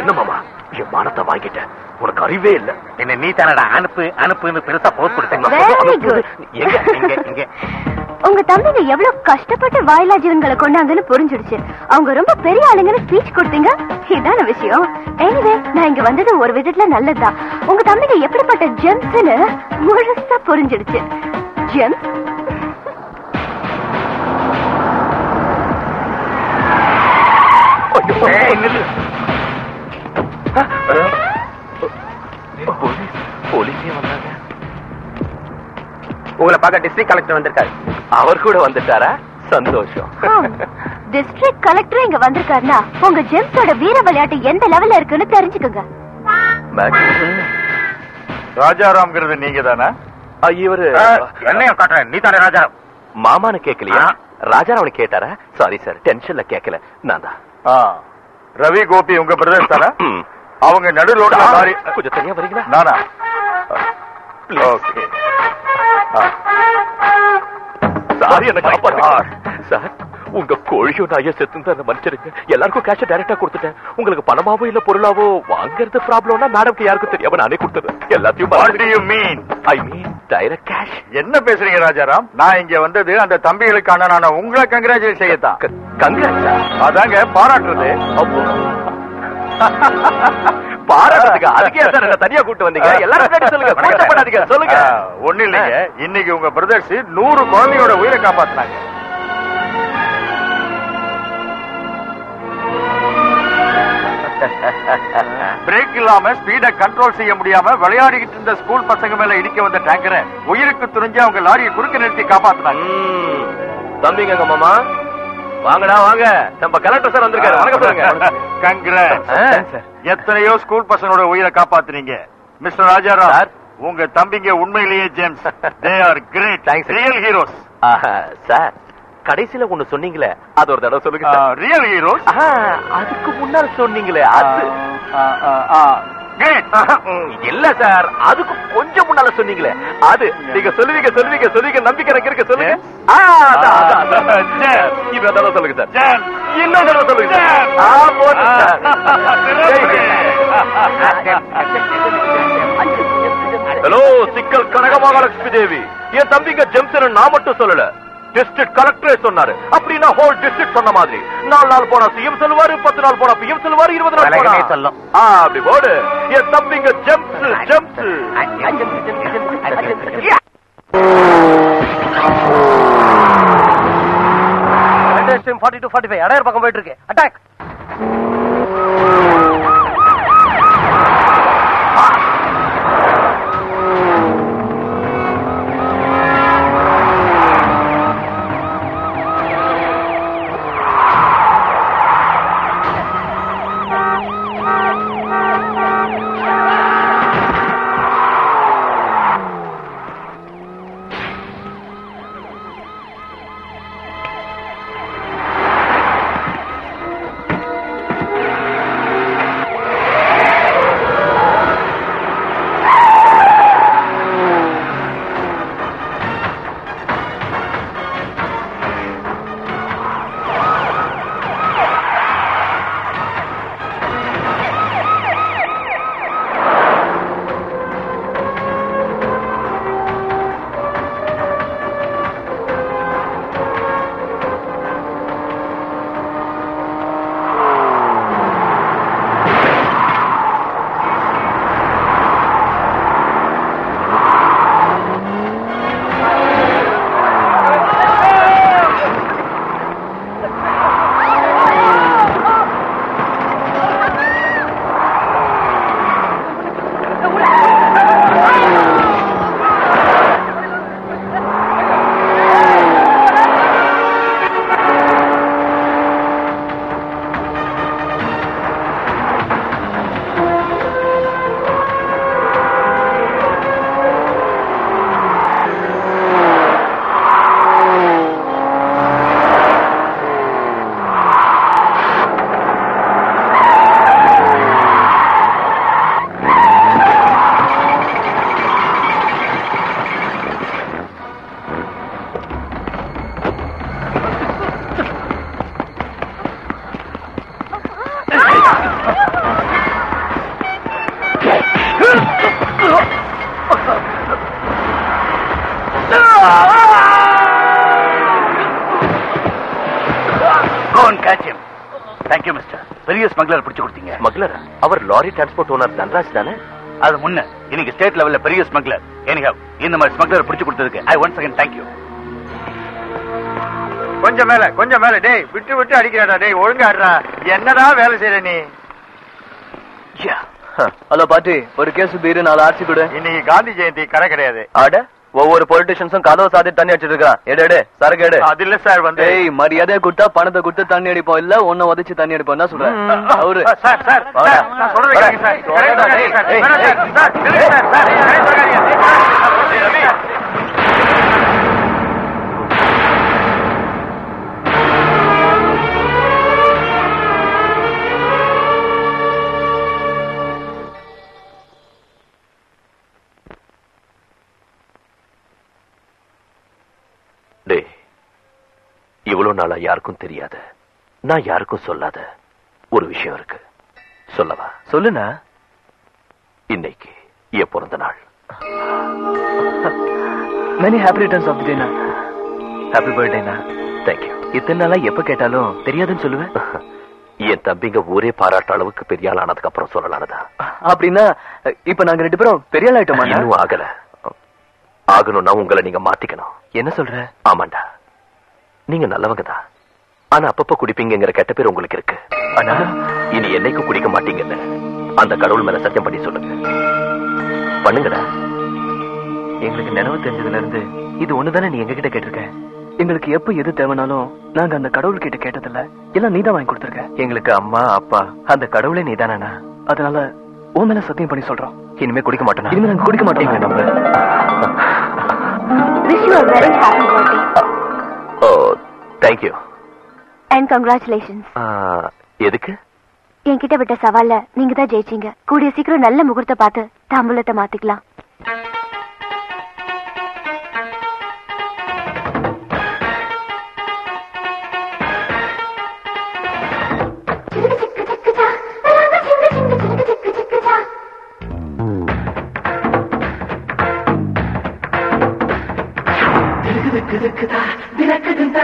[SPEAKER 5] என்ன மாமா? என் மானத்தை வாங்கிட்டேன் உனக்கு அறிவே இல்ல.
[SPEAKER 13] என்ன நீ தானடா அனுப்பு அனுப்புன்னு பெருசா போஸ்ட் கொடுத்தேன்.
[SPEAKER 4] உங்க தம்பிங்க எவ்வளவு கஷ்டப்பட்டு வாயிலா ஜீவன்களை கொண்டாங்கன்னு புரிஞ்சிடுச்சு. அவங்க ரொம்ப பெரிய ஆளுங்கன்னு ஸ்பீச் கொடுத்தீங்க. இதான விஷயம். எனிவே நான் இங்க வந்தது ஒரு விதத்துல நல்லதுதான் உங்க தம்பிங்க எப்படிப்பட்ட ஜெம்ஸ்னு முழுசா புரிஞ்சிடுச்சு. ஜெம்ஸ்
[SPEAKER 5] ஏய், போலீஸ் வந்தாங்க.
[SPEAKER 13] உங்களை பார்க்க டிஸ்ட்ரிக்ட் கலெக்டர் வந்திருக்காரு.
[SPEAKER 5] அவர் கூட வந்துட்டாரா? சந்தோஷம்.
[SPEAKER 4] டிஸ்ட்ரிக்ட் கலெக்டர் இங்க வந்திருக்காருன்னா உங்க ஜெம்ஸோட வீர விளையாட்டு எந்த லெவல்ல இருக்குன்னு தெரிஞ்சுக்கோங்க.
[SPEAKER 13] ராஜாராம்ங்கிறது நீங்க தானே
[SPEAKER 5] இவரு
[SPEAKER 13] என்னையும் காட்டுறேன் நீ தானே ராஜாராம்.
[SPEAKER 5] மாமான்னு கேட்கலையா
[SPEAKER 13] ஆ.
[SPEAKER 5] ராஜாராவனை கேட்டாரா? சாரி சார் டென்ஷன்ல கேட்கல நான் தான்.
[SPEAKER 13] ரவி கோபி உங்க பிரதர்ஸ் தானே. அவங்க நடுரோட லாரி
[SPEAKER 5] கொஞ்சம் தனியா வரீங்களா?
[SPEAKER 13] நானா. ஓகே
[SPEAKER 5] சாரி என்ன காப்பாத்துங்க சார் உங்க கோழியும் நாய செத்து தான் மன்னிச்சிருங்க எல்லாருக்கும் கேஷ டைரக்டா கொடுத்துட்டேன். உங்களுக்கு பணமாவோ இல்ல பொருளாவோ வாங்குறது ப்ராப்ளம்னா மேடம்க்கு யாருக்கும் தெரியாம நானே கொடுத்துறேன் எல்லாத்தையும்
[SPEAKER 13] மீன்
[SPEAKER 5] ஐ மீன் டைரக்ட் கேஷ்
[SPEAKER 13] என்ன பேசுறீங்க ராஜாராம்? நான் இங்க வந்தது அந்த தம்பிகளுக்கான நான் உங்களை கங்க்ராச்சுலேட் செய்யத்தான்.
[SPEAKER 5] கங்க்ராட்ஸ்
[SPEAKER 13] அதாங்க பாராட்டுறது.
[SPEAKER 5] பாராட்டுறதுக்கு அதுக்கே சார் என்ன தனியா கூட்டு வந்தீங்க? எல்லாரும் சொல்லுங்க. கூச்சப்படாதீங்க சொல்லுங்க.
[SPEAKER 13] ஆ, ஒண்ணும் இல்லைங்க. இன்னைக்கு உங்க பிரதர்ஸ் நூறு குழந்தையோட உயிரை காப்பாத்தினாங்க. பிரேக் இல்லாம ஸ்பீட கண்ட்ரோல் செய்ய முடியாம விளையாடிக்கிட்டு இருந்த ஸ்கூல் பசங்க மேல இடிக்க வந்த டேங்கரை உயிருக்கு துணிஞ்சு அவங்க லாரியை குறுக்க நிறுத்தி காப்பாத்தினாங்க.
[SPEAKER 5] தம்பிங்க மாமா. வாங்கடா வாங்க. நம்ம கலெக்டர் சார் வந்திருக்காரு. வணக்கம் சொல்லுங்க.
[SPEAKER 13] கங்க்ராட்ஸ்
[SPEAKER 5] ஆ.
[SPEAKER 13] எத்தனையோ ஸ்கூல் பசங்களோட உயிரை காப்பாத்துனீங்க. Mister Rajaram
[SPEAKER 5] sir.
[SPEAKER 13] உங்க தம்பிங்க உண்மையிலேயே gems. They are
[SPEAKER 5] great sir.
[SPEAKER 13] Real
[SPEAKER 5] heroes sir. கடைசியில ஒண்ணு சொன்னீங்களே அது ஒரு தடவை சொல்லுங்க
[SPEAKER 13] ரியல் ஹீரோஸ்
[SPEAKER 5] அதுக்கு முன்னால் சொன்னீங்களே அது. இல்ல சார். அதுக்கு கொஞ்சம் முன்னால சொன்னீங்களே. அது நீங்க சொல்லுவீங்க சொல்லுவீங்க சொல்லுவீங்க நம்பிக்கை எனக்கு இருக்கு சொல்லுங்க. இன்னொரு சொல்லுங்க சார். இன்னொரு சொல்லுங்க ஹலோ சிக்கல் கனகமகாலட்சுமி தேவி. என் தம்பிங்க ஜெம்சன் நான் மட்டும் சொல்லல. டிஸ்ட்ரிக்ட் கலெக்டரே சொன்னாரு அப்படின்னா ஹோல் டிஸ்ட்ரிக்ட் சொன்ன மாதிரி நாலு நாள் போனா சிஎம் சொல்லுவாரு பத்து நாள் போனா பிஎம் சொல்லுவாரு இருபது நாள் போனா
[SPEAKER 8] சொல்லும்.
[SPEAKER 5] ஆ அப்படி போடு என் தம்பிங்க gems gems
[SPEAKER 2] forty two forty five Adyar பக்கம் போயிட்டு இருக்கு அட்டாக்
[SPEAKER 5] டிரான்ஸ்போர்ட் ஓனர் தன்ராஜ் தானே?
[SPEAKER 8] அது முன்ன. இன்னைக்கு ஸ்டேட் லெவல்ல பெரிய ஸ்மக்லர் எனிஹவ் இந்த மாதிரி ஸ்மக்லர் பிடிச்சு கொடுத்ததுக்கு ஐ ஒன்ஸ் அகைன் தேங்க்யூ
[SPEAKER 13] கொஞ்சம் மேல கொஞ்சம் மேல. டேய் விட்டு விட்டு அடிக்கிறாடா. டேய் ஒழுங்கா ஆடுறா என்னடா வேலை செய்யற நீ?
[SPEAKER 11] ஹலோ பாட்டி. ஒரு கேஸ் பீரு நாலு ஆர்சி கொடு.
[SPEAKER 13] இன்னைக்கு காந்தி ஜெயந்தி கடை கிடையாது.
[SPEAKER 11] ஆட ஒவ்வொரு பொலிட்டிஷியன்ஸும் கதவை சாத்தி தண்ணி அடிச்சிட்டு இருக்கான். எடு எடு. சரக்கு எடு.
[SPEAKER 13] அது இல்ல சார் வந்து
[SPEAKER 11] ஏய் மரியாதையா கொடுத்தா பணத்தை கொடுத்து தண்ணி அடிப்போம். இல்ல உன்னை உதச்சு தண்ணி அடிப்போம் தான் சொல்றேன். அவரு.
[SPEAKER 13] சார் சார்
[SPEAKER 11] டேய்,
[SPEAKER 5] இவ்வளவு நாளா யாருக்கும் தெரியாத நான் யாருக்கும் சொல்லாத ஒரு விஷயம் இருக்கு. சொல்லவா?
[SPEAKER 11] சொல்லுண்ணா.
[SPEAKER 5] இன்னைக்கு என் பிறந்த நாள்.
[SPEAKER 11] மெனி ஹாப்பி ரிட்டர்ன்ஸ் ஆஃப் டேனா ஹாப்பி பர்த்டேண்ணா
[SPEAKER 5] தேங்க்யூ
[SPEAKER 11] இத்தனை நாளா எப்ப கேட்டாலும் தெரியாதுன்னு சொல்லுவேன்.
[SPEAKER 5] என் தம்பிங்க ஊரே பாராட்ட அளவுக்கு பெரிய ஆள் ஆனதுக்கு அப்புறம் சொல்லலானதா
[SPEAKER 11] அப்படின்னா இப்ப நாங்க ரெண்டு பேரும் பெரிய ஆள் ஆயிட்டோமா
[SPEAKER 5] இன்னும் ஆகல. ஆகணும்னா உங்களை நீங்க மாத்திக்கணும்.
[SPEAKER 11] என்ன சொல்ற?
[SPEAKER 5] ஆமாண்டா. நீங்க நல்லவங்க தான். ஆனா அப்பப்ப குடிப்பீங்கங்கிற கெட்ட பேர் உங்களுக்கு இருக்கு.
[SPEAKER 11] அண்ணா
[SPEAKER 5] இனி என்னைக்கும் குடிக்க மாட்டீங்கன்னு அந்த கடவுள் மேல சத்தியம் பண்ணி சொல்லுங்க. பண்ணுங்கடா.
[SPEAKER 11] எங்களுக்கு நினைவு தெரிஞ்சதுல இருந்து இது ஒண்ணுதானே நீ எங்க கிட்ட கேட்டிருக்க? எங்களுக்கு எப்ப எது தேவைனாலும் நாங்க அந்த கடவுள் கிட்ட கேட்டதில்ல. எல்லாம் நீதான் வாங்கி கொடுத்துருக்க. எங்களுக்கு அம்மா அப்பா அந்த கடவுளே நீதானா அதனால உன் மேல சத்தியம் பண்ணி சொல்றோம்.
[SPEAKER 5] இனிமே குடிக்க மாட்டேனா
[SPEAKER 11] இனிமே நாங்க குடிக்க மாட்டோம் நம்ம
[SPEAKER 4] very happy birthday oh
[SPEAKER 5] thank you
[SPEAKER 4] and congratulations
[SPEAKER 5] எதுக்கு?
[SPEAKER 4] என்கிட்ட விட்ட சவால்ல நீங்க தான் ஜெயிச்சீங்க. கூடிய சீக்கிரம் நல்ல முகூர்த்த பார்த்து தாம்பூலத்தை மாத்திக்கலாம்.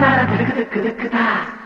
[SPEAKER 4] மாமா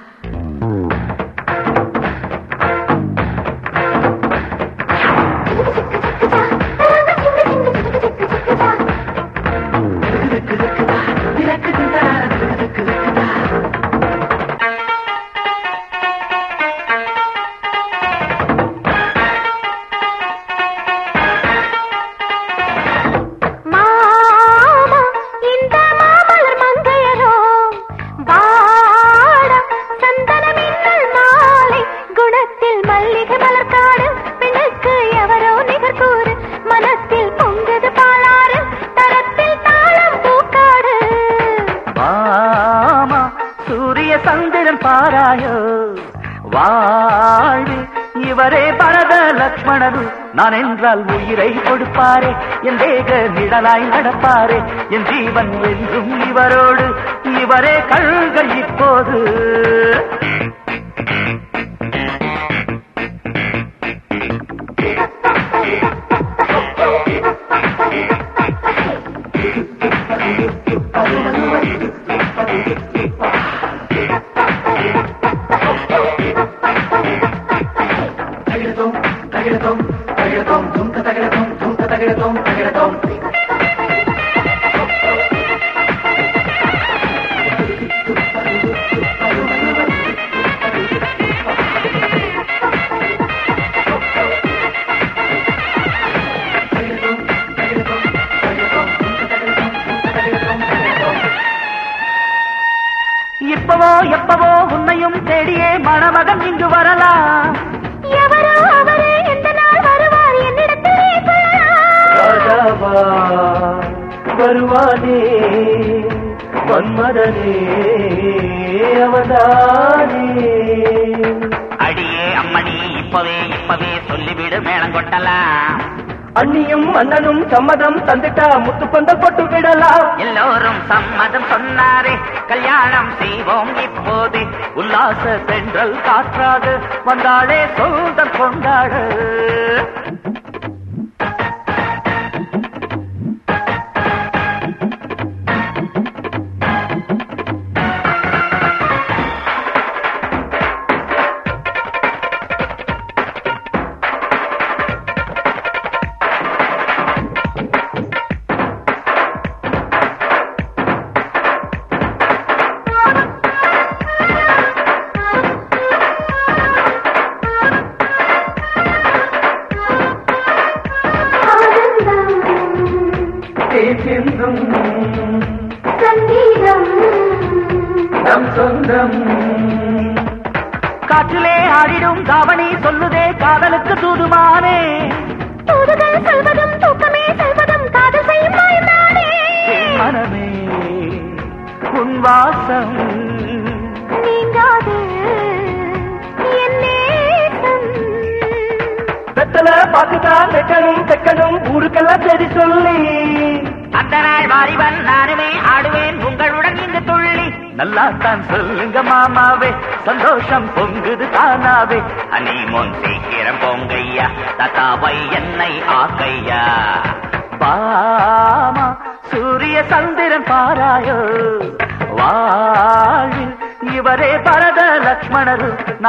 [SPEAKER 14] பரத நான் என்றால் உயிரை கொடுப்பாரே என் தேக நிழலாய் நடப்பாரே என் ஜீவன் என்றும் இவரோடு இவரே கழுக இப்போது.
[SPEAKER 2] சம்மதம் தந்துட்டா முத்து பந்தல் போட்டு விடலாம்.
[SPEAKER 14] எல்லோரும் சம்மதம் சொன்னாரே கல்யாணம் செய்வோம் இப்போது. உல்லாச தென்றல் காற்றாக வந்தாளே சொந்தம் கொண்டாடு.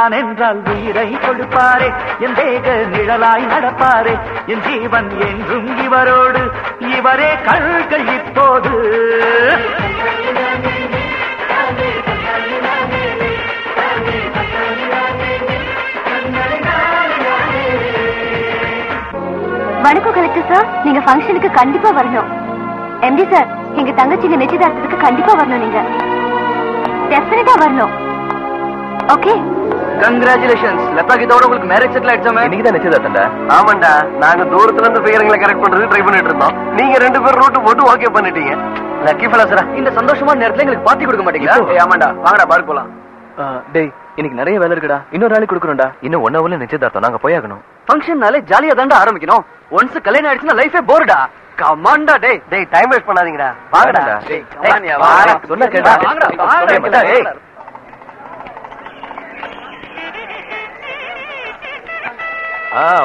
[SPEAKER 14] நான் என்றால் உயிரை கொடுப்பாரே. என் தேக நிழலாய் நடப்பாரே. என் ஜீவன் என்றும் இவரோடு. இவரே கண்கள் இப்போது.
[SPEAKER 4] வணக்கம் கலெக்டர் சார் நீங்க ஃபங்க்ஷனுக்கு கண்டிப்பா வரணும். எம்டி சார் எங்க தங்கச்சிங்க நிச்சயதார்த்தத்துக்கு கண்டிப்பா வரணும் நீங்க. டெஃபினட்டா வரணும். ஓகே
[SPEAKER 11] கங்க்ராச்சுலேஷன்ஸ் இதோட உங்களுக்கு மேரேஜ் செட்டில் ஆயிடுச்சாமே? இன்னைக்கு தான் நிச்சயதார்த்தம்டா
[SPEAKER 2] ஆமாண்டா. நாங்க தூரத்துல இருந்து ஃபிகருங்களை கரெக்ட் பண்றது ட்ரை பண்ணிட்டு இருந்தோம். நீங்க ரெண்டு பேரும் ரூட் போட்டு ஓகே பண்ணிட்டீங்க. லக்கி ஃபெலோஸ்ரா
[SPEAKER 11] இந்த சந்தோஷமான நேரத்துல எங்களுக்கு பாத்தி கொடுக்க மாட்டீங்களா?
[SPEAKER 2] ஆமாண்டா. வாங்கடா பாருக்கு போலாம்.
[SPEAKER 11] டேய் இன்னைக்கு நிறைய வேலை இருக்குடா. இன்னொரு நாளைக்கு கொடுக்குறோம்டா
[SPEAKER 5] இன்னும் ஒன் ஹவர்ல நிச்சயதார்த்தம். நாங்க போயாகணும்.
[SPEAKER 12] ஃபங்க்ஷன்னாலே ஜாலியா தாண்டா ஆரம்பிக்கணும். ஒன்ஸ் கல்யாணம் ஆயிடுச்சுன்னா லைஃபே போர்டா கமாண்டா டேய்.
[SPEAKER 2] டேய் டைம் வேஸ்ட் பண்ணாதீங்கடா. வாங்கடா.
[SPEAKER 12] டேய், come on யா,
[SPEAKER 2] வாடா.
[SPEAKER 12] வாடா.
[SPEAKER 2] சொன்னா கேட்டா.
[SPEAKER 12] வாங்கடா, வாங்கடா.
[SPEAKER 2] சொல்லியா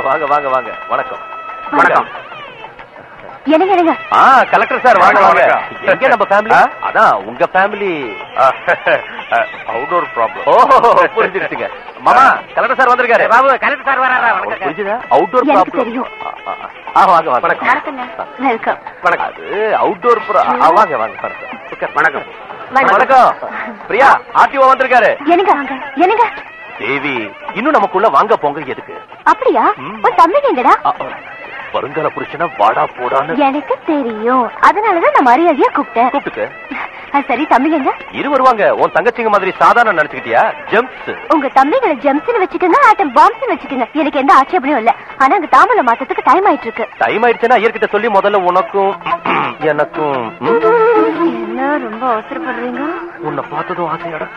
[SPEAKER 5] வாங்க வாங்க வாங்க. வணக்கம்.
[SPEAKER 4] வணக்கம். என்னங்க என்னங்க?
[SPEAKER 5] ஆ கலெக்டர் சார் வாங்க வாங்க. எங்க நம்ம ஃபேமிலி? அதான் உங்க ஃபேமிலி
[SPEAKER 13] அவுடோர் ப்ராப்ளம்
[SPEAKER 5] ஓ புரிஞ்சிருச்சுங்க. மாமா கலெக்டர் சார் வந்திருக்காரு.
[SPEAKER 8] பாபு கலெக்டர் சார் வராரா? வணக்கம்.
[SPEAKER 5] புரிஞ்சுதா? Outdoor problem. ஆ வாங்க வாங்க.
[SPEAKER 4] வெல்கம்
[SPEAKER 5] வணக்கம். அது அவுட்டோர் வாங்க வாங்க வணக்கம். வணக்கம்.
[SPEAKER 4] வணக்கம்.
[SPEAKER 5] வணக்கம். பிரியா ஆர்டிஓ வந்திருக்காரு.
[SPEAKER 4] என்னங்க வாங்க? என்னங்க?
[SPEAKER 5] தேவி இன்னும் நமக்குள்ள வாங்க போங்க எதுக்கு?
[SPEAKER 4] அப்படியா. உன் தம்பிங்க எங்கடா.
[SPEAKER 5] வருங்கால புருஷனா வாடா போடான்னு.
[SPEAKER 4] எனக்கு தெரியும். அதனாலதான் நான் மரியாதையா கூப்பிட்டேன்.
[SPEAKER 5] கூப்பிட்டுக்க.
[SPEAKER 4] அது சரி தம்பிங்க எங்க?
[SPEAKER 5] இரு வருவாங்க. உன் தங்கச்சிங்க மாதிரி சாதாரண நினைச்சுக்கிட்டியா? ஜம்ப்ஸ்
[SPEAKER 4] உங்க தம்பிங்களை ஜம்ப்ஸ்னு வச்சுக்கோங்க ஆட்டம் பாம்ஸ் வச்சுக்கோங்க. எனக்கு எந்த ஆட்சேபனையும் இல்ல. ஆனா அங்க தாம்பூல மாத்தத்துக்கு டைம் ஆயிட்டு இருக்கு
[SPEAKER 5] டைம் ஆயிடுச்சுன்னா ஐயர்கிட்ட சொல்லி முதல்ல உனக்கும் எனக்கும்
[SPEAKER 4] என்ன ரொம்ப அவசரப்படுறீங்க?
[SPEAKER 5] உன்னை பார்த்ததும் ஆசையாடா.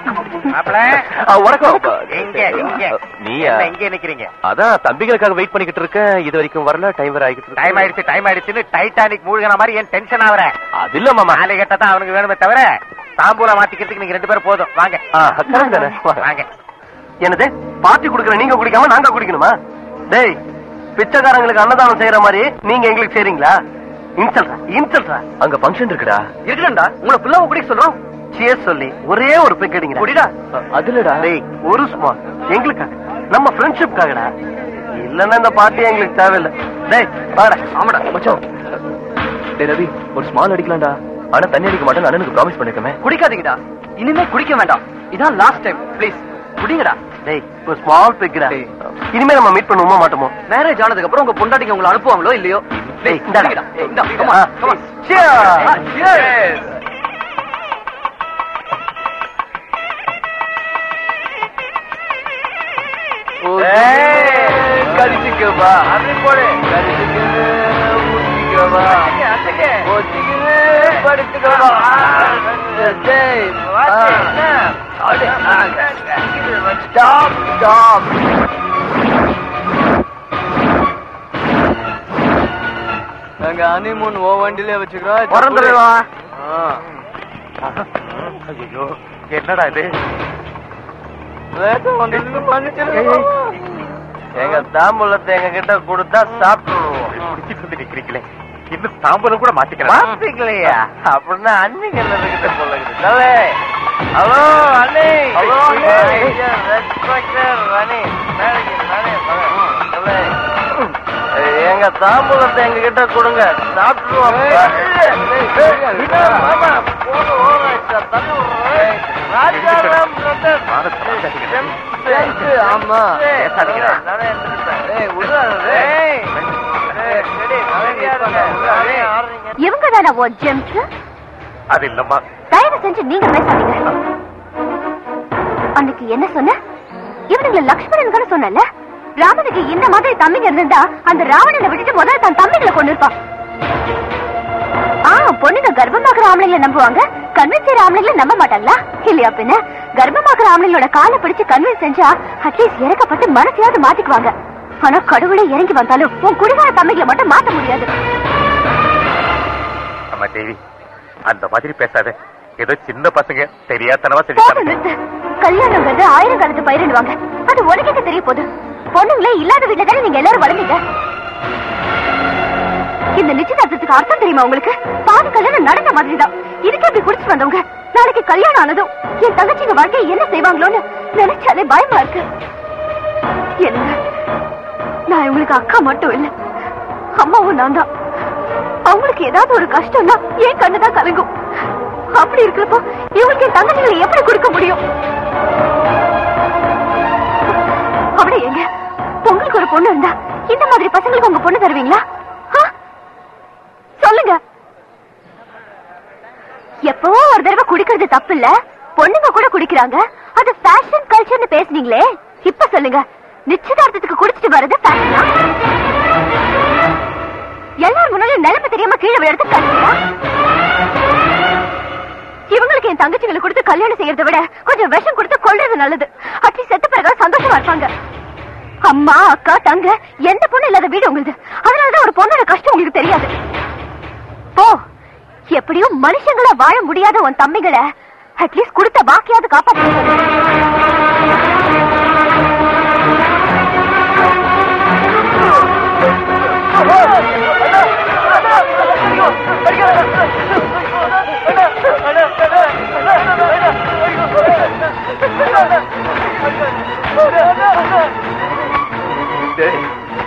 [SPEAKER 8] இங்க நிக்கிறீங்க?
[SPEAKER 5] அதான் தம்பிகளுக்காக வெயிட் பண்ணிக்கிட்டு இருக்கேன். இது வரைக்கும் வரல டைம் வேற ஆகிட்டு இருக்கு.
[SPEAKER 8] டைம் ஆயிடுச்சு டைம் ஆயிடுச்சுன்னு டைட்டானிக் மூழ்கின மாதிரி ஏன் டென்ஷன் ஆகுற
[SPEAKER 5] அது இல்ல மாமா.
[SPEAKER 8] நாளை கட்ட தான் அவனுக்கு வேணுமே தவிர தாம்பூல மாத்திக்கிறதுக்கு நீங்க ரெண்டு பேரும் போதும். வாங்க?
[SPEAKER 5] வாங்க.
[SPEAKER 2] என்னது? பார்ட்டி குடுக்குற நீங்க குடிக்காம நாங்க குடிக்கணுமா? டேய் பிச்சைக்காரங்களுக்கு அன்னதானம் செய்யற மாதிரி நீங்க எங்களுக்கு செய்றீங்களா? இன்சல்டா இன்சல்டா
[SPEAKER 5] அங்க ஃபங்க்ஷன் இருக்குடா.
[SPEAKER 12] இருக்கணும்டா உங்களை ஃபுல்லாக குடிக்க சொல்றோம்.
[SPEAKER 2] சொல்லி. ஒரே ஒரு பிக் அடிங்க
[SPEAKER 12] குடிடா
[SPEAKER 5] அதுலடா
[SPEAKER 2] டேய் ஒரு ஸ்மால் எங்களுக்காக. நம்ம ஃப்ரெண்ட்ஷிப்காகடா இல்லன்னா இந்த பார்ட்டி எங்களுக்கு தேவையில்லை. டேய் வாடா
[SPEAKER 12] ஆமாடா.
[SPEAKER 11] மச்சான். டேய் ரவி ஒரு ஸ்மால் அடிக்கலாம்டா.
[SPEAKER 5] ஆனா தண்ணி அடிக்க மாட்டேன்னு அண்ணனுக்கு ப்ராமிஸ் பண்ணிருக்கமே
[SPEAKER 12] குடிக்காதீங்கடா. இனிமே குடிக்க வேண்டாம். இதான் லாஸ்ட் டைம் ப்ளீஸ் குடிங்கடா
[SPEAKER 2] டேய் ஒரு ஸ்மால் பிக்டா. இனிமே நம்ம மீட் பண்ணுவோமா மாட்டோமோ?
[SPEAKER 12] மேரேஜ் ஆனதுக்கு அப்புறம் உங்க பொண்டாட்டிக்கு உங்களை அனுப்புவாங்களோ இல்லையோ?
[SPEAKER 2] டேய் இந்தா
[SPEAKER 12] குடிங்கடா. ஏய், இந்தா.
[SPEAKER 2] கடிச்சுக்கவா? அது போடு கடிச்சுக்கவே? படுத்துக்கவா? ஸ்டாப் ஸ்டாப்
[SPEAKER 11] நாங்க ஹனிமூன் ஓ வண்டிலே வச்சுக்கிறோம்
[SPEAKER 2] பிறந்துருவா.
[SPEAKER 8] ஐயோ என்னடா இது?
[SPEAKER 2] எங்க தாம்பூலத்தை எங்க கிட்ட கொடுத்தா சாப்பிட்டுருவோம்.
[SPEAKER 8] குடிச்சிட்டு வந்து நிக்கிறீங்களே. இன்னும் தாம்பூலம் கூட மாத்திக்கலாம்
[SPEAKER 2] மாத்திக்கலையா அப்படின்னா அன்னிங்க கிட்ட சொல்லுங்க. ஹலோ அண்ணி. ஹலோ எங்க தாம்பூலத்தை எங்க கிட்ட கொடுங்க சாப்பிட்டுருவோம் மாமா,
[SPEAKER 4] இவங்க தானே உன் ஜெம்ஸ்
[SPEAKER 8] அது இல்லம்மா.
[SPEAKER 4] தயவு செஞ்சு நீங்க பேசாதீங்க. அன்னைக்கு என்ன சொன்ன? இவனுங்களை லக்ஷ்மணன் கூட சொன்னல? ராமனுக்கு இந்த மாதிரி தம்பிங்க இருந்திருந்தா அந்த ராவணனை விட்டுட்டு முதல்ல தன் தம்பிகளை கொண்டு இருப்பான் ஆ பொண்ணுங்க கர்ப்பமாக்குற ஆம்பளைங்களை நம்புவாங்க. கன்வின்ஸ் செய்யற ஆம்பளைங்களை நம்ப மாட்டாங்களா? இல்லையா பின்ன? கர்ப்பமாக்குற ஆம்பளைங்களோட காலை பிடிச்சு கன்வின்ஸ் செஞ்சா அட்லீஸ்ட் இறக்கப்பட்டு மனசையாவது மாத்திக்குவாங்க. ஆனா கடவுளே இறங்கி வந்தாலும் உன் குடிகார தம்பிகளை மட்டும் மாத்த முடியாது.
[SPEAKER 8] அம்மா தேவி அந்த மாதிரி பேசாத. ஏதோ சின்ன பசங்க தெரியாதனமா செஞ்சுட்டாங்க
[SPEAKER 4] கல்யாணங்கிறது ஆயிரம் காலத்து பயிரிடுவாங்க அது உனக்கு தெரிய போகுது பொண்ணுங்களே இல்லாத வீட்டுல தானே நீங்க எல்லாரும் வளர்ந்தீங்க? இந்த நிச்சயதார்த்தத்துக்கு அர்த்தம் தெரியுமா உங்களுக்கு? பாதி கல்யாணம் நடந்த மாதிரி தான் இதுக்கு அப்படி குடிச்சு வந்தவங்க? நாளைக்கு கல்யாணம் ஆனதும் என் தங்கச்சிங்க வாழ்க்கையை என்ன செய்வாங்களோன்னு நினைச்சாலே பயமா இருக்கு. என்ன? நான் இவங்களுக்கு அக்கா மட்டும் இல்ல. அம்மாவும் நான் தான். அவங்களுக்கு ஏதாவது ஒரு கஷ்டம்னா ஏன் கண்ணுதான் கலங்கும். அப்படி இருக்கிறப்போ இவங்களுக்கு என் தங்கச்சிகளை எப்படி கொடுக்க முடியும்? அப்படி எங்க? பொங்கலுக்கு ஒரு பொண்ணு இருந்தா இந்த மாதிரி பசங்களுக்கு உங்க பொண்ணு தருவீங்களா? சொல்லுங்க. எப்பவோ ஒரு தடவை குடிக்கிறது தப்பு இல்ல. பொண்ணுங்க கூட குடிக்கிறாங்க. அது ஃபேஷன் கல்ச்சர்னு பேசுனீங்களே. இப்ப சொல்லுங்க. நிச்சயதார்த்தத்துக்கு குடிச்சிட்டு வர்றது ஃபேஷனா எல்லாரும் முன்னாடி நிலைமை தெரியாம கீழே விழுறது கஷ்டமா இவங்களுக்கு என் தங்கச்சிகளை கொடுத்து கல்யாணம் செய்யறதை விட கொஞ்சம் விஷம் கொடுத்து கொள்றது நல்லது. அட்லீஸ்ட் செத்த பிறகு சந்தோஷமா இருப்பாங்க. அம்மா அக்கா தங்க எந்த பொண்ணு இல்லாத வீடு உங்களுது. அதனாலதான் ஒரு பொண்ணோட கஷ்டம் உங்களுக்கு தெரியாது. போ. எப்படியும் மனுஷங்களா வாழ முடியாத உன் தம்பிகளை அட்லீஸ்ட் கொடுத்த பாக்கியாவது காப்பாற்ற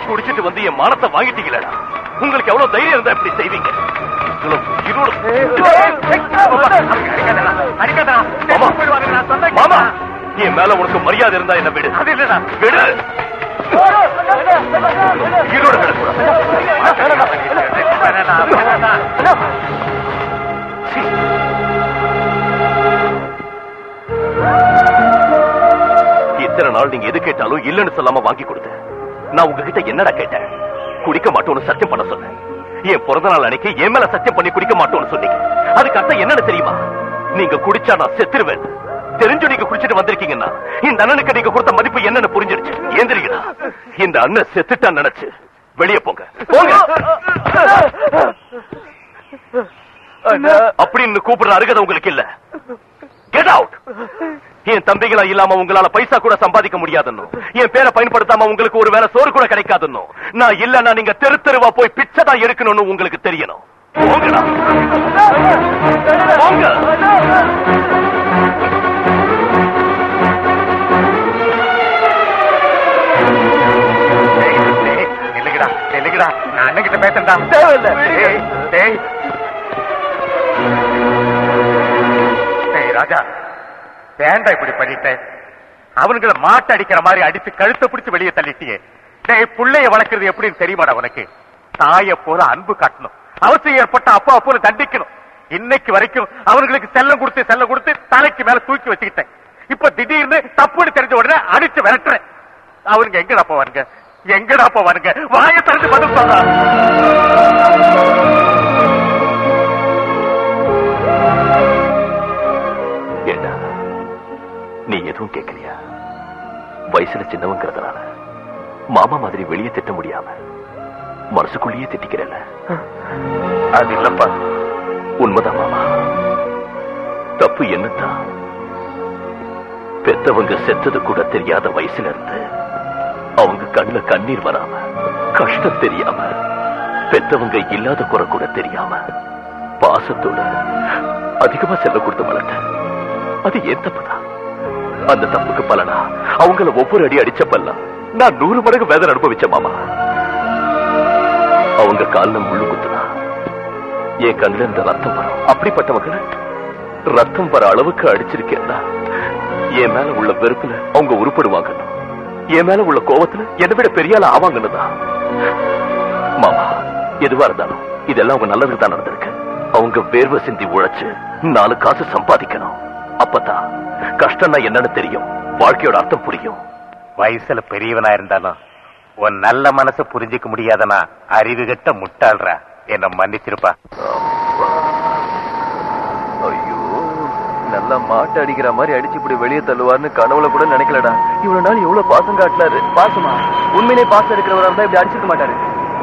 [SPEAKER 6] குடிச்சிட்டு வந்து என் மானத்தை வாங்கிட்டீங்களா உங்களுக்கு எவ்வளவு தைரியம் இருந்தா இப்படி செய்வீங்க? மாமா, என் மேல உனக்கு மரியாதை இருந்தா என்ன விடு? அது இல்லடா. விடு. உயிரோட இத்தனை நாள் நீங்க எது கேட்டாலும் இல்லன்னு சொல்லாம வாங்கி கொடுத்த நான் உங்ககிட்ட என்னடா கேட்டேன்? குடிக்க மாட்டோம்னு சத்தியம் பண்ண சொன்னேன். என் பிறந்த நாள் அன்னைக்கு என் மேல சத்தியம் பண்ணி குடிக்க மாட்டோம்னு சொன்னீங்க. அதுக்கு அர்த்தம் என்னன்னு தெரியுமா? நீங்க குடிச்சா நான் செத்துருவேன். தெரிஞ்சு நீங்க குடிச்சிட்டு வந்திருக்கீங்கன்னா இந்த அண்ணனுக்கு நீங்க கொடுத்த மதிப்பு என்னன்னு புரிஞ்சிருச்சு. ஏந்திரிக்கடா இந்த அண்ணன் செத்துட்டான் நினைச்சு வெளியே போங்க. போங்க! அப்படின்னு கூப்பிடுற அருகதை உங்களுக்கு இல்ல. கெட் அவுட் என் தம்பிகளா இல்லாம உங்களால பைசா கூட சம்பாதிக்க முடியாதுன்னு. என் பேரை பயன்படுத்தாம உங்களுக்கு ஒரு வேலை சோறு கூட கிடைக்காதுன்னு. நான் இல்லன்னா நீங்க தெரு தெருவா போய் பிச்சை தான் எடுக்கணும்னு உங்களுக்கு தெரியணும். போங்கடா. போங்க.
[SPEAKER 8] அண்ணகிட்ட தேவையில்லை. டேய் ராஜா வேண்டாம் இப்படி பண்ணிட்டேன் அவனுங்கள மாட்டு அடிக்கிற மாதிரி அடிச்சு கழுத்தை பிடிச்சு வெளியே தள்ளிட்டியே. டேய் புள்ளைய வளர்க்கறது எப்படின்னு தெரியுமாடா உனக்கு? தாய போல அன்பு காட்டணும். அவசியம் ஏற்பட்ட அப்பா அப்போல தண்டிக்கணும். இன்னைக்கு வரைக்கும் அவங்களுக்கு செல்லம் கொடுத்து செல்லம் கொடுத்து தலைக்கு மேல தூக்கி வச்சுக்கிட்டேன். இப்ப திடீர்னு தப்புன்னு தெரிஞ்ச உடனே அடிச்சு விரட்டுறேன். அவனுங்க எங்கடா போவானுங்க? எங்கடா போவானுங்க வாயை திறந்து பதில் சொல்றா.
[SPEAKER 6] ஏண்டா? நீ எதுவும் கேட்கலையா? வயசுல சின்னவங்கிறதுனால மாமா மாதிரி வெளியே திட்ட முடியாம மனசுக்குள்ளேயே திட்டிக்கிறல்ல. அது இல்லப்பா. உண்மைதான் மாமா. தப்பு என்னதான் பெத்தவங்க செத்தது கூட தெரியாத வயசுல இருந்து அவங்க கண்ணுல கண்ணீர் வராம கஷ்டம் தெரியாம பெத்தவங்க இல்லாத குறை கூட தெரியாம பாசத்தோட அதிகமா செல்ல கொடுத்து வளர்த்த. அது ஏன் தப்புதான் அந்த தப்புக்கு பலனா? அவங்கள ஒவ்வொரு அடி அடிச்ச பல்லாம் நான் நூறு மடங்கு வேதனை அனுபவிச்ச மாமா. அவங்க காலம் முள்ளு குத்துனா என் கண்ணுல இருந்த ரத்தம் வரும். அப்படிப்பட்டவங்களை ரத்தம் வர அளவுக்கு அடிச்சிருக்கேன்னா என் மேல உள்ள வெறுப்புல அவங்க உருப்படுவாங்கன்னு என் மேல உள்ள கோவத்துல என்னை விட பெரிய ஆள் ஆவாங்கன்னு மாமா எதுவா இருந்தாலும் இதெல்லாம் அவங்க நல்லதுக்கு தான் நடந்திருக்கு. அவங்க வேர்வை சிந்தி உழைச்சு நாலு காசு சம்பாதிக்கணும். அப்பதான் கஷ்டம்னா என்னன்னு தெரியும். வாழ்க்கையோட அர்த்தம் புரியும்.
[SPEAKER 18] வயசுல பெரியவனா இருந்தாலும் உன் நல்ல மனசை புரிஞ்சுக்க முடியாதனா அறிவு கட்ட முட்டாள்ற என்ன மன்னிச்சிருப்பா
[SPEAKER 15] ஐயோ நல்லா மாட்டு அடிக்கிற மாதிரி அடிச்சு இப்படி வெளியே தள்ளுவார்னு கனவுல கூட நினைக்கலடா. இவ்வளவு நாள் எவ்வளவு பாசம் காட்டினாரு?
[SPEAKER 11] பாசமா? உண்மையிலே பாசம் இருக்கிறவரா இருந்தா இப்படி அடிச்சிருக்க மாட்டாரு.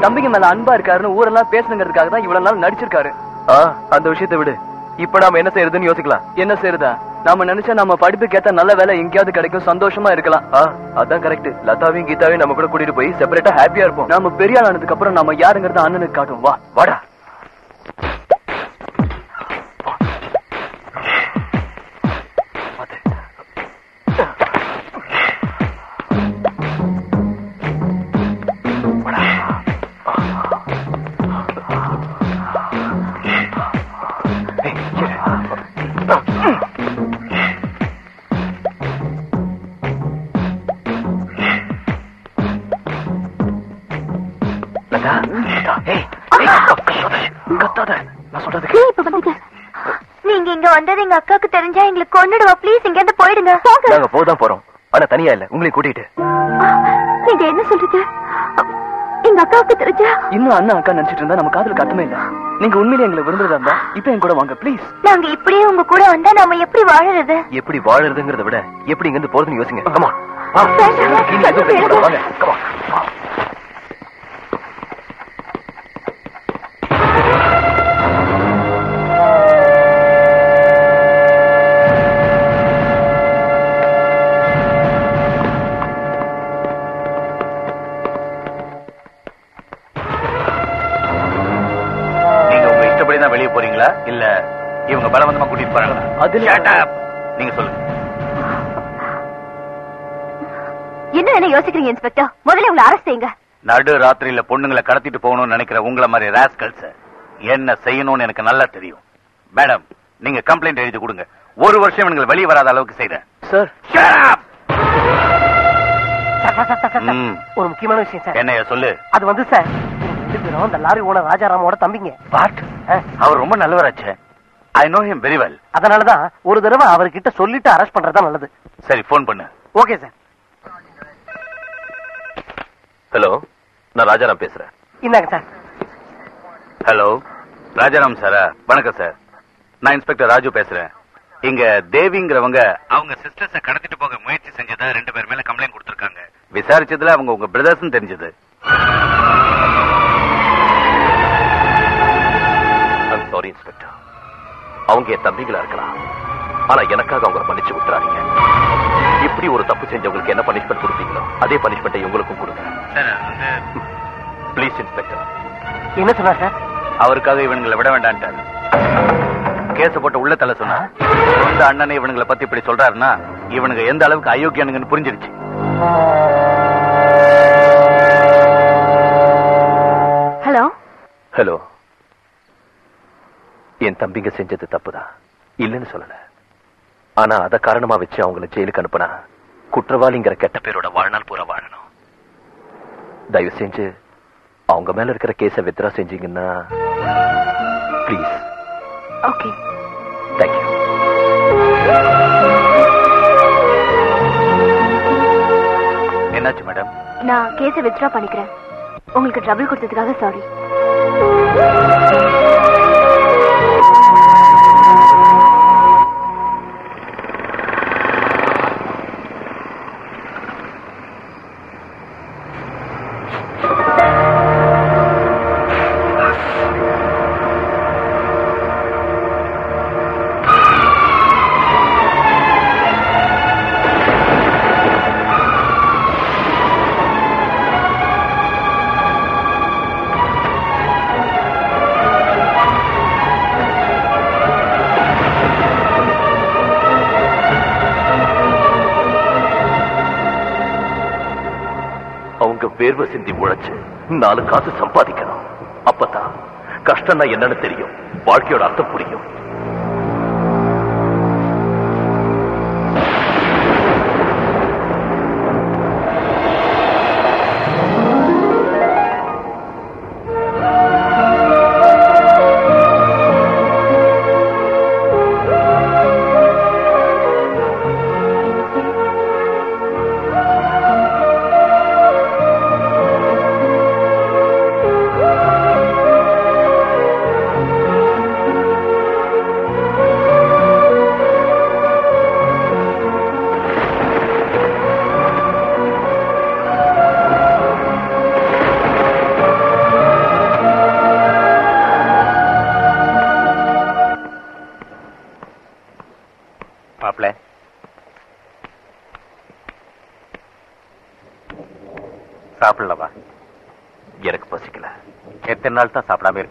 [SPEAKER 11] தம்பிங்க மேல அன்பா இருக்காருன்னு ஊரெல்லாம் பேசணுங்கிறதுக்காக தான் இவ்வளவு நாள் நடிச்சிருக்காரு.
[SPEAKER 15] ஆ அந்த விஷயத்தை விடு. இப்ப நாம என்ன செய்யறதுன்னு யோசிக்கலாம்.
[SPEAKER 11] என்ன செய்யறதா? நாம நினைச்சா நம்ம படிப்புக்கு ஏத்த நல்ல வேலை எங்கேயாவது கிடைக்கும் சந்தோஷமா இருக்கலாம்.
[SPEAKER 15] அதான் கரெக்ட் லதாவையும் கீதாவையும் நம்ம கூட கூட்டிட்டு போய் செப்பரேட்டா ஹாப்பியா இருப்போம்.
[SPEAKER 11] நாம பெரிய ஆனதுக்கு அப்புறம் நாம யாருங்கிறத அண்ணனுக்கு காட்டும். வா.
[SPEAKER 15] வாடா.
[SPEAKER 4] வந்தது எங்க அக்காக்கு தெரிஞ்சா எங்களுக்கு கொண்டுடுவா ப்ளீஸ் இங்க இருந்து போயிடுங்க
[SPEAKER 15] நாங்க போதான் போறோம். ஆனா தனியா இல்ல. உங்களையும் கூட்டிட்டு.
[SPEAKER 4] நீங்க என்ன சொல்றீங்க? எங்க அக்காவுக்கு தெரிஞ்சா?
[SPEAKER 11] இன்னும் அண்ணா அக்கா நினைச்சிட்டு இருந்தா நம்ம காதலுக்கு அர்த்தமே இல்ல. நீங்க உண்மையிலே எங்களை விரும்புறதா இருந்தா இப்ப என் கூட வாங்க ப்ளீஸ்
[SPEAKER 4] நாங்க இப்படியே உங்க கூட வந்தா நாம எப்படி வாழறது?
[SPEAKER 3] எப்படி வாழறதுங்கிறத விட எப்படி இங்க இருந்து போறதுன்னு யோசிங்க. கமா. வாங்க. கமா
[SPEAKER 11] அதுல-.
[SPEAKER 3] நீங்க சொல்லுங்க.
[SPEAKER 4] என்ன என்ன யோசிக்கிறீங்க இன்ஸ்பெக்டர்? முதல்ல உங்களை அரெஸ்ட் செய்யுங்க.
[SPEAKER 3] நடு ராத்திரியில பொண்ணுங்களை கடத்திட்டு போகணும்னு நினைக்கிற உங்கள மாதிரி ராஸ்கல்ஸ் என்ன செய்யணும்னு எனக்கு நல்லா தெரியும். மேடம் நீங்க கம்ப்ளைண்ட் எழுதி கொடுங்க. ஒரு வருஷம் இவங்களை வெளியே வராத அளவுக்கு செய்றேன்.
[SPEAKER 11] சார்.
[SPEAKER 2] ஒரு முக்கியமான விஷயம் சார்
[SPEAKER 3] என்னைய சொல்லு.
[SPEAKER 2] அது வந்து சார் அந்த லாரி ஓனர் ராஜாராமோட தம்பிங்க.
[SPEAKER 3] வாட் அவர் ரொம்ப நல்லவராச்சே. I know him very well
[SPEAKER 2] அதனாலதான் ஒரு தடவை அவர்கிட்ட சொல்லிட்டு அரெஸ்ட் பண்றதா நல்லது.
[SPEAKER 3] சரி ஃபோன் பண்ணு.
[SPEAKER 2] ஓகே சார்
[SPEAKER 6] ஹலோ நான் ராஜாராம் பேசுறேன்.
[SPEAKER 2] இந்தாங்க சார்
[SPEAKER 3] ஹலோ ராஜாராம் சாரா வணக்கம் சார் நான் இன்ஸ்பெக்டர் ராஜு பேசுறேன். இங்க தேவிங்கிறவங்க அவங்க சிஸ்டர்ஸ கடத்திட்டு போக முயற்சி செஞ்சதா ரெண்டு பேர் மேல கம்ப்ளைண்ட் கொடுத்திருக்காங்க. விசாரிச்சதுல அவங்க உங்க பிரதர்ஸ் தெரிஞ்சது.
[SPEAKER 6] அவங்க என் தம்பிகளா இருக்கலாம். ஆனா எனக்காக அவங்கள மன்னிச்சு விட்டுறாதீங்க. இப்படி ஒரு தப்பு செஞ்சவங்களுக்கு என்ன பனிஷ்மெண்ட் கொடுத்தீங்களோ அதே பனிஷ்மெண்ட்டை உங்களுக்கும் கொடுங்க
[SPEAKER 3] சார்
[SPEAKER 6] ப்ளீஸ் இன்ஸ்பெக்டர்
[SPEAKER 2] என்ன சொன்னா சார்?
[SPEAKER 3] அவருக்காக இவனுங்களை விட வேண்டான்ட்டாரு கேஸ் போட்டு உள்ள தள்ள சொன்னா சொந்த அண்ணனை இவனுங்களை பத்தி இப்படி சொல்றாருன்னா இவனுங்க எந்த அளவுக்கு அயோக்கியனுங்கன்னு புரிஞ்சிருச்சு.
[SPEAKER 4] ஹலோ?
[SPEAKER 6] ஹலோ என் தம்பிங்க செஞ்சது தப்புதான் இல்லைன்னு சொல்லல. ஆனா அத காரணமா வச்சு அவங்கள ஜெயிலுக்கு அனுப்புனா குற்றவாளிங்கிற கெட்ட பேரோட வாழ்நாள் பூரா வாழணும். தயவு செஞ்சு அவங்க மேல இருக்கிற கேஸ வித்ரா செஞ்சீங்கன்னா ப்ளீஸ்
[SPEAKER 4] ஓகே
[SPEAKER 6] தேங்க்யூ
[SPEAKER 3] என்னாச்சு மேடம்
[SPEAKER 4] நான் கேஸை வித்ட்ரா பண்ணிக்கிறேன். உங்களுக்கு ட்ரபிள் கொடுத்ததுக்காக சாரி
[SPEAKER 6] நாலு காசு சம்பாதிக்கணும். அப்பதான் கஷ்டம்னா என்னன்னு தெரியும். வாழ்க்கையோட அர்த்தம் புரியும்.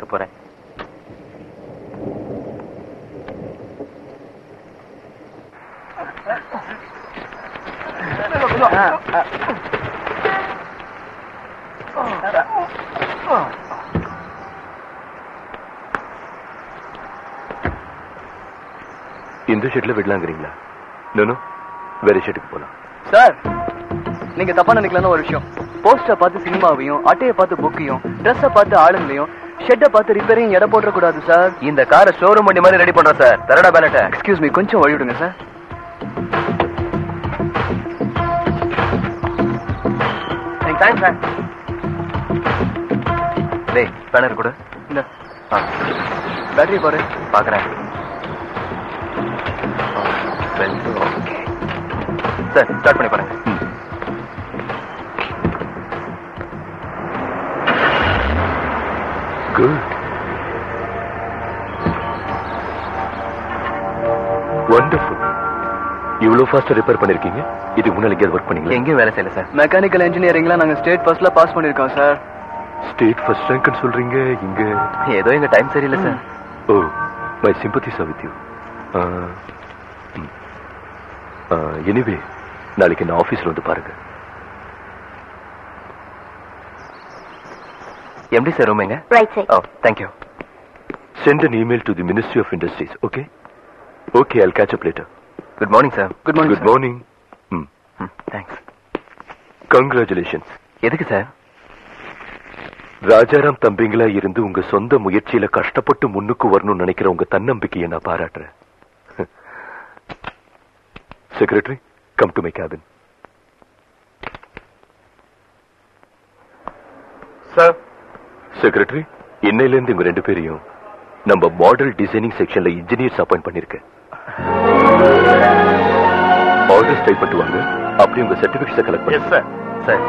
[SPEAKER 3] இருக்க போறேன்.
[SPEAKER 6] இந்த ஷெட்ல விடலாங்கிறீங்களா? நோனோ வேற ஷெட்டுக்கு போலாம்.
[SPEAKER 11] சார் நீங்க தப்பா நினைக்கலன்னு ஒரு விஷயம். போஸ்டர் பார்த்து சினிமாவையும் அட்டையை பார்த்து புக்கையும் ட்ரெஸ்ஸை பார்த்து ஆளுங்களையும் ஷெட்டை பார்த்து ரிப்பேரையும் எடை போட்டுற கூடாது சார்
[SPEAKER 3] இந்த காரை ஷோரூம் வண்டி மாதிரி ரெடி பண்றோம் சார் தரடா பேலட்ட
[SPEAKER 11] எக்ஸ்கியூஸ் மீ கொஞ்சம் வழி விடுங்க சார்
[SPEAKER 2] தேங்க்ஸ் சார்
[SPEAKER 15] டேய் பேனர் கொடு.
[SPEAKER 6] இந்த.
[SPEAKER 15] பேட்டரி பாரு. பாக்குறேன். ஓகே சார் ஸ்டார்ட் பண்ணி பாருங்க.
[SPEAKER 19] குட் வண்டர்ஃபுல் இவ்வளவு ஃபாஸ்டா ரிப்பேர் பண்ணிருக்கீங்க? இதுக்கு எங்கேயாவது ஒர்க் பண்ணீங்களா?
[SPEAKER 15] எங்கேயும் வேலை செய்யல சார் மெக்கானிக்கல் இன்ஜினியரிங்ல நாங்க ஸ்டேட் ஃபர்ஸ்ட்ல பாஸ் பண்ணிருக்கோம் சார்
[SPEAKER 19] ஸ்டேட் ஃபர்ஸ்ட் ரேங்க்னு சொல்றீங்க இங்க?
[SPEAKER 15] ஏதோ எங்க டைம் சரியில்லை sir
[SPEAKER 19] oh my sympathies are with you anyway நாளைக்கு என்ன ஆபீஸ்ல வந்து பாருங்க
[SPEAKER 15] எப்படி சார் ரூம் எங்க
[SPEAKER 20] right side
[SPEAKER 15] oh
[SPEAKER 19] thank you sent an email to the ministry of industries okay okay I'll catch up
[SPEAKER 15] later good morning
[SPEAKER 6] sir good
[SPEAKER 19] morning good
[SPEAKER 15] morning
[SPEAKER 19] thanks congratulations
[SPEAKER 15] எதுக்கு sir
[SPEAKER 19] Rajaram தம்பிங்களா இருந்து உங்க சொந்த முயற்சியில கஷ்டப்பட்டு முன்னுக்கு வரணும்னு நினைக்கிற உங்க தன்னம்பிக்கையை நான் பாராட்டுறேன். Secretary come to my cabin
[SPEAKER 5] sir
[SPEAKER 19] secretary இன்னையில இருந்து உங்க ரெண்டு பேரையும் நம்ம மாடல் டிசைனிங் செக்ஷன்ல இன்ஜினியர்ஸ் அப்பாயிண்ட் பண்ணிருக்கேன். ஆர்டர்ஸ் டைப் பண்ணிட்டு வாங்க அப்படி உங்க சர்டிபிகேட்ஸ் கலெக்ட் பண்ணுங்க.
[SPEAKER 5] சார்
[SPEAKER 15] சார்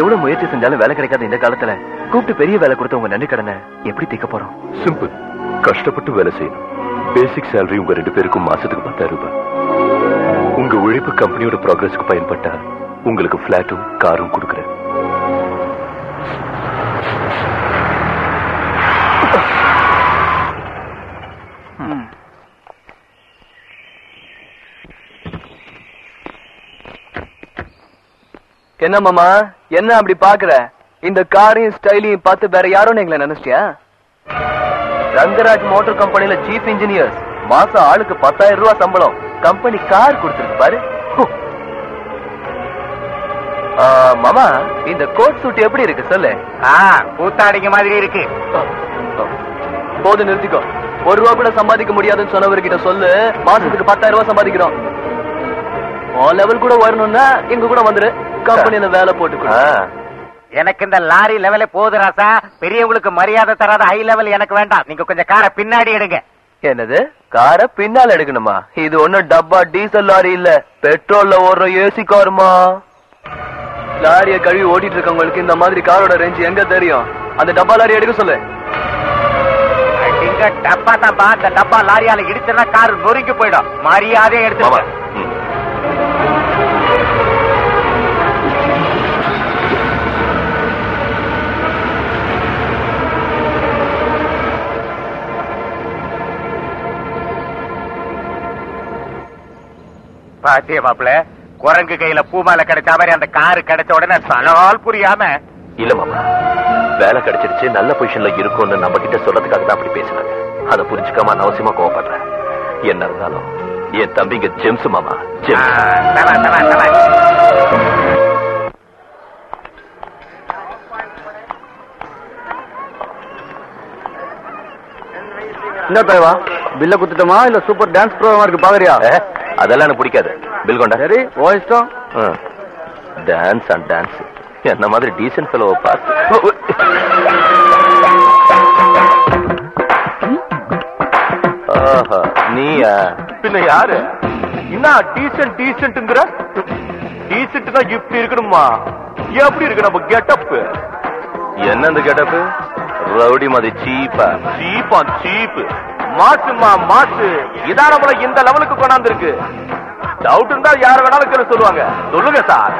[SPEAKER 15] எவ்வளவு முயற்சி செஞ்சாலும் வேலை கிடைக்காத இந்த காலத்துல கூப்பிட்டு பெரிய வேலை கொடுத்த உங்க நன்றி கடனை எப்படி தீர்க்க போறோம்?
[SPEAKER 19] சிம்பிள் கஷ்டப்பட்டு வேலை செய்யணும். பேசிக் சேலரி உங்க ரெண்டு பேருக்கும் மாசத்துக்கு பத்தாயிரம் ரூபாய். உங்க உழைப்பு கம்பெனியோட ப்ராக்ரஸ்க்கு பயன்பட்டா உங்களுக்கு பிளாட்டும் காரும் கொடுக்குறேன்.
[SPEAKER 15] என்ன மாமா? என்ன அப்படி பாக்குற இந்த காரையும் ஸ்டைலையும் பார்த்து வேற யாரும் எங்களை நினைச்சிட்டியா? ரங்கராஜ் மோட்டார் கம்பெனில சீஃப் இன்ஜினியர் மாசம் ஆளுக்கு பத்தாயிரம் ரூபாய் சம்பளம். கம்பெனி கார் கொடுத்துருக்கு பாரு. மாமா இந்த கோட் சூட் எப்படி இருக்கு சொல்லு?
[SPEAKER 8] ஆ கூத்தாடிங்க மாதிரி இருக்கு.
[SPEAKER 15] போது நிறுத்திக்கோ. ஒரு ரூபா கூட சம்பாதிக்க முடியாதுன்னு சொன்னவர்கிட்ட சொல்லு. மாசத்துக்கு பத்தாயிரம் ரூபாய் சம்பாதிக்கிறோம். உன் லெவல் கூட வரணும்னா எங்க கூட வந்துரு. கம்பெனில வேலை போட்டு
[SPEAKER 8] எனக்கு இந்த லாரி லெவல போகுது ராசா. பெரியவங்களுக்கு மரியாதை தராத ஹை லெவல் எனக்கு வேண்டாம். நீங்க கொஞ்சம் காரை பின்னாடி எடுங்க.
[SPEAKER 15] என்னது? காரை பின்னால எடுக்கணுமா? இது ஒண்ணும் டப்பா டீசல் லாரி இல்ல. பெட்ரோல்ல ஓடுற ஏசி காருமா? லாரிய கழுவி ஓட்டிட்டு இருக்கவங்களுக்கு இந்த மாதிரி காரோட ரேஞ்ச் எங்க தெரியும்? அந்த டப்பா லாரி எடுக்க சொல்லு.
[SPEAKER 8] டப்பா இந்த டப்பா லாரியால இடிச்சுன்னா கார் நொறுங்கி போயிடும். மரியாதையை எடுத்து பாத்திய மாப்பிள குரங்கு கையில பூ மாலை கிடைச்ச மாதிரி அந்த காரு கிடைச்ச உடனே சலால் புரியாம.
[SPEAKER 19] இல்ல மாமா வேலை கிடைச்சிருச்சு நல்ல பொசிஷன்ல இருக்கும்னு நம்ம கிட்ட சொல்றதுக்காக தான் அப்படி பேசுனாங்க. அதை புரிஞ்சுக்காம அவசியமா கோவப்படுறேன். என்ன இருந்தாலும் என் தம்பிங்க ஜெம்ஸ் மாமா.
[SPEAKER 6] என்ன தலைவா பில்ல குத்துட்டோமா? இல்ல சூப்பர் டான்ஸ் ப்ரோகிராமா இருக்கு பாக்குறியா?
[SPEAKER 19] அதெல்லாம் எனக்கு பிடிக்காது. பில் கொண்டா?
[SPEAKER 6] சரி ஓ இஷ்டம்.
[SPEAKER 19] டான்ஸ் அண்ட் டான்ஸ் என்ன மாதிரி டீசன்ட் ஃபெலோ பார்த்து. ஆஹா, நீயா?
[SPEAKER 5] பின்ன யாரு? என்ன டீசன்ட் டீசன்ட்ங்கிற டீசன்ட்னா இப்படி இருக்கணுமா? எப்படி இருக்கு நம்ம கெட்டப்
[SPEAKER 19] என்ன இந்த கெட்டப்பு ரவுடி மாதிரி சீப்பா
[SPEAKER 5] சீப்பா சீப் மாசுமா மாசு. இதான் நம்மள இந்த லெவலுக்கு கொண்டாந்து இருக்கு டவுட் இருந்தா யார வேணாலும் கேள்வி சொல்லுவாங்க. சொல்லுங்க சார்.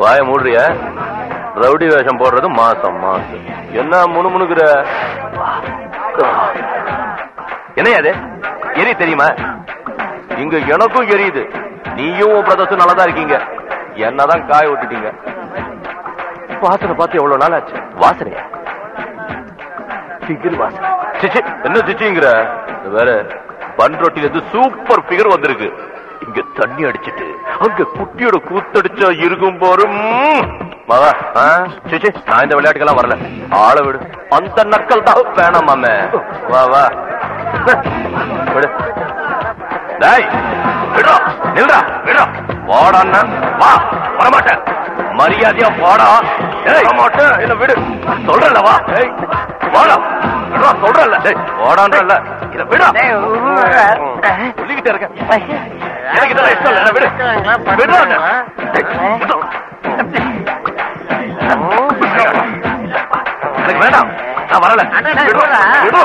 [SPEAKER 19] வாய மூடுறிய? ரவுடி வேஷம் போடுறது மாசம் மாசம். என்ன முணுமுணுக்குற? என்ன அது எரி தெரியுமா?
[SPEAKER 5] இங்க எனக்கும் எரியுது. நீயும் உன் பிரதர்ஸும் நல்லதா இருக்கீங்க. என்னதான் காய விட்டுட்டீங்க. வாசனை பார்த்து எவ்வளவு நாள் ஆச்சு?
[SPEAKER 19] வாசனையா?
[SPEAKER 5] சிகிர் வாசனை. சிச்சி என்ன சிச்சிங்கிற? வேற பன் ரொட்டில இருந்து சூப்பர் பிகர் வந்திருக்கு. இங்க தண்ணி அடிச்சிட்டு அங்க குட்டியோட கூத்தடிச்சா இருக்கும் போரும்.
[SPEAKER 19] மகா சிச்சி நான் இந்த விளையாட்டுக்கெல்லாம் வரல. ஆள விடு.
[SPEAKER 5] அந்த நக்கல் தான்.
[SPEAKER 19] வேணாம் மாமே. வா வா. விடு.
[SPEAKER 5] டேய் விடுறா நில்றா விடுறா வாடான்னா வா வரமாட்டேன். மரியாதையா வாடா. மாட்டேன் வரமாட்டேன். இல்ல விடு. சொல்றல வா. வாடா. டேய், வாடான்றேன்ல இத விடா. சொல்லிக்கிட்டே இருக்கேன் எனக்கு இதெல்லாம் இஷ்டம் இல்ல. விடு. விடுறாங்க எனக்கு வேண்டாம். நான் வரல. விடுறா, விடுறா.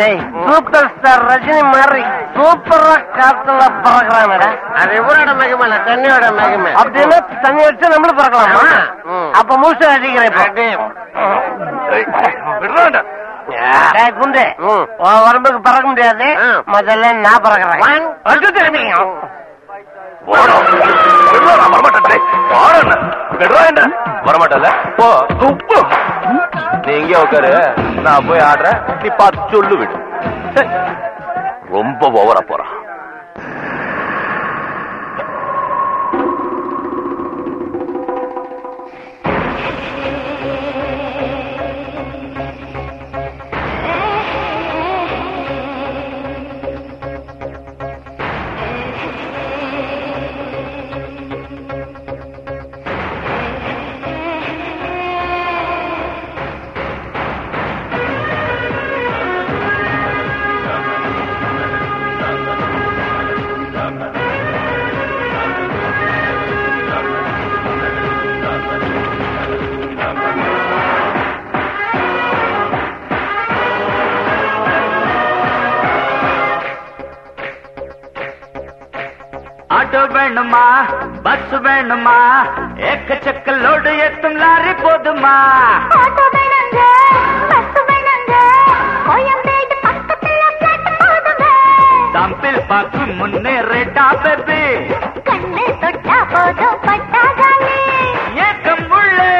[SPEAKER 21] டேய் சூப்பர் ஸ்டார் ரஜினி மாதிரி சூப்பரா காத்துல பறக்குறானடா
[SPEAKER 22] அது எவரோட மகிமை தண்ணியோட மகிமை.
[SPEAKER 21] அப்படின்னா தண்ணி வச்சு நம்மளும் பறக்கலாமா. அப்ப மூச்சு அடிக்கிறேன் குண்டு. உடம்புக்கு பறக்க முடியாது. முதல்ல நான் பறக்குறேன்.
[SPEAKER 5] வரமாட்டேன்ல? போ. உப்பு. நீ இங்கே உட்காரு நான் போய் ஆடுறேன் நீ பார்த்து சொல்லு விடு. ரொம்ப ஓவரா போறான்
[SPEAKER 14] வேணுமா? பஸ் வேணுமா? ஏக்கச்சக்க லோடு ஏத்தும் லாரி போதுமா? தம்பில் பாக்கு முன்னேறட்டா பேபி
[SPEAKER 10] கண்ணு தொட்டா போதும் பட்டாதானே.
[SPEAKER 14] ஏக்கம் உள்ளே.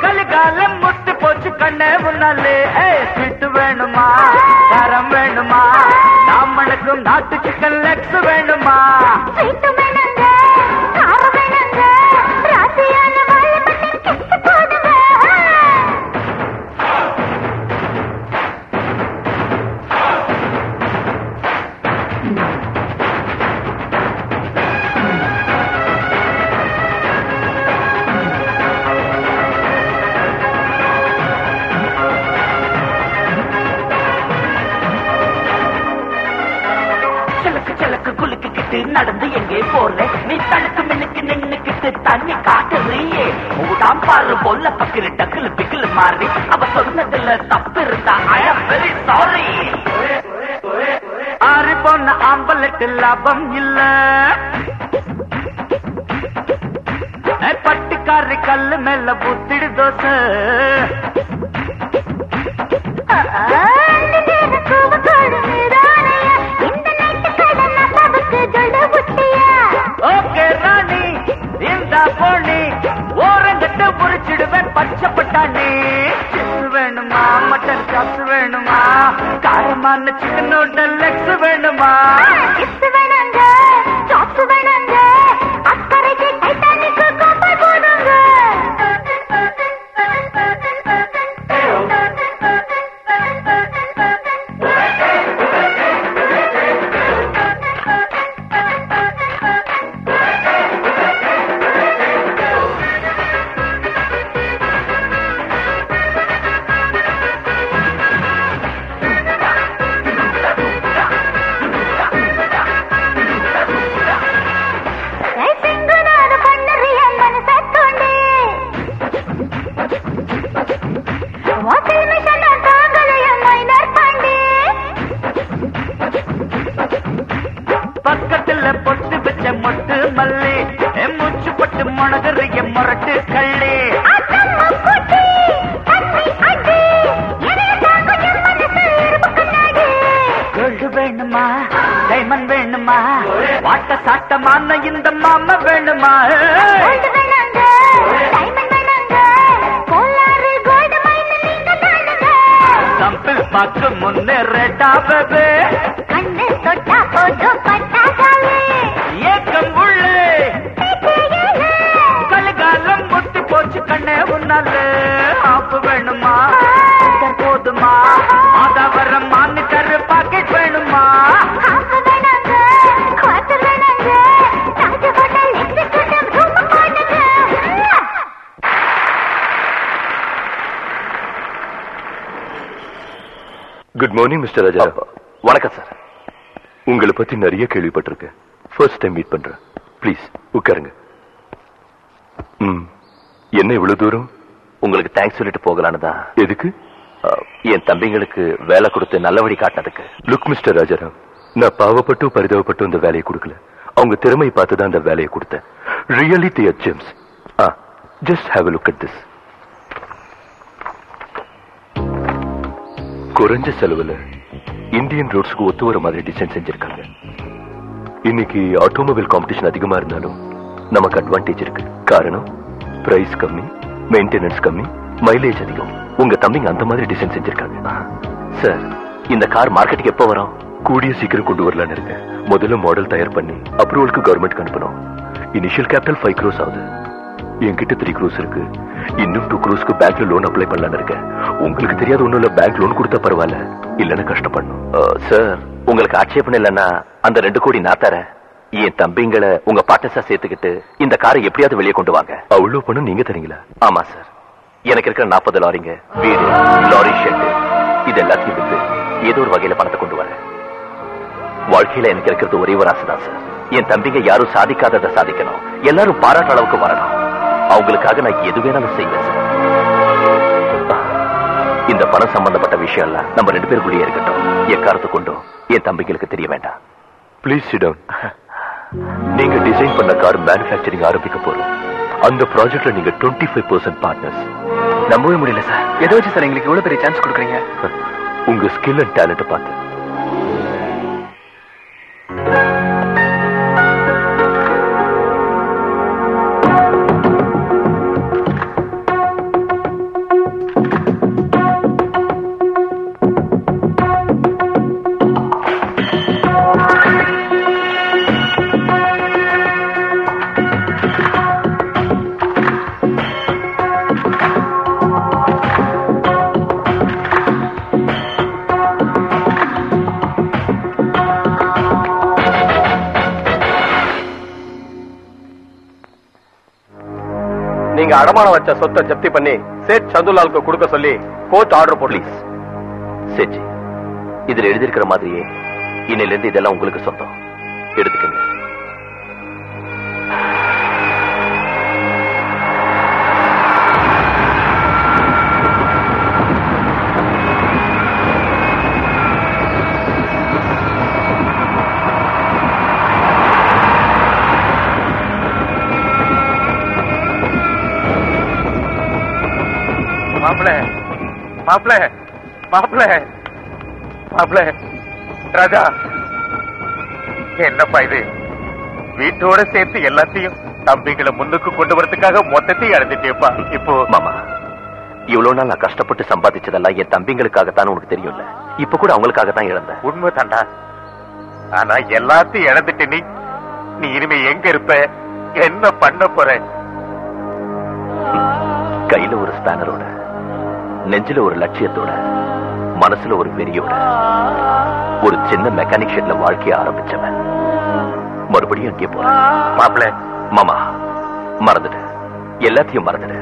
[SPEAKER 14] கலிகாலம் முத்து போச்சு கண்ணே முன்னாலே. ஸ்வீட் வேணுமா? காரம் வேணுமா? மற்றும் நாட்டு சிக்கன் லெக்ஸ் வேணுமா எங்கே போற நீ தடுக்கு மின்னுக்கு நின்னுக்கிட்டு தண்ணி காட்டுறியே ஊடாம் பாரு பொல்ல பக்கிரு டக்குலு பிக்கிலு மாறி. அவ சொன்னதுல தப்பு இருந்தா ஐ அம் வெரி சாரி ஆறு போன ஆம்பலட்டு லாபம் இல்ல. பட்டுக்காரி கல்லு மேல புத்திடு தோசை. வாட்ட சாட்டமான இந்த மாம வேணுமா? கம்பில் பார்த்து முன்னேறட்டா பேபே
[SPEAKER 10] கண்ணு தொட்டா போதும்
[SPEAKER 19] குட் மார்னிங் மிஸ்டர் ராஜா வணக்கம் சார் உங்களை பத்தி நிறைய கேள்விப்பட்டிருக்கேன். ஃபர்ஸ்ட் டைம் மீட் பண்றேன். ப்ளீஸ் உட்காருங்க. ம் என்ன இவ்வளவு தூரம்? உங்களுக்கு தேங்க்ஸ் சொல்லிட்டு போகலான்னு தான். எதுக்கு? என் தம்பிங்களுக்கு வேலை கொடுத்து நல்ல வழி காட்டினதுக்கு. லுக் மிஸ்டர் ராஜாராம் நான் பாவப்பட்டும் பரிதாபப்பட்டும் இந்த வேலையை கொடுக்கல. அவங்க திறமை பார்த்து தான் அந்த வேலையை கொடுத்தேன். Really they're gems ah just have look at this குறைஞ்ச செலவுல இந்தியன் ரோட்ஸ்க்கு ஒத்து வர மாதிரி டிசைன் செஞ்சிருக்காங்க. இன்னைக்கு ஆட்டோமொபைல் காம்படிஷன் அதிகமா இருந்தாலும் நமக்கு அட்வான்டேஜ் இருக்கு. காரணம் பிரைஸ் கம்மி மெயின்டெனன்ஸ் கம்மி மைலேஜ் அதிகம். உங்க தம்பிங்க அந்த மாதிரி டிசைன் செஞ்சிருக்காங்க. சார் இந்த கார் மார்க்கெட்டுக்கு எப்போ வரும்? கூடிய சீக்கிரம் கொண்டு வரலான்னு இருக்கேன். முதல்ல மாடல் தயார் பண்ணி அப்ரூவலுக்கு கவர்மெண்ட் அனுப்பணும். இனிஷியல் கேபிட்டல் ஃபைவ் க்ரோஸ் ஆகுது. என்கிட்ட த்ரீ க்ரோஸ் இருக்கு. இன்னும் டூ க்ரோஸ்க்கு பேங்க்ல லோன் அப்ளை பண்ணலான்னு இருக்கேன். உங்களுக்கு தெரியாத ஒண்ணும் இல்ல பேங்க் லோன் கொடுத்தா பரவாயில்ல. இல்லைன்னா கஷ்டப்படணும். சார் உங்களுக்கு ஆட்சேபணம் இல்லைன்னா அந்த ரெண்டு கோடி நான் தரேன். என் தம்பிங்களை உங்க பாட்டஸா சேர்த்துக்கிட்டு இந்த காரை எப்படியாவது வெளியே கொண்டு வாங்க. அவ்வளவு பணம் நீங்க தரீங்களா? ஆமா சார் எனக்கு இருக்கிற நாற்பது லாரிங்க வீடு லாரி ஷெட் இது எல்லாத்தையும் வித்து ஏதோ ஒரு வகையில பணத்தை கொண்டு வரேன். வாழ்க்கையில எனக்கு இருக்கிறது ஒரே ஒரு ஆசை தான் சார் என் தம்பிங்க யாரும் சாதிக்காததை சாதிக்கணும். எல்லாரும் பாராட்ட அளவுக்கு வரணும். அவங்களுக்காக நான் எது வேணாலும் செய்வேன். சார் இந்த பணம் சம்பந்தப்பட்ட விஷயம் எல்லாம் நம்ம ரெண்டு பேருக்குள்ளேயே இருக்கட்டும். எக்காரத்தை கொண்டும் என் தம்பிங்களுக்கு தெரிய வேண்டாம். ப்ளீஸ் சிடம் நீங்க டிசைன் பண்ண கார் மேனுஃபேக்சரிங் ஆரம்பிக்க போறோம். அந்த ப்ராஜெக்ட்ல நீங்க டுவெண்ட்டி ஃபைவ் பர்சன்ட் பார்ட்னர்ஸ்
[SPEAKER 11] நம்பவே முடியல சார் எதை வச்சு சார் எங்களுக்கு இவ்வளவு பெரிய சான்ஸ் கொடுக்குறீங்க?
[SPEAKER 19] உங்க ஸ்கில் அண்ட் டேலண்ட் பார்த்து.
[SPEAKER 1] நீங்க அடமானம் வச்ச சொத்தை ஜப்தி பண்ணி சேட் சந்துலாலுக்கு கொடுக்க சொல்லி கோர்ட் ஆர்டர் போலீஸ்
[SPEAKER 19] சேச்சி இதுல எழுதியிருக்கிற மாதிரியே இன்னிலிருந்து இதெல்லாம் உங்களுக்கு சொந்தம். எடுத்துக்கங்க.
[SPEAKER 13] மாப்பிள மாப்பிள மாப்பிள மாப்பிள ராஜா. என்னப்பா இது? வீட்டோட சேர்த்து எல்லாத்தையும் தம்பிகளை முன்னுக்கு கொண்டு வரதுக்காக மொத்தத்தையும் இழந்துட்டேப்பா இப்போ
[SPEAKER 19] மாமா இவ்வளவு நாள் நான் கஷ்டப்பட்டு சம்பாதிச்சதெல்லாம் என் தம்பிங்களுக்காகத்தான் உனக்கு தெரியும்ல. இப்ப கூட அவங்களுக்காக தான் இழந்தேன்.
[SPEAKER 13] உண்மை தாண்டா. ஆனா எல்லாத்தையும் இழந்துட்டு நீ நீ இனிமே எங்க இருப்ப? என்ன பண்ண போற?
[SPEAKER 19] கையில ஒரு ஸ்பேனரோட நெஞ்சில ஒரு லட்சியத்தோட மனசுல ஒரு வெறியோட ஒரு சின்ன மெக்கானிக் ஷெட்ல வாழ்க்கைய ஆரம்பிச்சவன். மறுபடியும் அங்கே போறேன்.
[SPEAKER 13] மாப்பிள
[SPEAKER 19] மாமா மறந்துடு எல்லாத்தையும் மறந்துடு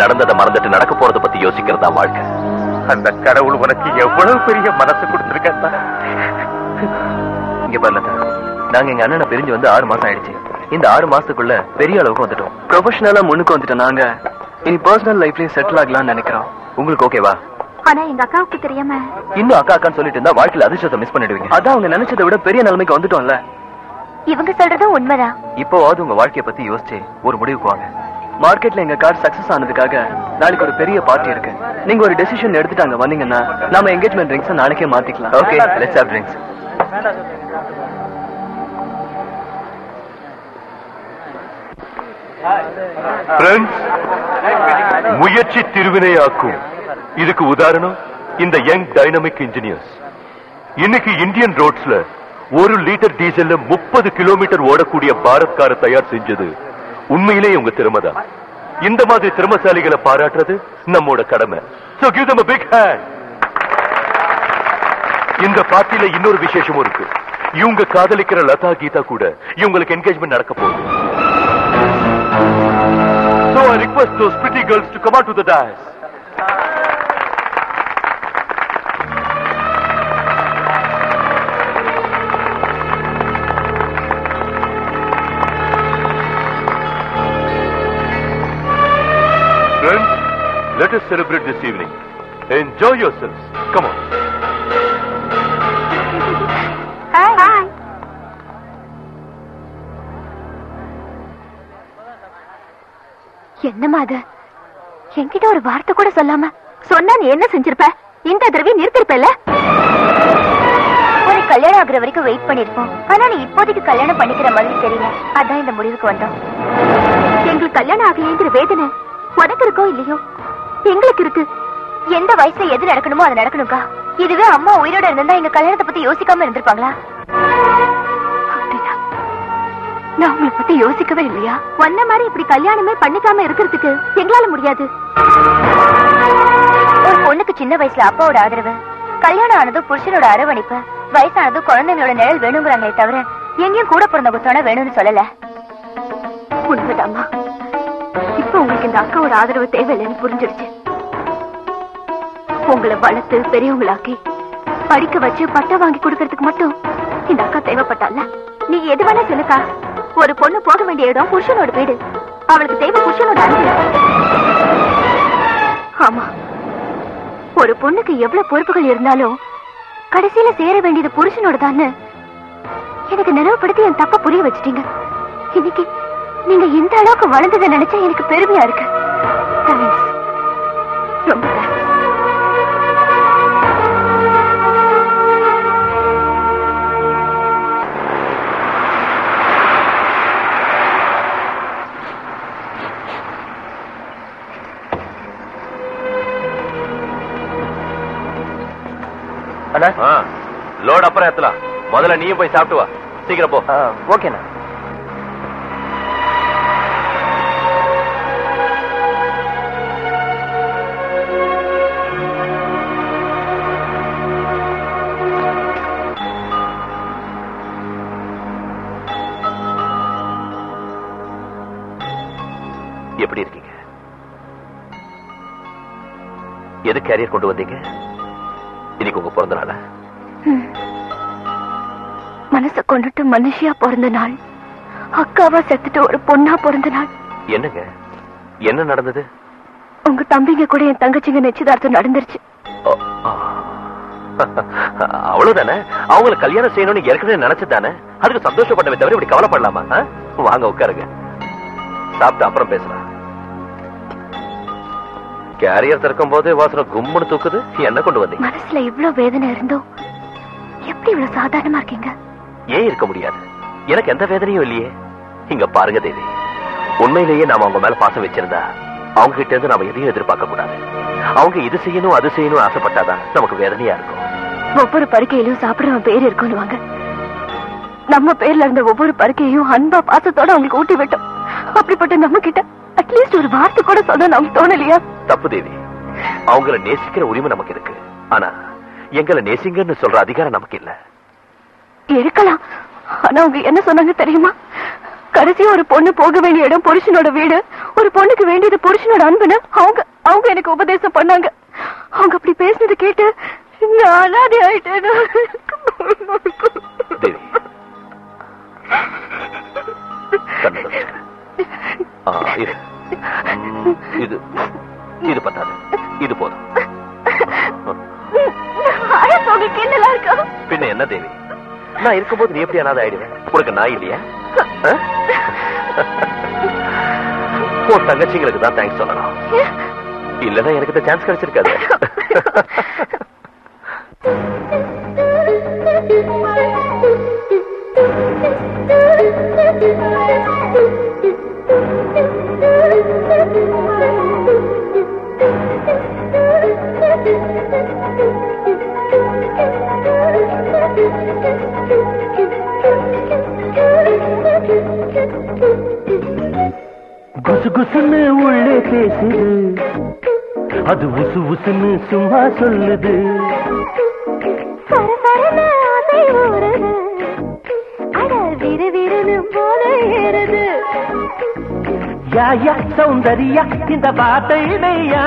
[SPEAKER 19] நடந்ததை மறந்துட்டு நடக்க போறத பத்தி யோசிக்கிறதா வாழ்க்கை.
[SPEAKER 13] அந்த கடவுள் உனக்கு எவ்வளவு பெரிய மனசு கொடுத்திருக்கா
[SPEAKER 11] இங்க பாருங்க நாங்க எங்க அண்ணனை பிரிஞ்சு வந்து ஆறு மாசம் ஆயிடுச்சு. இந்த ஆறு மாசத்துக்குள்ள பெரிய அளவுக்கு வந்துட்டோம். ப்ரொஃபஷனலா முன்னுக்கு வந்துட்டோம் நாங்க. இனி பர்சனல் லைஃப்லயும் செட்டில் ஆகலாம்னு நினைக்கிறோம். உங்களுக்கு ஓகேவா?
[SPEAKER 4] ஆனா எங்க அக்காவுக்கு தெரியாம.
[SPEAKER 11] இன்னும் அக்கா அக்கான்னு சொல்லிட்டு இருந்தா வாழ்க்கையில அதிர்ஷ்டத்தை மிஸ் பண்ணிடுவீங்க. அதான் அவங்க நினைச்சதை விட பெரிய நிலைமைக்கு வந்துட்டோம்ல.
[SPEAKER 4] இவங்க சொல்றதும் உண்மைதான்.
[SPEAKER 11] இப்போவாவது உங்க வாழ்க்கைய பத்தி யோசிச்சு ஒரு முடிவுக்கு வாங்க. மார்க்கெட்ல எங்க கார் சக்சஸ் ஆனதுக்காக நாளைக்கு ஒரு பெரிய பார்ட்டி இருக்கு. நீங்க ஒரு டெசிஷன் எடுத்துட்டு அங்க வந்தீங்கன்னா நாம என்கேஜ்மெண்ட் ட்ரிங்க்ஸ் நாளைக்கே மாத்திக்கலாம். ஓகே லெட்ஸ் ஹேவ் ட்ரிங்க்ஸ்
[SPEAKER 19] முயற்சி திருவினையாக்கும். இதுக்கு உதாரணம் இந்த யங் டைனமிக் இன்ஜினியர்ஸ் இன்னைக்கு இந்தியன் ரோட்ஸ்ல ஒரு லிட்டர் டீசல்ல முப்பது கிலோமீட்டர் ஓடக்கூடிய பாரத் காரை தயார் செஞ்சது உண்மையிலே உங்க திறமை தான். இந்த மாதிரி திறமசாலிகளை பாராட்டுறது நம்மோட கடமை. So give them big big இந்த பார்ட்டியில இன்னொரு விசேஷமும் இருக்கு. இவங்க காதலிக்கிற லதா கீதா கூட இவங்களுக்கு என்கேஜ்மெண்ட் நடக்க போகுது. So I request those pretty girls to come out to the dais.
[SPEAKER 6] Friends, let us celebrate this evening. Enjoy yourselves. Come on.
[SPEAKER 4] என்னமா அது? என்கிட்ட ஒரு வார்த்தை கூட சொல்லாம சொன்னா நீ என்ன செஞ்சிருப்ப? இந்த தடவை நிறுத்திருப்பல ஒரு கல்யாணம் ஆகுற வரைக்கும் வெயிட் பண்ணிருப்போம். ஆனா நீ இப்போதைக்கு கல்யாணம் பண்ணிக்கிற மாதிரி தெரியல. அதான் இந்த முடிவுக்கு வந்தோம். எங்களுக்கு கல்யாணம் ஆகலைங்கிற வேதனை உனக்கு இருக்கோ இல்லையோ? எங்களுக்கு இருக்கு. எந்த வயசுல எது நடக்கணுமோ அது நடக்கணும்க்கா. இதுவே அம்மா உயிரோட இருந்தா எங்க கல்யாணத்தை பத்தி யோசிக்காம இருந்திருப்பாங்களா? நான் உங்களை பத்தி யோசிக்கவே இல்லையா? வந்த மாதிரி இப்படி கல்யாணமே பண்ணிக்காம இருக்கிறதுக்கு எங்களால முடியாது. ஒரு பொண்ணுக்கு சின்ன வயசுல அப்பாவோட ஆதரவு கல்யாணம் ஆனதும் புருஷனோட அரவணைப்பு வயசானதும் குழந்தைங்களோட நிழல் வேணுங்கிறாங்களே தவிர எங்கேயும் கூட பிறந்த துணை வேணும்னு சொல்லல. உண்மைதாம்மா. இப்ப உங்களுக்கு இந்த அக்காவோட ஆதரவு தேவையில்லைன்னு புரிஞ்சிருச்சு. உங்களை வளர்த்து பெரியவங்களாக்கி படிக்க வச்சு பட்டம் வாங்கி கொடுக்கறதுக்கு மட்டும் இந்த அக்கா தேவைப்பட்டால நீ எது வேணா சொல்லுக்கா. ஒரு பொண்ணு போக வேண்டிய இடம் புருஷனோட வீடு. அவளுக்கு தேவை புருஷனோட அன்பு. ஆமா. ஒரு பொண்ணுக்கு எவ்வளவு பொறுப்புகள் இருந்தாலும் கடைசியில சேர வேண்டியது புருஷனோட தான் எனக்கு நினைவுபடுத்தி என் தப்ப புரிய வச்சிட்டீங்க. இன்னைக்கு நீங்க இந்த அளவுக்கு வளர்ந்ததை நினைச்சா எனக்கு பெருமையா இருக்கு.
[SPEAKER 6] லோட் அப்புறம் ஏத்தலாம் முதல்ல நீயும் போய் சாப்பிட்டு வா. சீக்கிரம் போ.
[SPEAKER 2] ஓகேண்ணா.
[SPEAKER 6] எப்படி இருக்கீங்க? எது கேரியர் கொண்டு வந்தீங்க? இன்னைக்கு உங்க பிறந்த நாளா.
[SPEAKER 4] மனச கொண்டுட்டு மனுஷியா பிறந்த நாள். அக்காவா செத்துட்டு ஒரு பொண்ணா பிறந்த நாள்.
[SPEAKER 6] என்னங்க? என்ன நடந்தது?
[SPEAKER 4] உங்க தம்பிங்க கூட என் தங்கச்சிங்க நிச்சயதார்த்தம் நடந்துருச்சு.
[SPEAKER 6] அவ்வளவுதானே? அவங்கள கல்யாணம் செய்யணும்னு ஏற்கனவே நினைச்சதானே? அதுக்கு சந்தோஷப்பட்டவே தவிர இப்படி கவலைப்படலாமா? வாங்க உட்காருங்க. சாப்பிட்டு அப்புறம் பேசலாம். கேரியர் திறக்கும் போது வாசனை கும்முன்னு தூக்குது. என்ன கொண்டு வந்தீங்க?
[SPEAKER 4] மனசுல இவ்ளோ வேதனை இருந்தோம் எப்படி இவ்வளவு சாதாரணமா இருக்கீங்க?
[SPEAKER 6] ஏன் இருக்க முடியாது? எனக்கு எந்த வேதனையும் இல்லையே. இங்க பாருங்க தேவி. உண்மையிலேயே நாம அவங்க மேல பாசம் வச்சிருந்தா அவங்க கிட்ட இருந்து நாம எதையும் எதிர்பார்க்க கூடாது. அவங்க இது செய்யணும் அது செய்யணும் ஆசைப்பட்டாதான் நமக்கு வேதனையா இருக்கும்.
[SPEAKER 4] ஒவ்வொரு பருக்கையிலும் சாப்பிடுறவன் பேர் இருக்கும்னுவாங்க. நம்ம பேர்ல இருந்த ஒவ்வொரு பருக்கையும் அன்பா பாசத்தோட அவங்களுக்கு ஊட்டி விட்டோம். அப்படிப்பட்ட நம்ம கிட்ட அட்லீஸ்ட் ஒரு வார்த்தை கூட சொல்ல நமக்கு தோணலையா?
[SPEAKER 6] தப்பு தேவி. அவங்கள நேசிக்கிற உரிமை நமக்கு இருக்கு. ஆனா எங்களை நேசிங்கன்னு சொல்ற அதிகாரம் நமக்கு இல்ல.
[SPEAKER 4] இருக்கலாம். ஆனா அவங்க என்ன சொன்னாங்க தெரியுமா? கடைசியா ஒரு பொண்ணு போக வேண்டிய இடம் புருஷனோட வீடு. ஒரு பொண்ணுக்கு வேண்டியது புருஷனோட அன்புன்னு அவங்க அவங்க எனக்கு உபதேசம் பண்ணாங்க. அவங்க அப்படி பேசினது கேட்டு நான் அனாதை ஆயிட்டேன்
[SPEAKER 6] இது இது பத்தாது. இது போதும். பின்ன என்ன தேவி? நான் இருக்கும்போது நீ எப்படி அனாதை ஆயிடுவேன் உனக்கு நான் இல்லையா? உன் தங்கச்சிங்களுக்கு தான் தேங்க்ஸ் சொல்லணும். இல்லைன்னா எனக்கு இந்த சான்ஸ் கிடைச்சிருக்காது.
[SPEAKER 14] குசு குசுன்னு உள்ளே பேசுது. அது உசு உசுன்னு சும்மா சொல்லுது. யா யா சௌந்தரியா இந்த வார்த்தை இடையா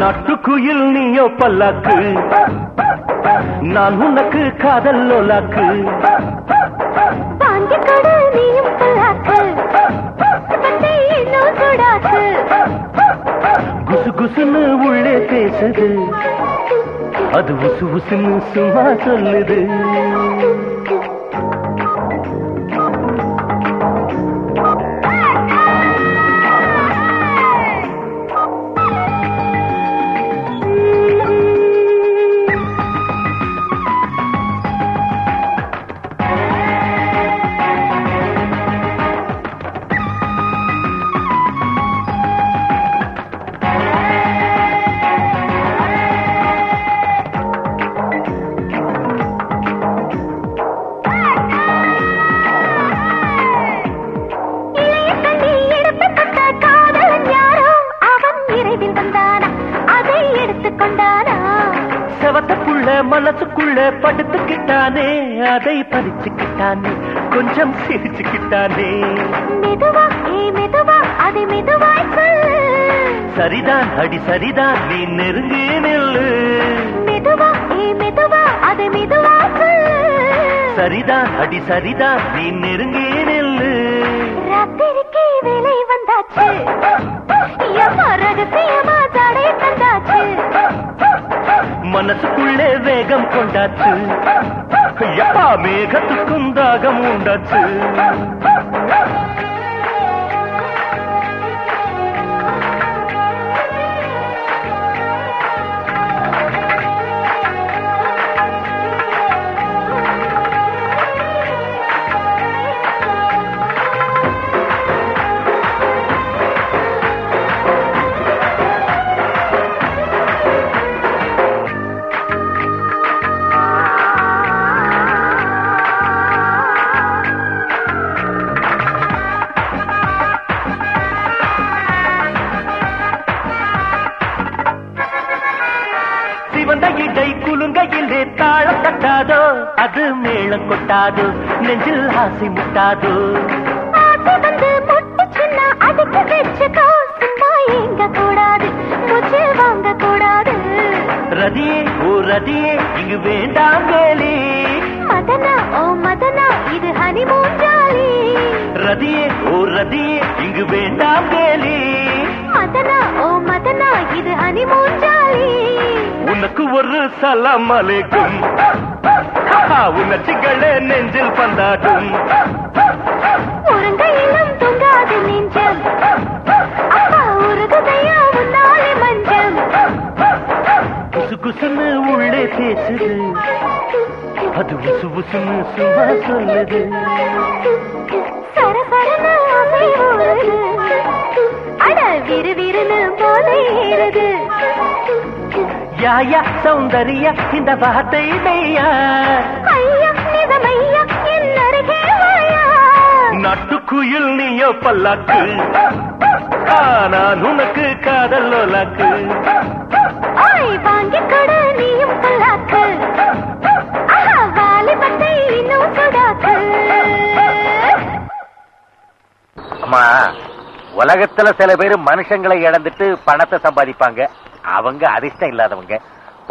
[SPEAKER 14] நட்டுக்குயில் நீயோ பல்லாக்கு. நான் உனக்கு காதல் லோலாக்கு
[SPEAKER 4] குசு
[SPEAKER 14] குசுன்னு உள்ளே பேசுது. அது உசு உசுன்னு சும்மா சொல்லுது.
[SPEAKER 10] அதை
[SPEAKER 14] பறிச்சுக்கிட்டானே கொஞ்சம் சிரிச்சுக்கிட்டானே.
[SPEAKER 10] மெதுவா ஏ மெதுவா அதை மெதுவாய் சொல்லு
[SPEAKER 14] சரிதான் அடி சரிதான் நீ நெருங்கி நில்லு.
[SPEAKER 10] மெதுவா ஏ மெதுவா அதை மெதுவா சொல்லு
[SPEAKER 14] சரிதான் அடி சரிதான் நீ நெருங்கி நில்லு.
[SPEAKER 10] ராத்திரிக்கு வேலை வந்தாச்சு. எம்மா ரகசியமா தந்தாச்சு.
[SPEAKER 14] மனசுக்குள்ளே வேகம் கொண்டாச்சு. எப்பா மேகத்துக்கும் மேளம் கொட்டாதோ நெஞ்சில் ஆசை முட்டாதோ.
[SPEAKER 10] வந்து முட்டுச்சுன்னா அதுக்கு வச்சுக்கோ சும்மா ஏங்க கூடாது மூச்சு வாங்க கூடாது.
[SPEAKER 14] ரதியே ஓ ரதியே இங்கு வேண்டாம் வேலி
[SPEAKER 10] மதனா ஓ மதனா இது ஹனிமூன் ஜாலி
[SPEAKER 14] ரதியே ஓ ரதியே இங்கு வேண்டாம் வேலி
[SPEAKER 10] மதனா ஓ மதனா இது ஹனிமூன் ஜாலி
[SPEAKER 14] உனக்கு ஒரு சலாம் அலைக்கும். உணர்ச்சிகளே நெஞ்சில் பந்தாடும்
[SPEAKER 10] உறங்கையிலும் தூங்காது நெஞ்சம். அப்பா உருகுதையா உன்னாலே மஞ்சம்.
[SPEAKER 14] குசு குசுன்னு உள்ளே பேசுது. அது உசு உசுன்னு சும்மா சொல்லுது. யாயா சௌந்தர்யா இந்த வார்த்தை மெய்யா. நட்டுக்குயில் நீயோ பல்லாக்கு. நான் உனக்கு காதல் லோலாக்கு.
[SPEAKER 10] ஆய் வாங்கிக் கொடு நீயும் பல்லாக்கு.
[SPEAKER 8] அம்மா உலகத்துல சில பேர் மனுஷங்களை இழந்துட்டு பணத்தை சம்பாதிப்பாங்க. அவங்க அதிர்ஷ்டம் இல்லாதவங்க.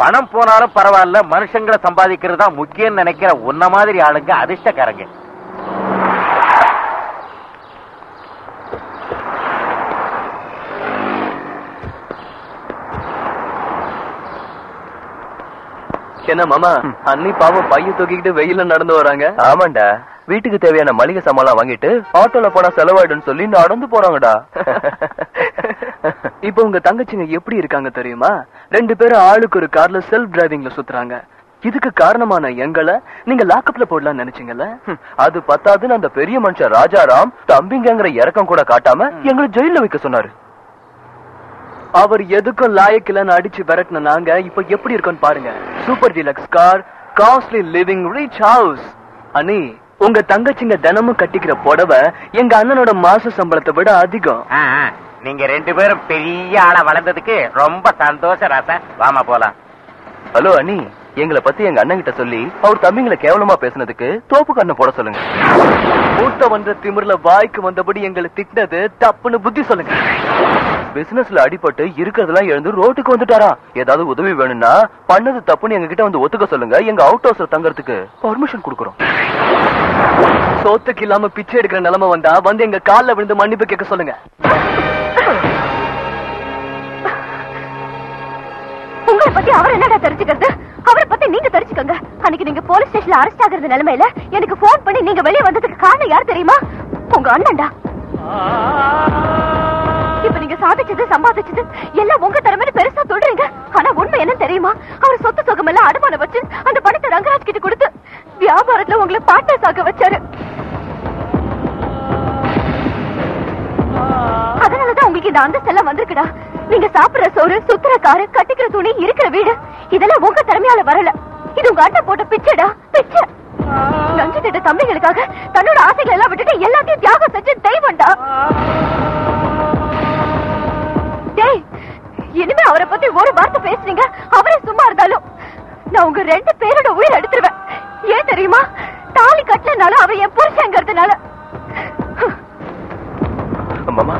[SPEAKER 8] பணம் போனாலும் பரவாயில்ல மனுஷங்களை சம்பாதிக்கிறது தான் முக்கியம் நினைக்கிற உன்ன மாதிரி ஆளுங்க அதிர்ஷ்டக்காரங்க.
[SPEAKER 11] என்ன மாமா? அன்னி பாவம் பைய தூக்கிக்கிட்டு வெயில நடந்து வராங்க?
[SPEAKER 15] ஆமாண்டா. வீட்டுக்கு தேவையான மளிகை சாமான் வாங்கிட்டு ஆட்டோல போனா செலவாயிடும்னு சொல்லி நடந்து போறாங்கடா.
[SPEAKER 11] இப்போ உங்க தங்கச்சிங்க எப்படி இருக்காங்க தெரியுமா? ரெண்டு பேரும் ஆளுக்கு ஒரு கார்ல செல்ஃப் டிரைவிங்ல சுத்துறாங்க. இதுக்கு காரணமான எங்களை நீங்க லாக்கப்ல போடலாம்னு நினைச்சீங்கல்ல?
[SPEAKER 15] அது பத்தாதுன்னு அந்த பெரிய மனுஷன் ராஜாராம் தம்பிங்கிற இறக்கம் கூட காட்டாம எங்களை ஜெயில வைக்க சொன்னாரு.
[SPEAKER 11] அவர் எதுக்கும் லாயக்கில்லன்னு அடிச்சு விரட்டின நாங்க இப்ப எப்படி இருக்கோம்னு பாருங்க. Super deluxe car costly living rich house அனி உங்க தங்கச்சிங்க தினமும் கட்டிக்கிற புடவை எங்க அண்ணனோட மாச சம்பளத்தை விட அதிகம்.
[SPEAKER 8] நீங்க ரெண்டு பேரும் பெரிய ஆளா வளர்ந்ததுக்கு ரொம்ப சந்தோஷம் ராசா. வாமா போலாம்.
[SPEAKER 15] ஹலோ அண்ணி. எங்களை பத்தி எங்க அண்ணன் கிட்ட சொல்லி அவர் தம்பிங்களை கேவலமா பேசுனதுக்கு தோப்பு கண்ணை போட சொல்லுங்க.
[SPEAKER 11] மூத்த வந்த திமிர்ல வாய்க்கு வந்தபடி எங்களை திட்டினது தப்புன்னு புத்தி சொல்லுங்க.
[SPEAKER 15] பிசினஸ்ல அடிபட்டு இருக்கிறதெல்லாம் எழுந்து ரோட்டுக்கு வந்துட்டாரா? ஏதாவது உதவி வேணும்னா பண்ணது தப்புன்னு எங்க கிட்ட வந்து ஒத்துக்க சொல்லுங்க. எங்க அவுட் ஹவுஸ்ல தங்கறதுக்கு பர்மிஷன் கொடுக்குறோம்.
[SPEAKER 11] சோத்துக்கு இல்லாம பிச்சை எடுக்கிற நிலைமை வந்தா வந்து எங்க கால்ல விழுந்து மன்னிப்பு கேட்க சொல்லுங்க.
[SPEAKER 4] பத்தி அவர் என்னடா தெரிஞ்சுக்கிறது? அவரை பத்தி நீங்க தெரிஞ்சுக்கோங்க. அன்னைக்கு நீங்க போலீஸ் ஸ்டேஷன்ல அரெஸ்ட் ஆகுறது நிலைமையில எனக்கு போன் பண்ணி நீங்க வெளியே வந்ததுக்கு காரணம் யார் தெரியுமா? உங்க அண்ணன்டா. இப்ப நீங்க சாதிச்சது சம்பாதிச்சது எல்லாம் உங்க திறமைன்னு பெருசா சொல்றீங்க. ஆனா உண்மை என்ன தெரியுமா? அவர் சொத்து சுகம் எல்லாம் அடமானம் வச்சு அந்த பணத்தை ரங்கராஜ் கிட்ட கொடுத்து வியாபாரத்துல உங்களை பார்ட்னர்ஸ் ஆக வச்சாரு. அதனாலதான் உங்களுக்கு இந்த அந்தஸ்து எல்லாம் வந்திருக்குடா. நீங்க சாப்பிடுற சோறு சுத்துற காரு கட்டிக்கிற துணி இருக்கிற வீடு இதெல்லாம் உங்க திறமையால வரல. இது உங்க அண்ணன் போட்ட பிச்சைடா பிச்சை. நஞ்சு திட்ட தம்பிகளுக்காக தன்னோட ஆசைகள் எல்லாம் விட்டுட்டு எல்லாத்தையும் தியாகம் செஞ்சு தெய்வம்டா. டேய் இனிமே அவரை பத்தி ஒரு வார்த்தை பேசுறீங்க? அவரே சும்மா இருந்தாலும் நான் உங்க ரெண்டு பேரோட உயிர் எடுத்துருவேன். ஏன் தெரியுமா? தாலி கட்டலனால அவர் என் புருஷங்கிறதுனால
[SPEAKER 11] மாமா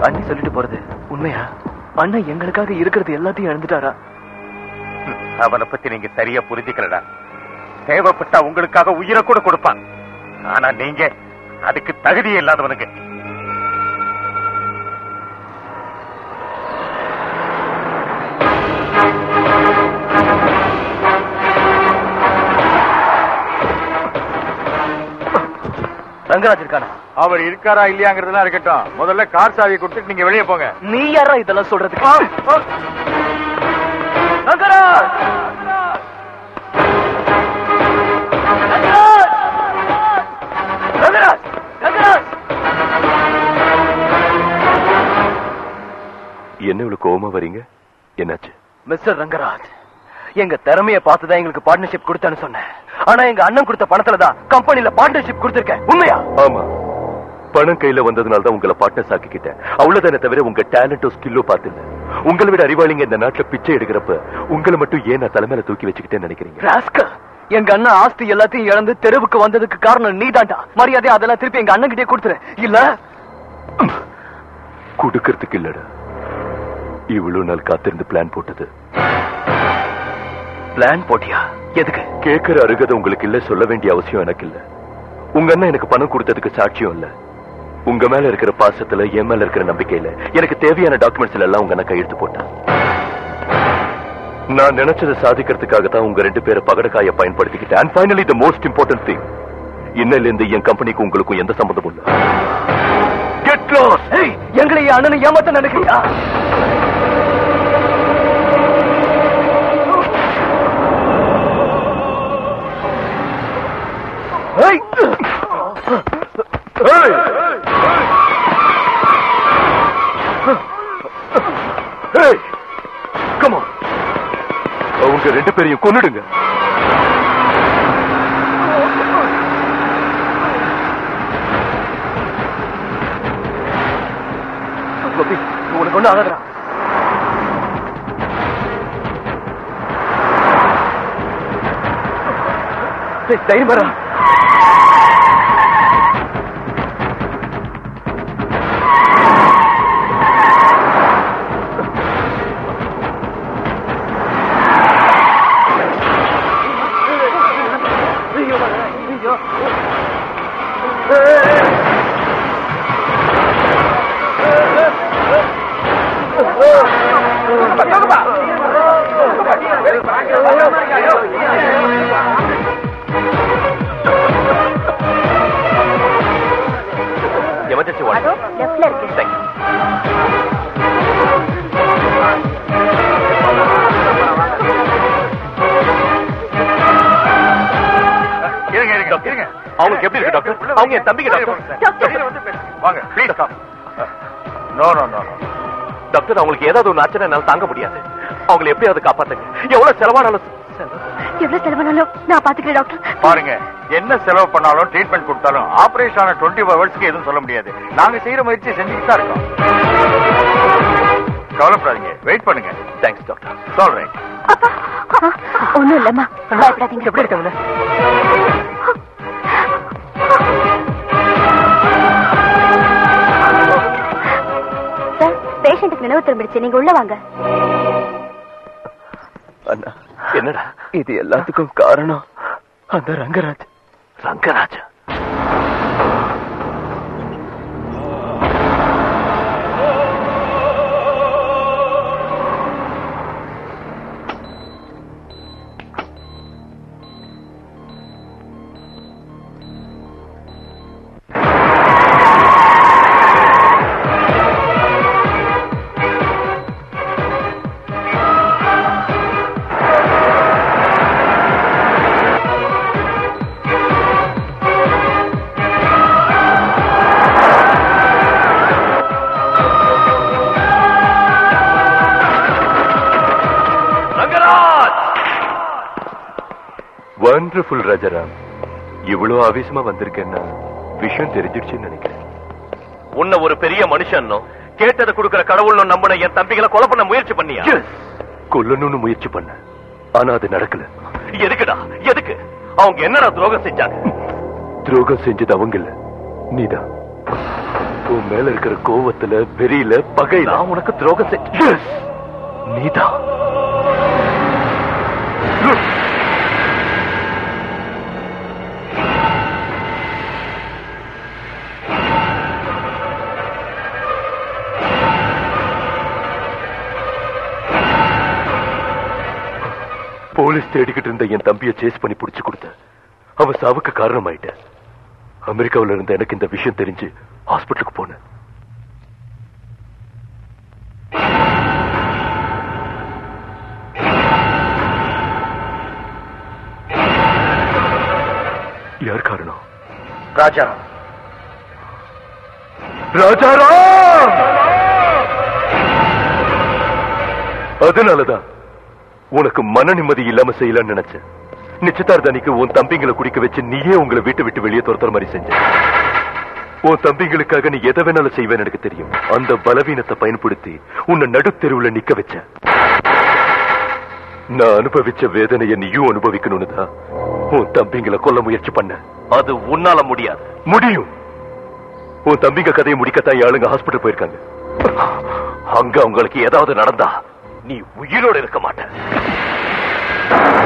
[SPEAKER 11] அண்ணி சொல்லிட்டு போறது உண்மையா? அண்ணா எங்களுக்காக இருக்கிறது எல்லாத்தையும் இழந்துட்டாரா?
[SPEAKER 13] அவனை பத்தி நீங்க சரியா புரிஞ்சுக்கலடா. தேவைப்பட்டா உங்களுக்காக உயிரை கூட கொடுப்பான். ஆனா நீங்க அதுக்கு தகுதியே இல்லாதவனுக்கு
[SPEAKER 11] ரங்கராஜ் இருக்கானா
[SPEAKER 1] அவர் இருக்காரா இல்லையாங்கிறதுலாம் இருக்கட்டும். முதல்ல கார் சாவியை கொடுத்துட்டு நீங்க வெளியே போங்க.
[SPEAKER 11] நீ யாரா இதெல்லாம் சொல்றதுக்கு? ரங்கராஜ்! ரங்கராஜ்! ரங்கராஜ்!
[SPEAKER 19] என்ன இவ்வளவு கோவமா வரீங்க? என்னாச்சு?
[SPEAKER 11] மிஸ்டர் ரங்கராஜ்! எங்க திறமைய பார்த்துதான் எங்களுக்கு பார்ட்னர்ஷிப் கொடுத்தேன்னு சொன்னேன். ஆனா எங்க அண்ணன் கொடுத்த பணத்துல தான் கம்பெனில பார்ட்னர்ஷிப் கொடுத்திருக்கேன். உண்மையா?
[SPEAKER 19] ஆமா. பணம் கையில வந்ததுனால தான் உங்களை பார்ட்னர்ஸ் ஆக்கிக்கிட்டேன். அவ்வளவுதானே தவிர உங்க டேலண்டோ ஸ்கில்லோ பார்த்துல உங்களை விட அறிவாளிங்க இந்த நாட்டுல பிச்சை எடுக்கிறப்ப உங்களை மட்டும் ஏன் நான் தலைமையில தூக்கி வச்சுக்கிட்டேன்னு நினைக்கிறீங்க?
[SPEAKER 11] எங்க அண்ணன் ஆஸ்தி எல்லாத்தையும் இழந்து தெருவுக்கு வந்ததுக்கு காரணம் நீதான்டா. மரியாதை அதெல்லாம் திருப்பி எங்க அண்ணன் கிட்டே கொடுத்துரு இல்ல?
[SPEAKER 19] கொடுக்கறதுக்கு இல்லடா. இவ்வளவு நாள் காத்திருந்து பிளான் போட்டது.
[SPEAKER 11] பிளான் போட்டியா? எதுக்கு?
[SPEAKER 19] கேட்கிற அருகதை உங்களுக்கு இல்ல சொல்ல வேண்டிய அவசியம் எனக்கு இல்ல உங்க அண்ணன் எனக்கு பணம் கொடுத்ததுக்கு சாட்சியம் இல்ல. உங்க மேல இருக்கிற பாசத்துல என் மேல இருக்கிற நம்பிக்கையில எனக்கு தேவையான டாக்குமெண்ட்ஸ்ல எல்லாம் உங்க அண்ணன் கையெழுத்து போட்டான் நான் நினைச்சதை சாதிக்கிறதுக்காக தான் உங்க ரெண்டு பேரை பகடக்காய பயன்படுத்திக்கிட்டேன். And finally the most important thing இன்னையில இருந்து என் கம்பெனிக்கு உங்களுக்கும் எந்த சம்மந்தமும் இல்ல. கெட்
[SPEAKER 11] ஏய், எங்களை அண்ணனை ஏமாத்த நினைக்கிறியா? ஏய்!
[SPEAKER 19] ஏய்! ஏய்! Come on. அவங்க ரெண்டு பேரையும் கொன்னுடுங்க
[SPEAKER 11] உனக்கு ஒண்ணு ஆகாதடா தைரியம் வரா
[SPEAKER 19] டாக்டர் அவங்களுக்கு ஏதாவது ஒண்ணு ஆச்சுன்னா என்னால தாங்க முடியாது. அவங்களை எப்படியாவது காப்பாத்துங்க. எவ்வளவு செலவானாலும்
[SPEAKER 4] எவ்வளவு செலவானாலும் நான் பாத்துக்கிறேன் டாக்டர்.
[SPEAKER 13] பாருங்க என்ன செலவு பண்ணாலும் ட்ரீட்மெண்ட் கொடுத்தாலும் ஆபரேஷன் ஆன டுவெண்ட்டி ஃபைவ் ஹவர்ஸ்க்கு எதுவும் சொல்ல முடியாது. நாங்க செய்யற முயற்சி செஞ்சுட்டு தான் இருக்கோம். கவலைப்படாதீங்க. வெயிட் பண்ணுங்க.
[SPEAKER 19] தேங்க்ஸ் டாக்டர்
[SPEAKER 13] சொல்றேன்
[SPEAKER 4] ஒண்ணும் இல்லம்மா.
[SPEAKER 11] எப்படி இருக்காங்க?
[SPEAKER 4] பேஷண்ட்டுக்கு நீங்க உள்ள வாங்க.
[SPEAKER 11] அண்ணா
[SPEAKER 19] என்னடா?
[SPEAKER 11] இது எல்லாத்துக்கும் காரணம் அந்த ரங்கராஜ்.
[SPEAKER 19] வண்டர்ஃபுல் ராஜாராம் இவ்வளவு ஆவேசமா வந்திருக்கேன்னா விஷயம் தெரிஞ்சிடுச்சுன்னு நினைக்கிறேன்.
[SPEAKER 5] உன்னை ஒரு பெரிய மனுஷன் கேட்டதை கொடுக்கிற கடவுள் நம்பின என் தம்பிகளை கொலை பண்ண முயற்சி பண்ணியா?
[SPEAKER 19] கொல்லணும்னு முயற்சி பண்ண ஆனா அது நடக்கல.
[SPEAKER 5] எதுக்குடா? எதுக்கு? அவங்க என்னடா துரோகம் செஞ்சாங்க?
[SPEAKER 19] துரோகம் செஞ்சது அவங்க இல்ல நீதான். உன் மேல இருக்கிற கோவத்துல வெறியில பகையில.
[SPEAKER 5] உனக்கு துரோகம் செஞ்ச
[SPEAKER 19] இருந்த என் தம்பியை சேஸ் பண்ணி புடிச்சு கொடுத்த. அவன் சாவுக்கு காரணமாயிட்ட அமெரிக்காவுல இருந்த எனக்கு இந்த விஷயம் தெரிஞ்சு ஹாஸ்பிட்டலுக்கு போனேன். யார் காரணம்?
[SPEAKER 5] ராஜா.
[SPEAKER 19] ராஜாராம் அதனாலதான். மன நிம்மதி இல்லாம செய்யலாம்னு நினைச்சேன். நிச்சயதார்த்தனிக்கு உன் தம்பிங்களை குடிக்க வச்சு நீயே உங்களை வீட்டை விட்டு வெளியே துரத்துற மாதிரி செஞ்ச. உன் தம்பிங்களுக்காக நீ எதை வேணாலும் செய்வேன்னு எனக்கு தெரியும். அந்த பலவீனத்தை பயன்படுத்தி உன்னை நடுத்தெருவுல நிக்க வச்ச. நான் அனுபவிச்ச வேதனையை நீயும் அனுபவிக்கணும்னு தான் உன் தம்பிங்களை கொல்ல முயற்சி பண்ண.
[SPEAKER 5] அது உன்னால முடியாது.
[SPEAKER 19] முடியும். உன் தம்பிங்க கதையை முடிக்கத்தான் ஆளுங்க ஹாஸ்பிட்டல் போயிருக்காங்க.
[SPEAKER 5] அங்க உங்களுக்கு ஏதாவது நடந்தா நீ உயிரோட இருக்க மாட்ட.
[SPEAKER 19] கோபி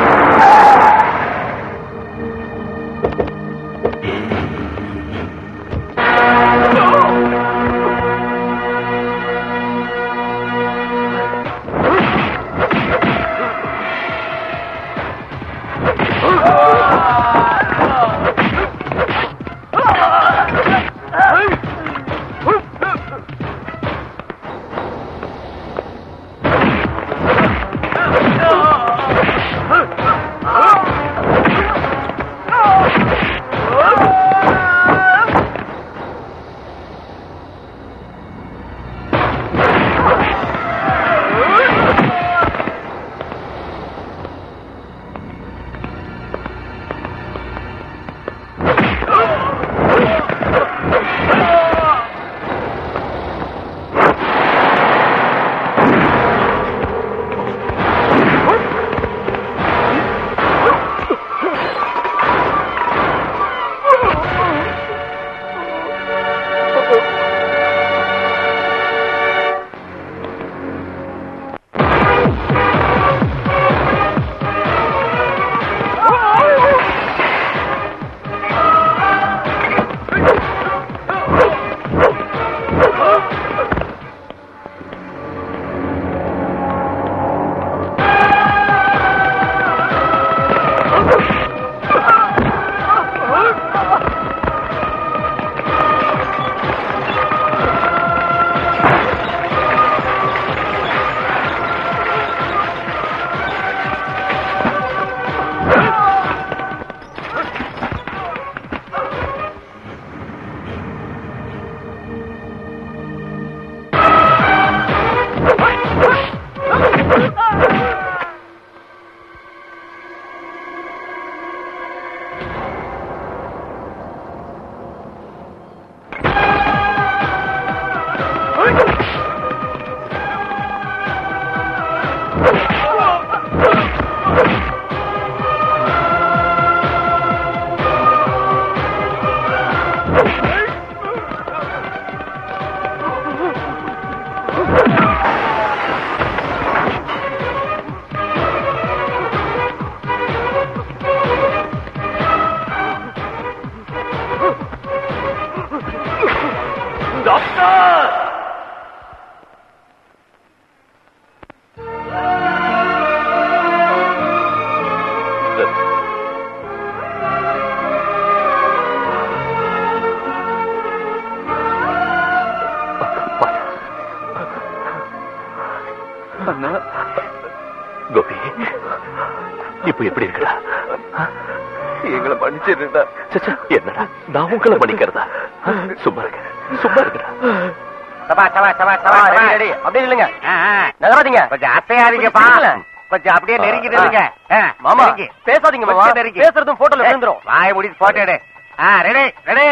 [SPEAKER 12] அப்படியே
[SPEAKER 8] நெருங்கி நெருங்க ஆ,
[SPEAKER 2] மாமா. பேசாதீங்க மாமா.
[SPEAKER 8] நெருங்கி.
[SPEAKER 2] பேசுறதும் போட்டோல விழுந்துரும்.
[SPEAKER 8] வாய முடிச்சு போட்டோ எடு. ஆ ரெடி ரெடி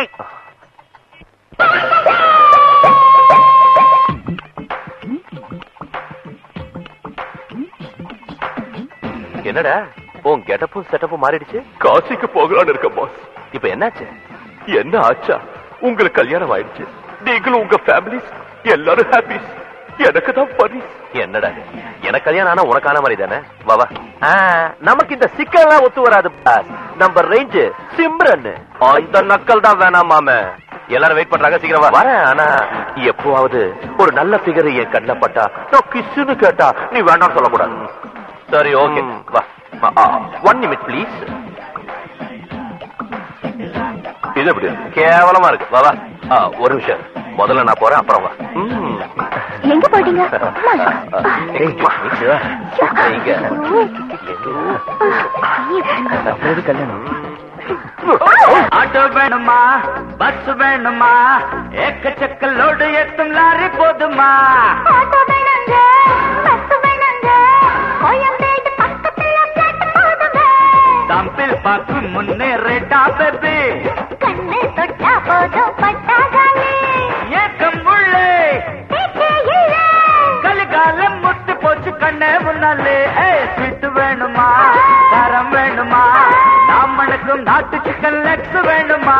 [SPEAKER 6] என்னடா? உன் கெட்டப்பும் செட்டப்பும் மாறிடுச்சு?
[SPEAKER 19] காசிக்கு போகலான்னு இருக்க பாஸ்
[SPEAKER 6] இப்ப என்னாச்சு?
[SPEAKER 19] என்ன ஆச்சா? உங்களுக்கு கல்யாணம் ஆயிடுச்சு. நீங்களும் உங்க ஃபேமிலிஸ் எல்லாரும் ஹாப்பிஸ் எனக்கு தான் பரிஸ்
[SPEAKER 6] என்னடா இது? எனக்கு கல்யாணம் உனக்கான மாதிரி தானே? வா வா. ஆ, நமக்கு இந்த சிக்கல்லாம் ஒத்து வராது நம்ம ரேஞ்ச் சிம்ரன். இந்த நக்கல் தான் வேணாம் மாம. எல்லாரும் வெயிட் பண்றாங்க சீக்கிரம் வரேன் ஆனா எப்போவாவது ஒரு நல்ல ஃபிகர் என் கண்ணில் பட்டா நான் கிஸ்ஸுன்னு கேட்டா நீ வேண்டாம்னு சொல்லக்கூடாது. சரி ஓகே வா ஒன் நிமிட் ப்ளீஸ் இது எப்படி? கேவலமா இருக்கு. வா ஒரு நிமிஷம். முதல்ல நான் போறேன் அப்புறம் வா.
[SPEAKER 10] எங்க போயிட்டீங்க.
[SPEAKER 15] கல்யாணம்.
[SPEAKER 14] ஆட்டோ வேணுமா? பஸ் வேணுமா? ஏக்கச்சக்க லோடு ஏத்தும் லாரி போதுமா?
[SPEAKER 10] ஆட்டோ வேணுங்க. பஸ் வேணுங்க. கோயம்பேடு பக்கத்துல போதுங்க
[SPEAKER 14] தம்பில் பாக்கு முன்னேறேட்டா பேபி.
[SPEAKER 10] கண்ணு தொட்டா போதும் பட்டாதாலே
[SPEAKER 14] சேனலு ஸ்வீட் வேணுமா? தரம் வேணுமா? நாமனுக்கும் நாட்டு சிக்கன் லெக்ஸ் வேணுமா?